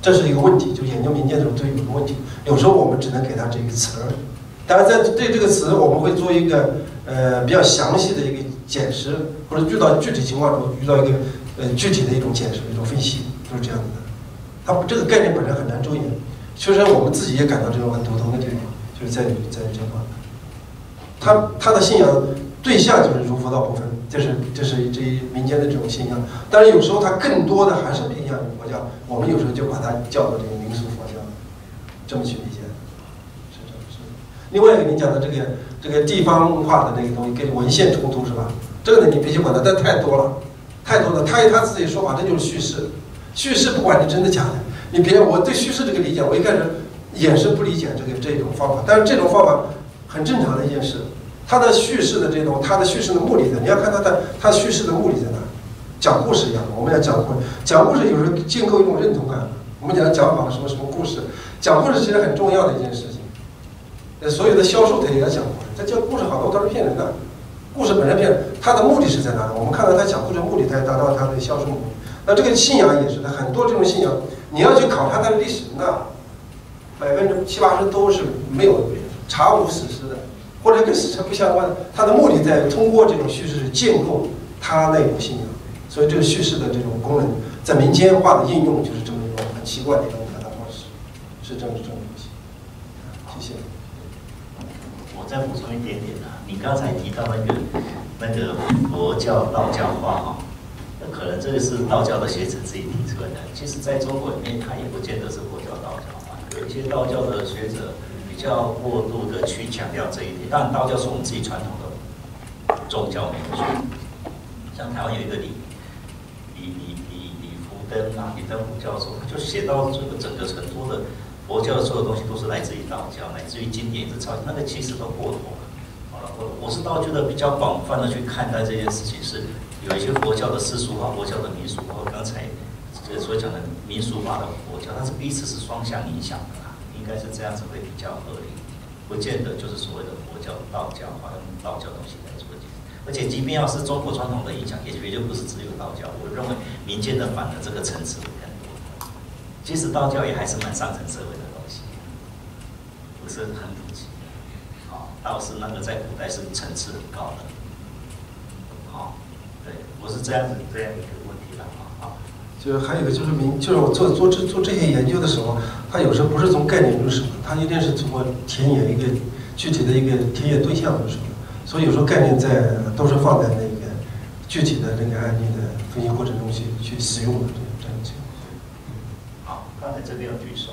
这是一个问题。就研究民间的时候都有个问题，有时候我们只能给它这个词儿。当然，在对这个词，我们会做一个呃比较详细的一个解释，或者遇到具体情况中遇到一个呃具体的一种解释、一种分析，都是这样子的。它这个概念本身很难周延，确实我们自己也感到这种很头疼的地方。就是在于在于这块，他他的信仰对象就是儒佛道不分，这是这是这一民间的这种信仰。但是有时候他更多的还是偏向于佛教，我们有时候就把它叫做这个民俗佛教，这么去理解，是这是。另外一个你讲的这个这个地方化的那个东西跟文献冲突是吧？这个呢你必须管它，但太多了，太多了。他有他自己说法，这就是叙事，叙事不管你真的假的，你别我对叙事这个理解，我一开始。也是不理解这个这种方法，但是这种方法很正常的一件事。它的叙事的这种，它的叙事的目的在，你要看它的它叙事的目的在哪？讲故事一样，我们要讲故事，讲故事有时候建构一种认同感。我们讲讲好了什么什么故事，讲故事其实很重要的一件事情。呃，所有的销售他也要讲故事，他讲故事好多都是骗人的，故事本身骗人，他的目的是在哪？我们看到他讲故事目的，他要达到他的销售目的。那这个信仰也是的，很多这种信仰，你要去考察它的历史，那。百分之七八十都是没有查无史实的，或者跟史实不相关的。它的目的在于通过这种叙事建构它那种信仰，所以这个叙事的这种功能在民间化的应用就是这么一种很奇怪的一种表达方式，是这么这种东西。谢谢。我再补充一点点啊，你刚才提到那个那个佛教道教化哈，那可能这个是道教的学者自己提出来的。其实在中国里面，它也不见得是佛教道教啊。有一些道教的学者比较过度的去强调这一点，当然道教是我们自己传统的宗教没错。像台湾有一个李李李李李福登啊，李登福教授，他就写到这个整个成都的佛教所有东西都是来自于道教，乃至于经典是抄，那个其实都过头了。好了，我我是倒觉得比较广泛的去看待这件事情，是有一些佛教的世俗化，佛教的民俗化，刚才。这所讲的民俗化的佛教，它是彼此是双向影响的啦，应该是这样子会比较合理，不见得就是所谓的佛教、道教化用道教东西来做解。而且，即便要是中国传统的影响，也绝对不是只有道教。我认为民间的反的这个层次会更多。其实道教也还是蛮上层社会的东西，不是很普及。好，道是那个在古代是层次很高的。我是这样子这样一个问题的啊。就是还有一个就是明，就是我做做这做这些研究的时候，他有时候不是从概念入手，他一定是通过田野一个具体的一个田野对象入手的，所以有时候概念在都是放在那个具体的那个案例的分析过程中去去使用的这样子。好，刚才这边要举手。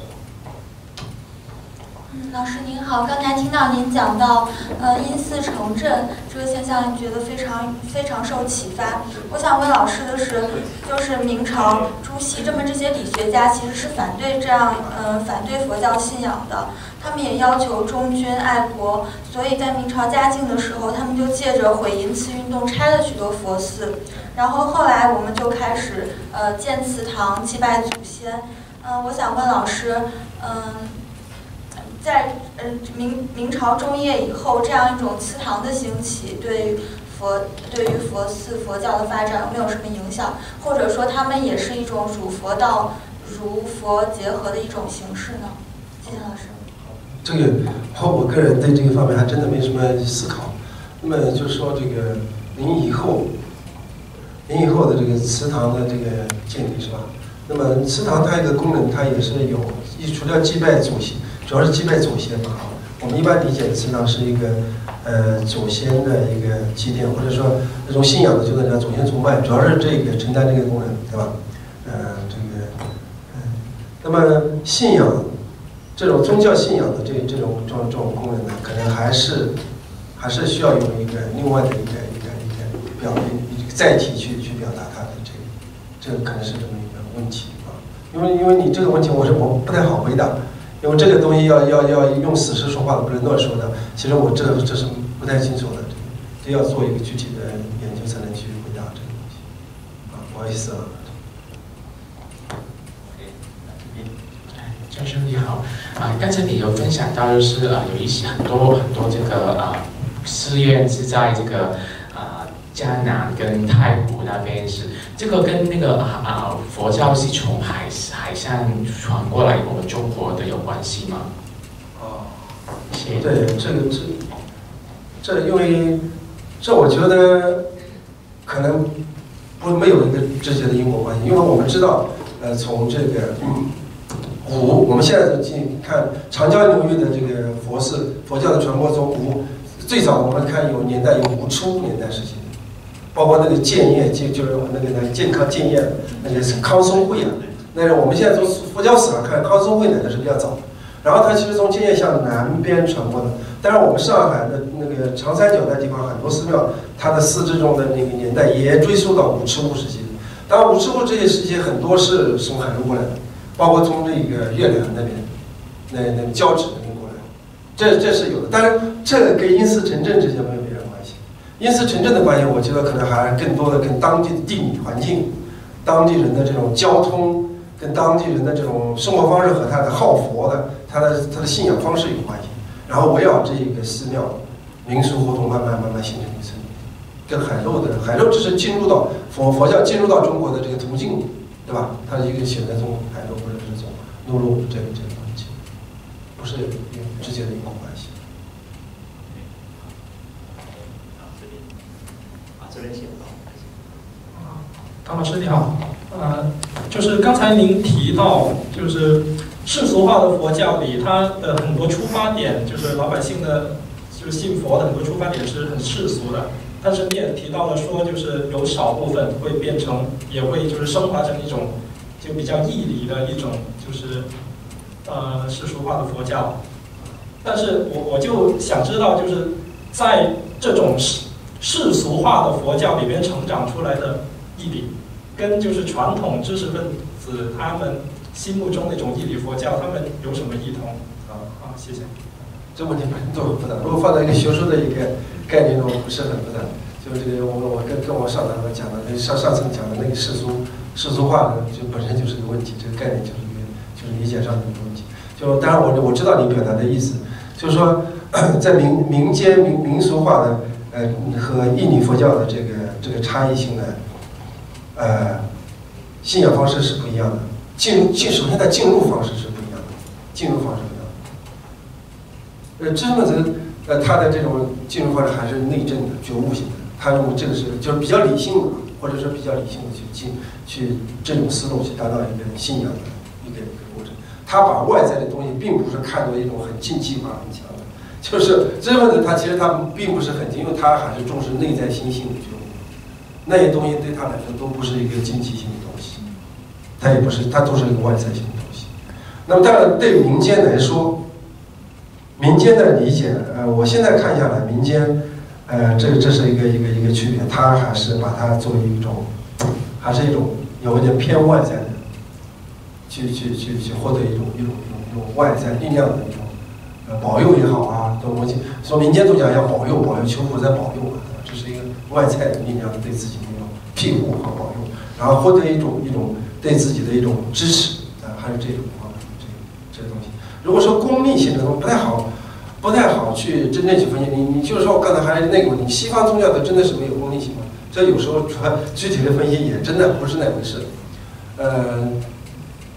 老师您好，刚才听到您讲到，呃，因寺成镇这个现象，觉得非常非常受启发。我想问老师的是，就是明朝朱熹这么这些理学家，其实是反对这样，呃，反对佛教信仰的。他们也要求忠君爱国，所以在明朝嘉靖的时候，他们就借着毁淫祠运动拆了许多佛寺。然后后来我们就开始，呃，建祠堂祭拜祖先。嗯，我想问老师，嗯。在嗯明明朝中叶以后，这样一种祠堂的兴起，对于佛对于佛寺佛教的发展有没有什么影响？或者说，他们也是一种儒佛道儒佛结合的一种形式呢？谢谢老师。这个我个人对这个方面还真的没什么思考。那么就是说，这个您以后，您以后的这个祠堂的这个建立是吧？那么祠堂它一个功能，它也是有，一除了祭拜祖先。主要是祭拜祖先嘛，我们一般理解的祠堂是一个，呃，祖先的一个祭奠，或者说那种信仰的，就是叫祖先崇拜，主要是这个承担这个功能，对吧？呃，这个，嗯，那么信仰，这种宗教信仰的这这种这种这种功能呢，可能还是还是需要有一个另外的一个一个一个表一个载体去去表达它的这个，这个可能是这么一个问题啊。因为因为你这个问题我是我不太好回答，因为这个东西要要要用史实说话，不是乱说的。其实我这这是不太清楚的，这要做一个具体的研究才能去回答这个问题。不好意思啊。教授你好，啊，刚才你有分享到，就是啊，有一些很多很多这个啊寺院是在这个啊江南跟太湖那边是，这个跟那个啊啊佛教是从海海上传过来我们中国的有关系吗？哦。对，这个这这因为这我觉得可能不没有一个直接的因果关系，因为我们知道，呃，从这个。嗯五，我们现在进看长江流域的这个佛寺佛教的传播中，五最早我们看有年代有五初年代时期，包括那个建业建就是那个那个健康建业那个是康松会啊，那个我们现在从佛教史上看康松会呢那是比较早，然后它其实从建业向南边传播的，但是我们上海的那个长三角那地方很多寺庙，它的寺制中的那个年代也追溯到五赤部时期，当然五赤部这些时期很多是从海路过来的。包括从那个越南那边，那那交趾那边过来，这这是有的。但是这个跟因寺城镇之间没有。因此城镇的关系，我觉得可能还更多的跟当地的地理环境、当地人的这种交通、跟当地人的这种生活方式和他的好佛的、他的他的信仰方式有关系。然后围绕这一个寺庙、民俗活动慢慢慢慢形成一层，跟海陆的海陆只是进入到佛佛教进入到中国的这个途径。对吧？它是一个选择从海路或者是从陆路这个这个问题，不是有直接的一个关系。唐老师你好，呃，就是刚才您提到，就是世俗化的佛教里，它的很多出发点，就是老百姓的，就是信佛的很多出发点是很世俗的。但是你也提到了说，就是有少部分会变成，也会就是升华成一种，就比较义理的一种，就是呃世俗化的佛教。但是我我就想知道，就是在这种世俗化的佛教里边成长出来的义理，跟就是传统知识分子他们心目中那种义理佛教，他们有什么异同？啊，好，谢谢。这问题本身就很复杂，如果放在一个学术的一个概念中，不是很复杂。就是这个，我我跟跟我上堂讲的，那上上层讲的那个世俗世俗化的，就本身就是个问题，这个概念就是一个就是理解上的一个问题。就当然我我知道你表达的意思，就是说 在民民间民民俗化的呃和印尼佛教的这个这个差异性呢呃信仰方式是不一样的，进进首先它进入方式是不一样的，进入方式不一样。呃，知识分子，呃，他的这种进入方式还是内证的、觉悟性的，他用这个是就是比较理性的，或者说比较理性的去进去这种思路去达到一个信仰的一个一个过程。他把外在的东西并不是看作一种很竞技化很强，就是知识分子他其实他并不是很精，因为他还是重视内在心性的觉悟，那些东西对他来说都不是一个经济性的东西，他也不是，他都是一个外在性的东西。那么当然对民间来说。民间的理解，呃，我现在看下来，民间，呃，这这是一个一个一个区别，他还是把它作为一种，还是一种有一点偏外在的，去去去去获得一种一种一种外在力量的一种，呃保佑也好啊，这种东西，说民间都讲要保佑保佑，求佛在保佑嘛，这是一个外在的力量对自己的一种庇护和保佑，然后获得一种一种对自己的一种支持，啊，还是这种啊，这这东西。如果说功利性的东西不太好，不太好去真正去分析。你你就是说，我刚才还是那个问题，西方宗教它真的是没有功利性吗？这有时候 具体的分析也真的不是那回事。呃，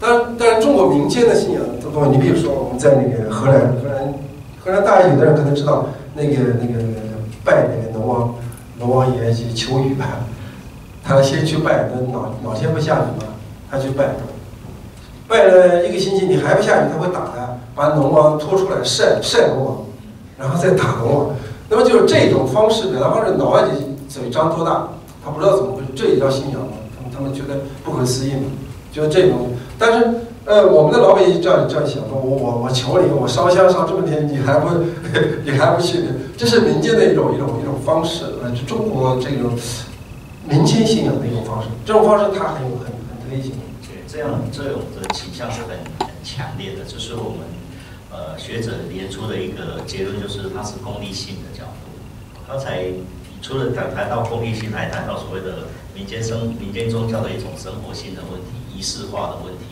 当然，当然，中国民间的信仰这东西，你比如说我们在那个荷兰，荷兰，荷兰，大家有的人可能知道那个那个拜那个龙王，龙王爷去求雨吧，他先去拜，那老老天不下雨嘛，他去拜。拜了一个星期，你还不下雨，他会打他，把龙王拖出来晒晒龙王，然后再打龙王。那么就是这种方式，表达方式，脑袋嘴张多大，他不知道怎么回事，这也叫信仰吗？他们他们觉得不可思议嘛，就是这种。但是呃，我们的老百姓这样这样想说，我我我求你，我烧香烧这么天，你还不 你还不去？这是民间的一种一种一种方式，呃，就中国这种民间信仰的一种方式，这种方式它很有很很推行。对，这样这种的倾向是很很强烈的，这是我们呃学者连出的一个结论，就是它是功利性的角度。刚才除了谈谈到功利性，还谈到所谓的民间生民间宗教的一种生活性的问题、仪式化的问题。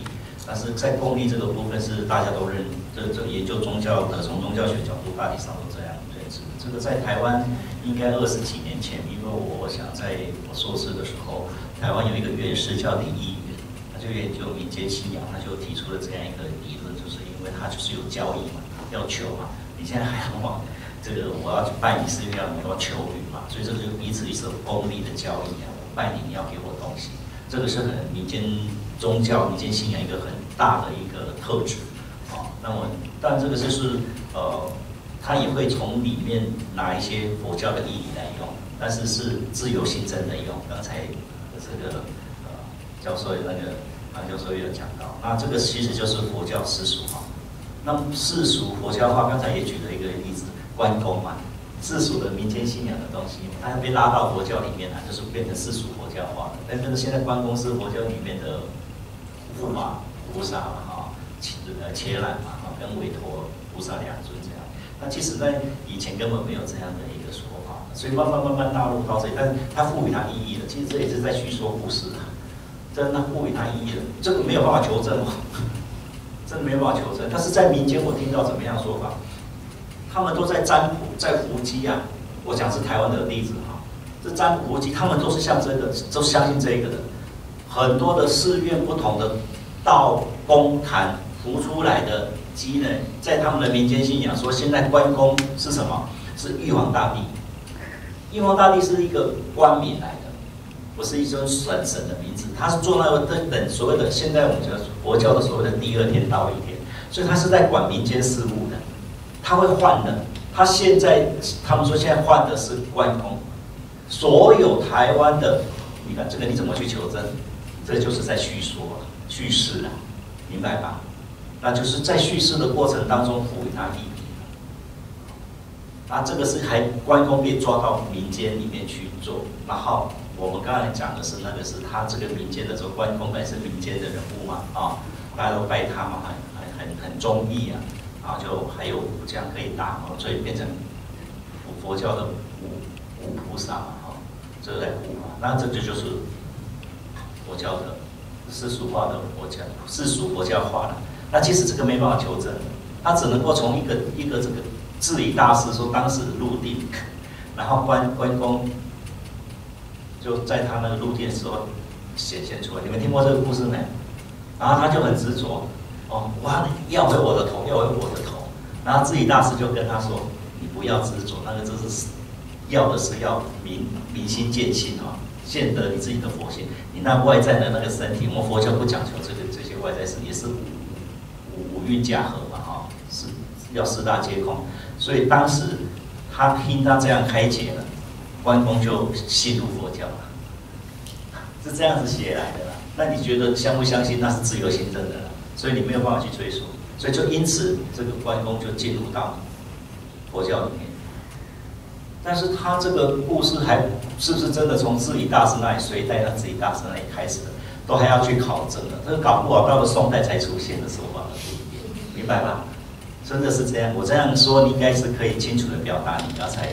但是在功利这个部分是大家都认，这这研究宗教的从宗教学角度大体上都这样认知。这个在台湾应该二十几年前，因为我想在我硕士的时候，台湾有一个院士叫李义元，他就研究民间信仰，他就提出了这样一个理论，就是因为他就是有交易嘛，要求嘛，你现在还要往这个我要去拜你是因为要你要求雨嘛，所以这个就彼此是功利的交易啊，我拜你你要给我东西，这个是很民间宗教民间信仰一个很大的一个特质啊。那么，但这个就是呃，他也会从里面拿一些佛教的意义来用，但是是自由行政的用。刚才这个呃教授那个潘教授也有讲到，那这个其实就是佛教世俗化。那世俗佛教化，刚才也举了一个例子，关公嘛，世俗的民间信仰的东西，它被拉到佛教里面来，就是变成世俗佛教化的。但是现在关公是佛教里面的驸马菩萨嘛，哈，切呃切染嘛，哈，跟韦陀菩萨两尊这样。那其实在以前根本没有这样的一个说法，所以慢慢慢慢纳入到这里，但是它赋予它意义了。其实这也是在叙说故事啊，真的赋予它意义了，这个没有办法求证哦，真的没有办法求证。但是在民间我听到怎么样说法，他们都在占卜，在伏击啊。我讲是台湾的例子哈，这占卜伏击，他们都是像这个，都相信这个的。很多的寺院不同的道公坛浮出来的机能，在他们的民间信仰说，现在关公是什么？是玉皇大帝。玉皇大帝是一个官名来的，不是一尊神神的名字。他是做那个等等所谓的现在我们叫佛教的所谓的第二天道一天，所以他是在管民间事务的。他会换的。他现在他们说现在换的是关公。所有台湾的，你看这个你怎么去求证？这就是在叙说、叙事了，明白吧？那就是在叙事的过程当中赋予它意义。那，这个是还关公被抓到民间里面去做。然后我们刚才讲的是那个是他这个民间的这个关公本身民间的人物嘛，啊，大家都拜他嘛，很很很很忠义啊，然后就还有武将可以打嘛，所以变成佛佛教的武武菩萨嘛，哈，这个在武嘛，那这就就是。佛教的世俗化的佛教，世俗佛教化了。那其实这个没办法求证，他只能够从一个一个这个智理大师说当时入定，然后关关公就在他那个入定的时候显现出来。你们听过这个故事没？然后他就很执着，哦，哇，要回我的头，要回我的头。然后智理大师就跟他说：“你不要执着，那个就是要的是要明明心见性啊。”见得你自己的佛性，你那外在的那个身体，我们佛教不讲求这个这些外在身体，是五五蕴加合嘛，哈，是要四大皆空。所以当时他听他这样开解了，关公就信入佛教了，是这样子写来的。那你觉得相不相信？那是自由行政的啦，所以你没有办法去追溯。所以就因此，这个关公就进入到佛教里面。但是他这个故事还是不是真的从智理大师那里隋代到智理大师那里开始的，都还要去考证的。这搞不好到了宋代才出现的说法不一定，明白吧？真的是这样。我这样说，你应该是可以清楚的表达你刚才，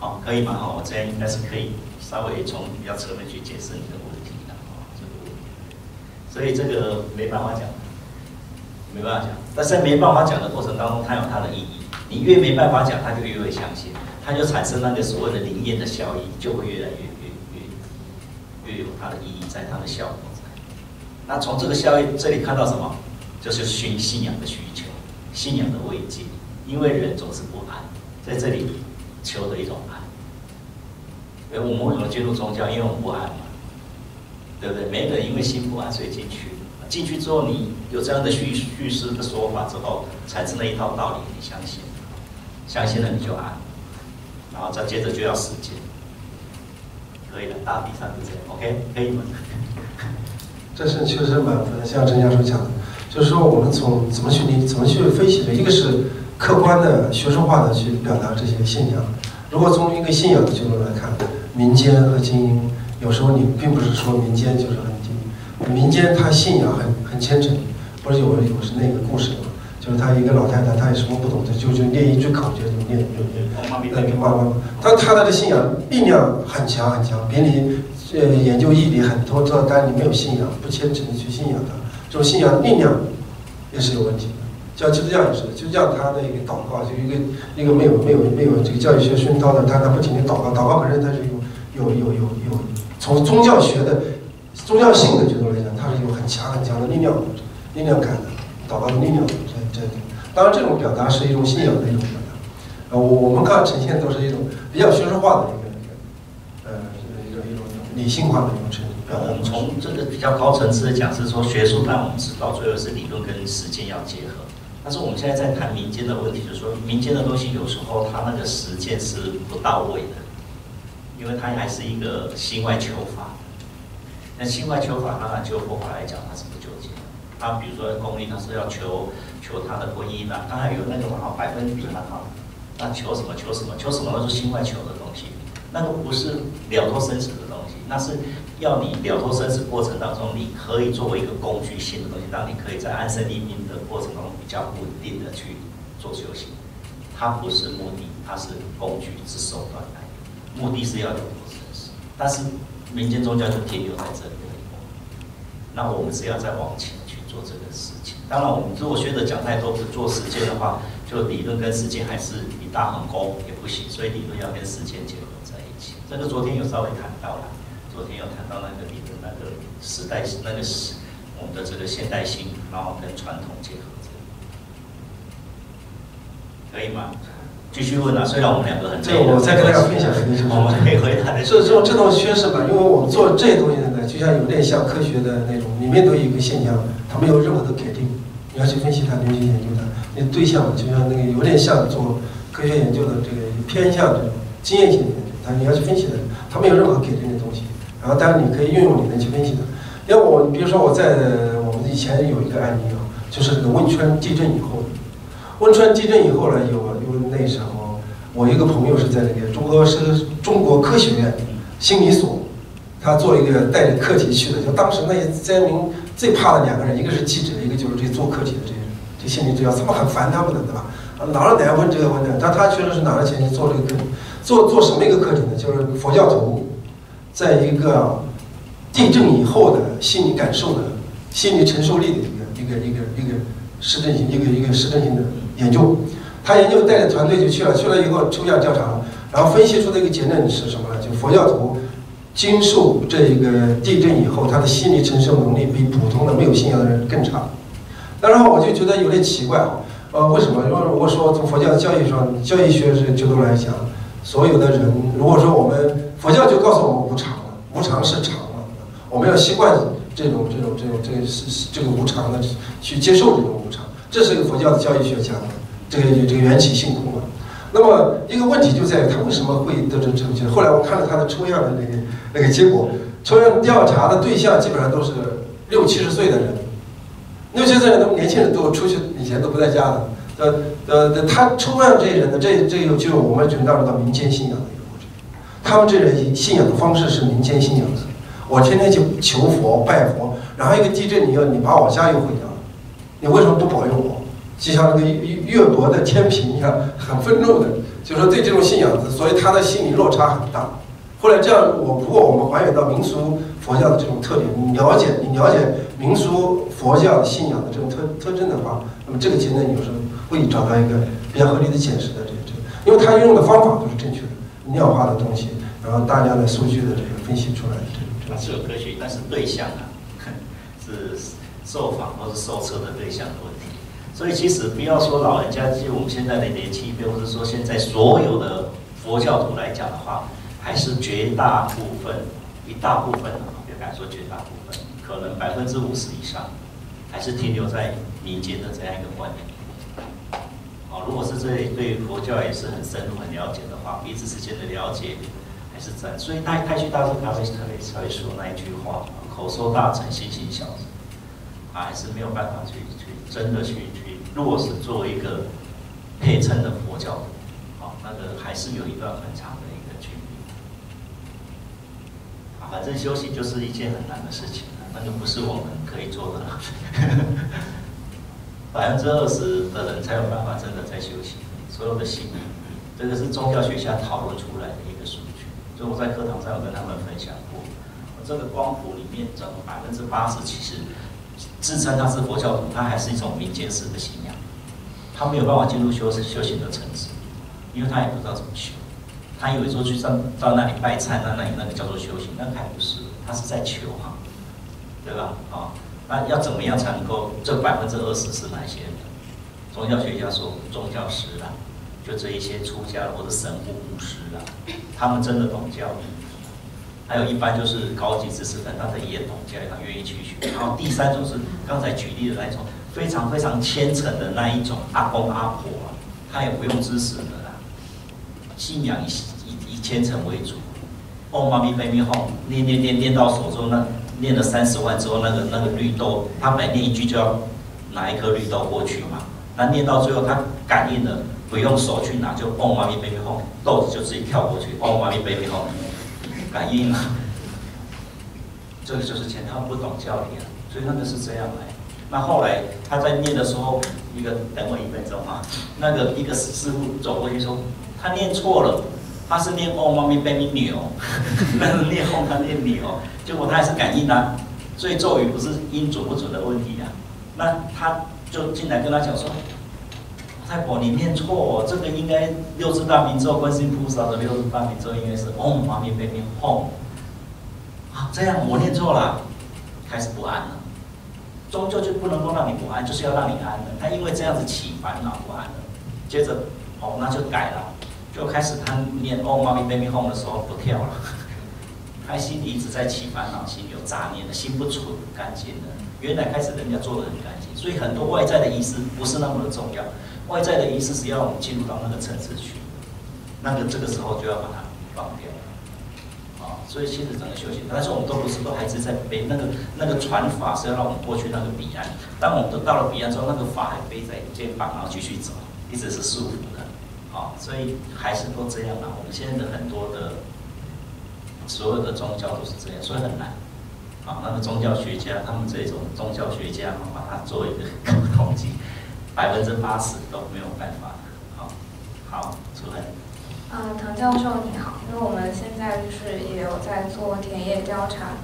好，可以吗？好，我这样应该是可以稍微从比较侧面去解释你的问题的。这个问题，所以这个没办法讲，没办法讲。但是在没办法讲的过程当中，它有它的意义。你越没办法讲，他就越会相信。它就产生那个所谓的灵验的效益，就会越来越越越越有它的意义在，它的效果在。那从这个效益这里看到什么？就是信信仰的需求，信仰的慰藉。因为人总是不安，在这里求的一种安。哎我们为什么进入宗教？因为我们不安嘛，对不对？每个人因为心不安，所以进去。进去之后，你有这样的叙叙事的说法之后，产生了一套道理，你相信，相信了你就安。好再接着就要时间，可以了，大体上是这样，OK，可以吗？这是确实满分像陈教授讲的，就是说我们从怎么去理怎么去分析的，一个是客观的学术化的去表达这些信仰。如果从一个信仰的角度来看，民间和精英，有时候你并不是说民间就是很精英，民间他信仰很很虔诚，不是有有是那个故事？就是他一个老太太，她也什么不懂的，就就念一句口诀就念就念。那个妈妈，他他的信仰力量很强很强，比你呃研究义理很多，这但你没有信仰，不虔诚的去信仰他，这种信仰力量也是有问题的。像基督教也是，基督教他的一个祷告，就一个一个没有没有没有这个教育学熏陶的，他他不停的祷告，祷告本身它是有有有有有从宗教学的宗教性的角度来讲，它是有很强很强的力量力量感的，祷告的力量。这这，当然这种表达是一种信仰的一种表达，呃，我我们看呈现都是一种比较学术化的一个一个，呃，一种一种理性化的一种呈表达。我们从这个比较高层次的讲是说学术，但我们知道最后是理论跟实践要结合。但是我们现在在谈民间的问题，就是说民间的东西有时候它那个实践是不到位的，因为它还是一个心外求法。那心外求法，当然就佛法来讲，它是他。比如说公益，他是要求。求他的婚姻啊，刚才有那个好百分比很好，那求什么求什么求什么都是心外求的东西，那个不是了脱生死的东西，那是要你了脱生死过程当中，你可以作为一个工具性的东西，让你可以在安身立命的过程当中比较稳定的去做修行。它不是目的，它是工具是手段来，目的是要了脱生死，但是民间宗教就停留在这里，那我们是要再往前去做这个事情。当然，我们如果学者讲太多不做实践的话，就理论跟实践还是一大横沟也不行，所以理论要跟实践结合在一起。这个昨天有稍微谈到了，昨天有谈到那个理论那个时代那个时我们的这个现代性，然后跟传统结合，可以吗？继续问啊，虽然我们两个很这个我再跟大家分享一个，我们可以回答的。这这种这种缺失吧，因为我们做这些东西呢，就像有点像科学的那种，里面都有一个现象，它没有任何的肯定。你要去分析它，你去研究它，那对象就像那个有点像做科学研究的这个偏向这种经验性的研究，它你要去分析它，它没有任何肯定的东西。然后，当然你可以运用理论去分析它。因为我比如说我在我们以前有一个案例啊，就是这个汶川地震以后，汶川地震以后呢，有有那时候我一个朋友是在那个中国是中国科学院心理所，他做一个带着课题去的，就当时那些灾民。最怕的两个人，一个是记者，一个就是这做课题的这些人，这心理治疗，他们很烦他们的，对吧？拿了来问这个问的，但他确实是拿了钱去做这个课，做做什么一个课题呢？就是佛教徒，在一个地震以后的心理感受的、心理承受力的一个一个一个一个实证性一个一个实证性的研究。他研究带着团队就去了，去了以后抽样调查，然后分析出的一个结论是什么呢？就佛教徒。经受这个地震以后，他的心理承受能力比普通的没有信仰的人更差。那然后我就觉得有点奇怪啊，呃，为什么？因为我说从佛教的教义上、教义学这角度来讲，所有的人，如果说我们佛教就告诉我们无常了，无常是常了，我们要习惯这种这种这种这个是这个无常的去接受这种无常，这是一个佛教的教义学讲的这个这个缘起性空嘛。那么一个问题就在于他为什么会得出这种结论？后来我看了他的抽样的那个。那个结果，抽样调查的对象基本上都是六七十岁的人，六七十岁的都年轻人都出去以前都不在家的，呃呃，他抽样这些人呢，这这就就我们就纳入到民间信仰的一个过程，他们这人信仰的方式是民间信仰的，我天天去求佛拜佛，然后一个地震你要你把我家又毁掉了，你为什么不保佑我？就像那个越国的天平一样，很愤怒的，就说对这种信仰，所以他的心理落差很大。后来这样，我如果我们还原到民俗佛教的这种特点，你了解你了解民俗佛教信仰的这种特特征的话，那么这个结论有时候会找到一个比较合理的解释的这个这个，因为他用的方法都是正确的，量化的东西，然后大量的数据的这个分析出来的这个。是有科学，但是对象啊，是受访或是受测的对象的问题。所以其实不要说老人家，就我们现在的年轻一辈，或者说现在所有的佛教徒来讲的话。还是绝大部分，一大部分啊，别敢说绝大部分，可能百分之五十以上，还是停留在民间的这样一个观念。哦，如果是这对佛教也是很深入、很了解的话，彼此之间的了解还是在。所以太太虚大师他会特别才会说那一句话：口说大乘，心行小乘。还是没有办法去去真的去如果是做一个配称的佛教，好，那个还是有一段很长的一个距离。反正修行就是一件很难的事情那就不是我们可以做的。百分之二十的人才有办法真的在修行，所有的心，这个是宗教学家讨论出来的一个数据。所以我在课堂上有跟他们分享过，这个光谱里面整百分之八十其实自称他是佛教徒，他还是一种民间式的信仰，他没有办法进入修修行的层次，因为他也不知道怎么修，他以为说去上到那里拜忏，那那里那个叫做修行，那还不是，他是在求哈，对吧？啊。那要怎么样才能够？这百分之二十是哪些人？宗教学家说，宗教师啊，就这一些出家或者神父、牧师啊，他们真的懂教义。还有一般就是高级知识分子，他也懂教育，他愿意去学。然后第三种是刚才举例的那一种，非常非常虔诚的那一种阿公阿婆啊，他也不用知识的啦，信仰以以以虔诚为主。哦，妈咪、baby home，念念念念到手中那。念了三十万之后，那个那个绿豆，他每念一句就要拿一颗绿豆过去嘛。那念到最后，他感应了，不用手去拿，就哦妈咪 baby home，豆子就自己跳过去，哦妈咪 baby home，感应了。这个就是前他不懂教理啊，所以那个是这样来。那后来他在念的时候，一个等我一分钟啊，那个一个师傅走过去说，他念错了。他是念哦，妈咪 baby 牛，那是念哦，他念牛，结果他还是感应啊。所以咒语不是音准不准的问题啊。那他就进来跟他讲说：“太婆，你念错，这个应该六字大明咒，观世音菩萨的六字大明咒应该是哦，妈咪 baby home。”啊，这样我念错了，开始不安了。终究就不能够让你不安，就是要让你安的。他因为这样子起烦恼不安了，接着哦，那就改了。就开始他念 Oh Mommy Baby Home 的时候不跳了，他心里一直在起烦恼，心有杂念的，心不纯干净的。原来开始人家做的很干净，所以很多外在的仪式不是那么的重要，外在的仪式是要我们进入到那个层次去，那个这个时候就要把它放掉。啊，所以其实整个修行，但是我们都不是都还是在背那个那个传法是要让我们过去那个彼岸，当我们都到了彼岸之后，那个法还背在肩膀，然后继续走，一直是束缚的。啊，所以还是都这样啊。我们现在的很多的所有的宗教都是这样，所以很难。啊，那个宗教学家，他们这种宗教学家，把它做一个统计，百分之八十都没有办法。好，好，主任。啊，唐教授你好，因为我们现在就是也有在做田野调查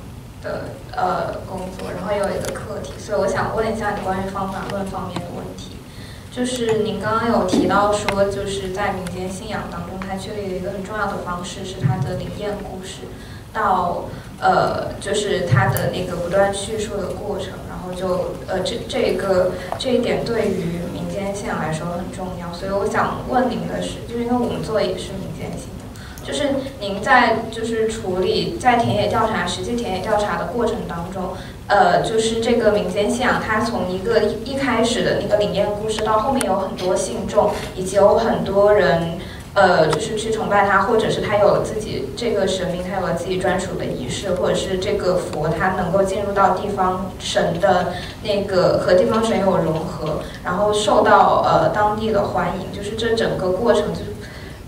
的呃工作，然后有一个课题，所以我想问一下你关于方法论方面的问题。就是您刚刚有提到说，就是在民间信仰当中，它确立了一个很重要的方式，是它的灵验故事，到呃，就是它的那个不断叙述的过程，然后就呃，这这个这一点对于民间信仰来说很重要。所以我想问您的是，就是因为我们做的也是民间信仰，就是您在就是处理在田野调查、实际田野调查的过程当中。呃，就是这个民间信仰，它从一个一开始的那个灵验故事，到后面有很多信众，以及有很多人，呃，就是去崇拜他，或者是他有自己这个神明，他有了自己专属的仪式，或者是这个佛，他能够进入到地方神的那个和地方神有融合，然后受到呃当地的欢迎，就是这整个过程就是。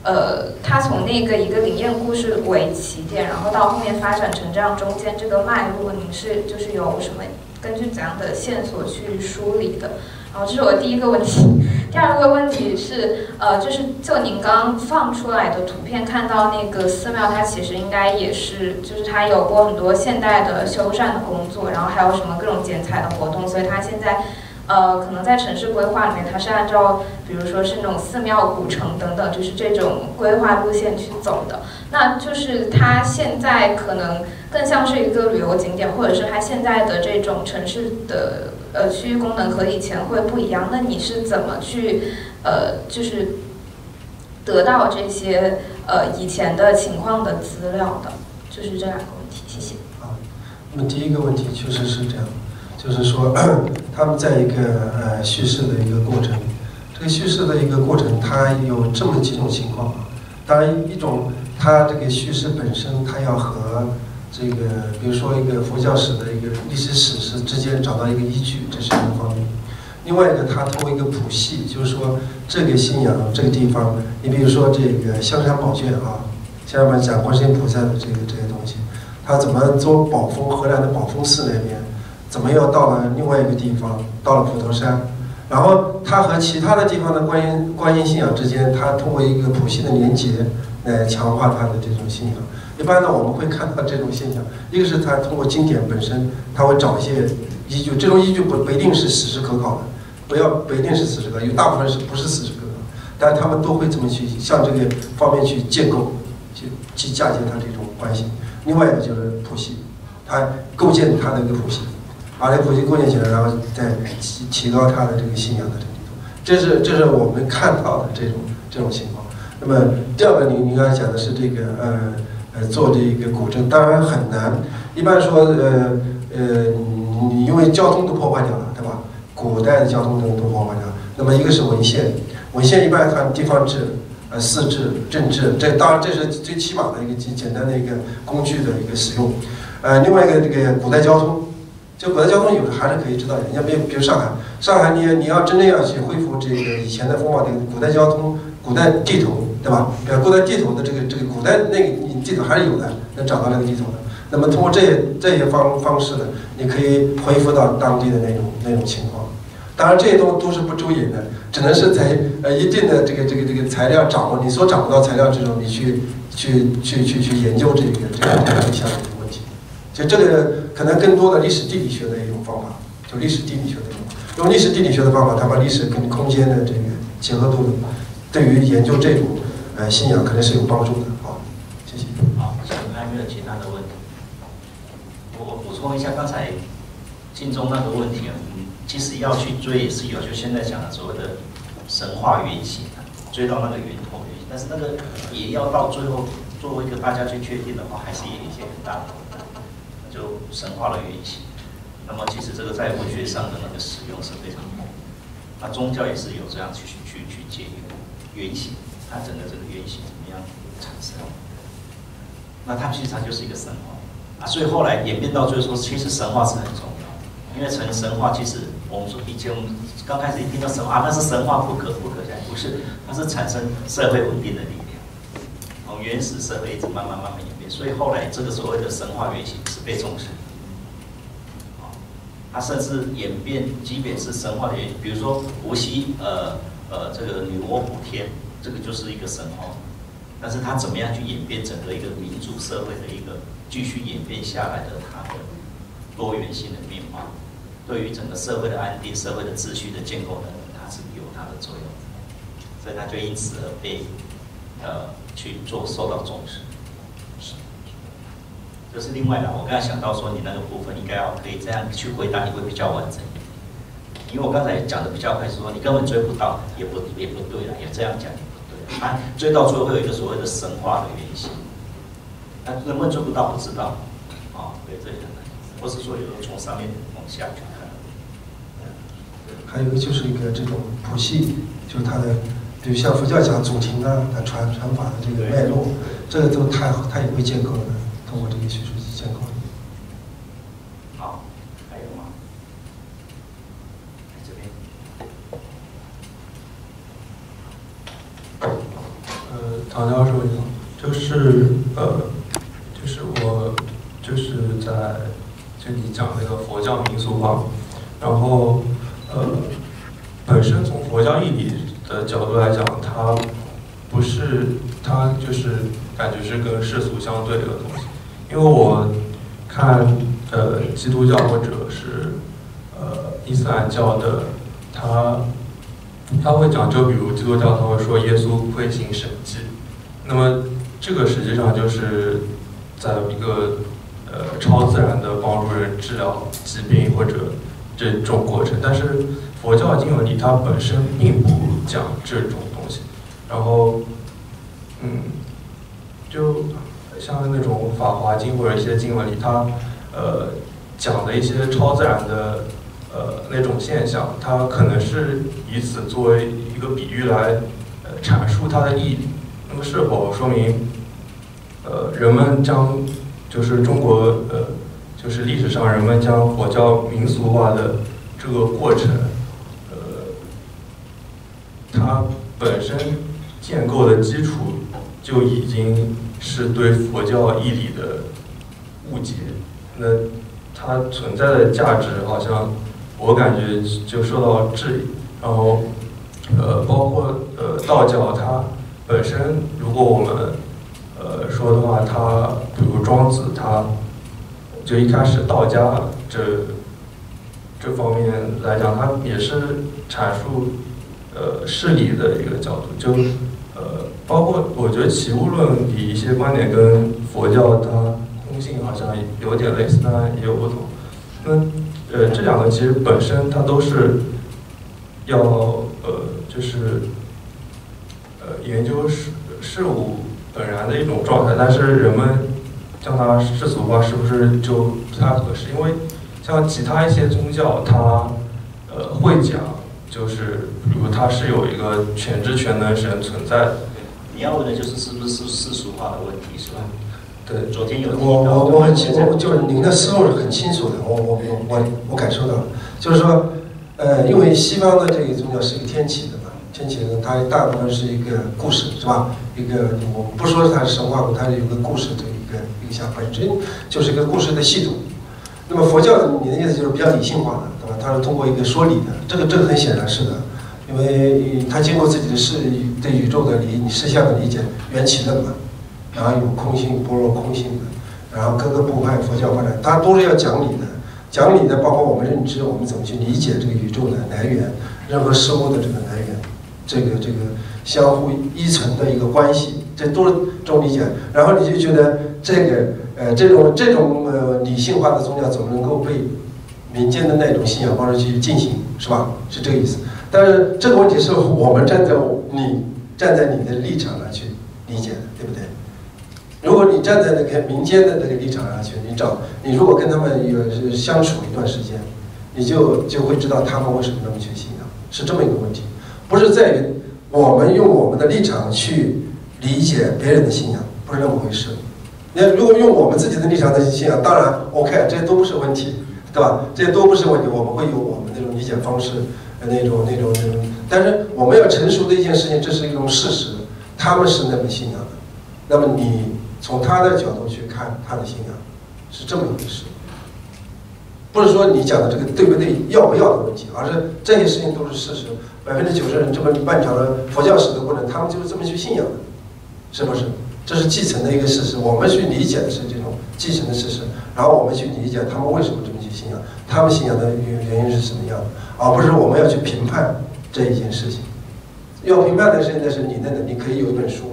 呃，他从那个一个灵验故事为起点，然后到后面发展成这样，中间这个脉络，您是就是有什么根据怎样的线索去梳理的？然后这是我第一个问题。第二个问题是，呃，就是就您刚放出来的图片，看到那个寺庙，它其实应该也是，就是它有过很多现代的修缮的工作，然后还有什么各种剪彩的活动，所以它现在。呃，可能在城市规划里面，它是按照，比如说是那种寺庙古城等等，就是这种规划路线去走的。那就是它现在可能更像是一个旅游景点，或者是它现在的这种城市的呃区域功能和以前会不一样。那你是怎么去呃，就是得到这些呃以前的情况的资料的？就是这两个问题，谢谢。啊，那么第一个问题确实是这样。就是说，他们在一个呃叙事的一个过程，这个叙事的一个过程，它有这么几种情况啊。当然，一种它这个叙事本身，它要和这个比如说一个佛教史的一个历史史实之间找到一个依据，这是一个方面。另外一个，他通过一个谱系，就是说这个信仰这个地方，你比如说这个香山宝卷啊，下面讲观世音菩萨的这个这些东西，他怎么做宝峰河南的宝峰寺那边，怎么又到了另外一个地方，到了普陀山，然后他和其他的地方的观音观音信仰之间，他通过一个谱系的连接来强化他的这种信仰。一般呢，我们会看到这种现象，一个是他通过经典本身，他会找一些依据，这种依据不不一定是史实可考的。不要不一定是四十个，有大部分是不是四十个，但他们都会这么去向这个方面去建构，去去嫁接它这种关系。另外一个就是谱系，它构建它的一个谱系，把这个谱系构建起来，然后再提提高它的这个信仰的这个度。这是这是我们看到的这种这种情况。那么第二个，您您刚才讲的是这个呃呃做这个古镇，当然很难。一般说呃呃你因为交通都破坏掉了，对吧？古代的交通都都破坏掉。那么一个是文献，文献一般看地方志、呃四志、政志，这当然这是最起码的一个简简单的一个工具的一个使用。呃，另外一个这个古代交通，就古代交通有的还是可以知道的。你像比比如上海，上海你你要真正要去恢复这个以前的风貌，这个古代交通、古代地图，对吧？比如古代地图的这个这个古代那个你地图还是有的，能找到那个地图的。那么通过这些这些方方式呢，你可以恢复到当地的那种那种情况。当然，这些东西都是不周延的，只能是在呃一定的这个这个这个材料掌握，你所掌握到材料之中，你去去去去去研究这个这个这个项目。就这个可能更多的历史地理学的一种方法，就历史地理学的一种用历史地理学的方法，它把历史跟空间的这个结合度，对于研究这种呃信仰，肯定是有帮助的。好，谢谢。好，还有没有其他的问题？我补充一下刚才金钟那个问题啊。其实要去追也是有，就现在讲的所谓的神话原型追到那个源头原型，但是那个也要到最后作为一个大家去确定的话，还是有一些很大的，就神话的原型。那么其实这个在文学上的那个使用是非常多，那宗教也是有这样去去去解原型，它整个这个原型怎么样产生？那它其实它就是一个神话啊，所以后来演变到最后说，其实神话是很重要，因为成神话其实。我们说以前我们刚开始一听到神话，那是神话不可不可相信，不是，它是产生社会稳定的力量，从原始社会一直慢慢慢慢演，所以后来这个所谓的神话原型是被重视。啊，它甚至演变，即便是神话的原型，比如说伏羲，呃呃，这个女娲补天，这个就是一个神话，但是它怎么样去演变整个一个民主社会的一个继续演变下来的它的多元性的变化。对于整个社会的安定、社会的秩序的建构等等，它是有它的作用，所以它就因此而被呃去做受到重视。是，这是另外的。我刚才想到说，你那个部分应该要可以这样去回答，你会比较完整。因为我刚才讲的比较快，是说你根本追不到，也不也不对了，也这样讲也不对。啊，追到最后会有一个所谓的神话的原型，那能不能追不到不知道。啊，对，这也很难。或是说有人从上面往下去看。还有一个就是一个这种谱系，就是它的，比如像佛教讲祖庭啊，它传传法的这个脉络，这个都太它也会建构的，学术去建构。好，还有吗？这边。呃，唐教授你好，就是呃，就是我就是在就你讲那个佛教民俗化，然后。呃，本身从佛教义理的角度来讲，它不是，它就是感觉是跟世俗相对的东西。因为我看呃基督教或者是呃伊斯兰教的，他他会讲究，比如基督教他会说耶稣会行神迹，那么这个实际上就是在一个呃超自然的帮助人治疗疾病或者。这种过程，但是佛教经文里它本身并不讲这种东西，然后，嗯，就像那种法华经或者一些经文里，它呃讲的一些超自然的呃那种现象，它可能是以此作为一个比喻来呃阐述它的意义。那么是否说明呃人们将就是中国呃，就是历史上人们将佛教民俗化的这个过程，呃，它本身建构的基础就已经是对佛教义理的误解，那它存在的价值好像我感觉就受到质疑，然后呃，包括呃道教它本身，如果我们呃说的话，它比如庄子，他就一开始道家这这方面来讲，他也是阐述呃事理的一个角度，就呃包括我觉得齐物论里一些观点跟佛教它性好像有点类似，当然也有不同。那呃这两个其实本身它都是要呃就是呃研究事事物。本然的一种状态，但是人们将它世俗化，是不是就不太合适？因为像其他一些宗教，它呃会讲，就是比如它是有一个全知全能神存在的。你要问的就是是不是世俗化的问题，是吧？对，昨天有我我我很清楚，就是您的思路是很清楚的，我我我我我感受到了，就是说，呃，因为西方的这个宗教是一个天启的嘛，天启的它大部分是一个故事，是吧？一个我不说它是神话故，它是有个故事的一个一个想法，本身就是一个故事的系统。那么佛教，你的意思就是比较理性化的，对吧？它是通过一个说理的，这个这个很显然是的，因为它经过自己的世对宇宙的理、实相的理解，缘起论嘛，然后有空性、般若空性的，然后各个部派佛教发展，它都是要讲理的，讲理的包括我们认知，我们怎么去理解这个宇宙的来源，任何事物的这个来源，这个这个。相互依存的一个关系，这都是这种理解。然后你就觉得这个呃这种这种呃理性化的宗教怎么能够被民间的那种信仰方式去进行，是吧？是这个意思。但是这个问题是我们站在你站在你的立场上去，如果你站在那个民间的那个立场上去，你找你如果跟他们有相处一段时间，你就就会知道他们为什么那么去信仰，是这么一个问题，不是在于。我们用我们的立场去理解别人的信仰，不是那么回事。你如果用我们自己的立场的信仰，当然 OK，这些都不是问题，对吧？这些都不是问题，我们会有我们那种理解方式，那种那种那种。但是我们要成熟的一件事情，这是一种事实，他们是那么信仰的。那么你从他的角度去看他的信仰，是这么一回事。不是说你讲的这个对不对、要不要的问题，而是这些事情都是事实。百分之九十人这么漫长的佛教史的过程，他们就是这么去信仰的，是不是？这是继承的一个事实。我们去理解的是这种继承的事实，然后我们去理解他们为什么这么去信仰，他们信仰的原原因是什么样的，而不是我们要去评判这一件事情。要评判的是那是你的能力，可以有一本书。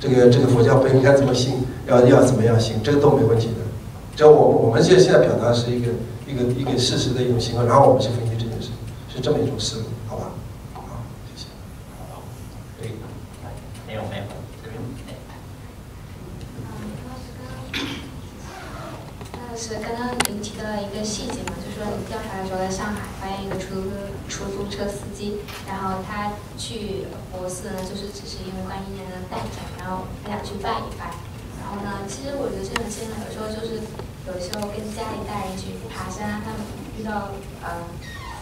这个这个佛教不应该这么信，要要怎么样信，这个都没问题的。只要我我们现现在表达是一个一个一个事实的一种情况，然后我们去分析这件事，是这么一种思路，好吧？好，谢谢。好，对，没有没有，这边没。那是刚刚您提到一个细节嘛，就是说你调查的时候在上海发现一个出租出租车司机，他去佛寺呢，就是只是因为观音的诞辰，然后他想去拜一拜。然后呢，其实我觉得这种现象有时候就是。有时候跟家里大人去爬山，他们遇到呃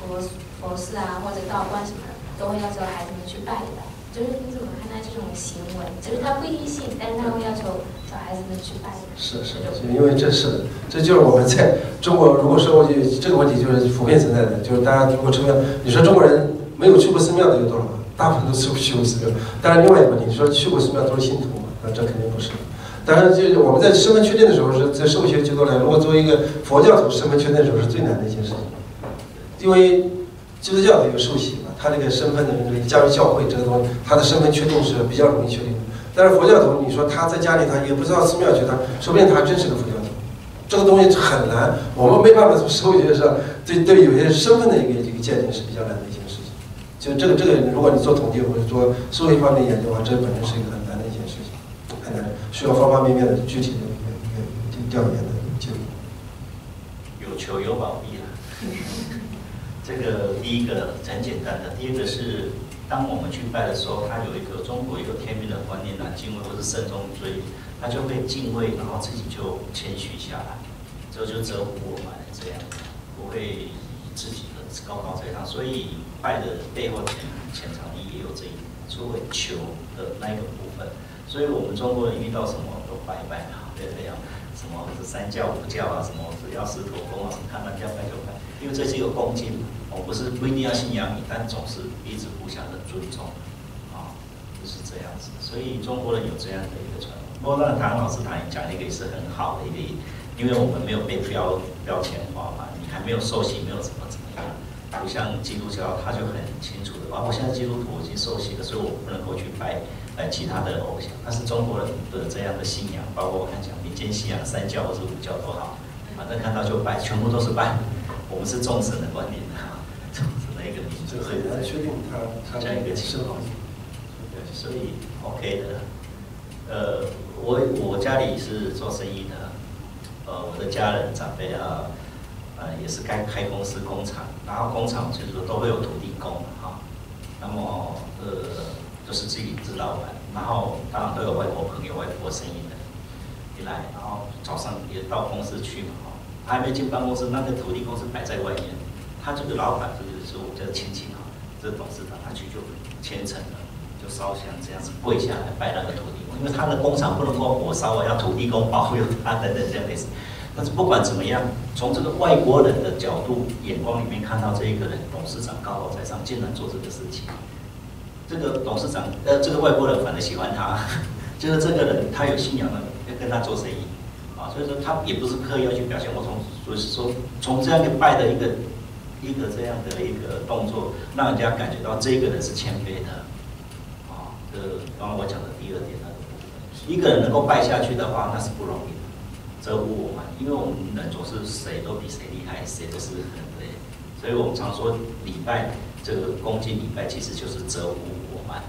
佛佛寺啊或者道观什么的，都会要求孩子们去拜一拜。就是你怎么看待这种行为？就是他不一定信，但是他会要求小孩子们去拜。是是，因为这是这就是我们在中国，如果说我这个问题就是普遍存在的，就是大家如果出庙，你说中国人没有去过寺庙的有多少？大部分都去去过寺庙。当然，另外一个问题，你说去过寺庙都是信徒嘛？那这肯定不是。当然，就是我们在身份确定的时候，是在社会学阶段来。如果作为一个佛教徒，身份确定的时候是最难的一件事情，因为基督教的有受洗嘛，他这个身份的这个加入教会这个东西，他的身份确定是比较容易确定的。但是佛教徒，你说他在家里，他也不知道寺庙去，他说不定他真是个佛教徒。这个东西很难，我们没办法从社会学上对对有些身份的一个一个鉴定是比较难的。就这个这个，如果你做统计或者做社会方面研究的话，这本身是一个很难的一件事情，很难。需要方方面面的具体的调研的结果。有求有保庇了。这个第一个很简单的，第一个是当我们去拜的时候，它有一个中国一个天命的观念啊，敬畏或是慎终追他就会敬畏，然后自己就谦虚下来，这就折服我们这样，不会自己的高高在上。所以拜的背后潜潜藏意也有这一点，所谓求的那一个部分。所以我们中国人遇到什么都拜拜啊，对这样，什么是三教五教啊，什么是要石头公啊，什么看到要拜就拜，因为这是一个恭敬，我不是不一定要信仰你，但总是彼此互相的尊重。啊，就是这样子，所以中国人有这样的一个传统。不过，刚才唐老师他讲一个也是很好的一个，因为我们没有被标标签化嘛，你还没有受洗，没有怎么怎么样。不像基督教，他就很清楚的，啊，我现在基督徒，我已经受洗了，所以我不能够去拜呃其他的偶像。但是中国人的这样的信仰，包括我看讲民间信仰，三教或者五教都好，反正看到就拜，全部都是拜。我们是众神的观念啊，众神的一个民族，很难确定他他这样一个情况。所以 OK 的，呃，我我家里是做生意的，呃，我的家人长辈啊，呃，也是该开公司工厂，然后工厂就是说都会有土地公哈，那么呃都是自己是老板，然后当然都有外国朋友、外国生意的一来，然后早上也到公司去嘛哈，他还没进办公室，那个土地公是摆在外面，他这个老板就是说我们的亲戚哈，这董事长他去就虔诚了。就烧香这样子跪下来拜那个土地公，因为他的工厂不能够火烧啊，要土地公保佑他等等这样类似。但是不管怎么样，从这个外国人的角度眼光里面看到这一个人董事长高高在上，竟然做这个事情，这个董事长呃这个外国人反而喜欢他，就是这个人他有信仰的要跟他做生意啊，所以说他也不是刻意要去表现。我从所以说从这样一个拜的一个一个这样的一个动作，让人家感觉到这个人是谦卑的。啊，这，刚刚我讲的第二点那个部分，一个人能够拜下去的话，那是不容易的，折服我们，因为我们人总是谁都比谁厉害，谁都是很累，所以我们常说礼拜这个恭敬礼拜，其实就是折服我们，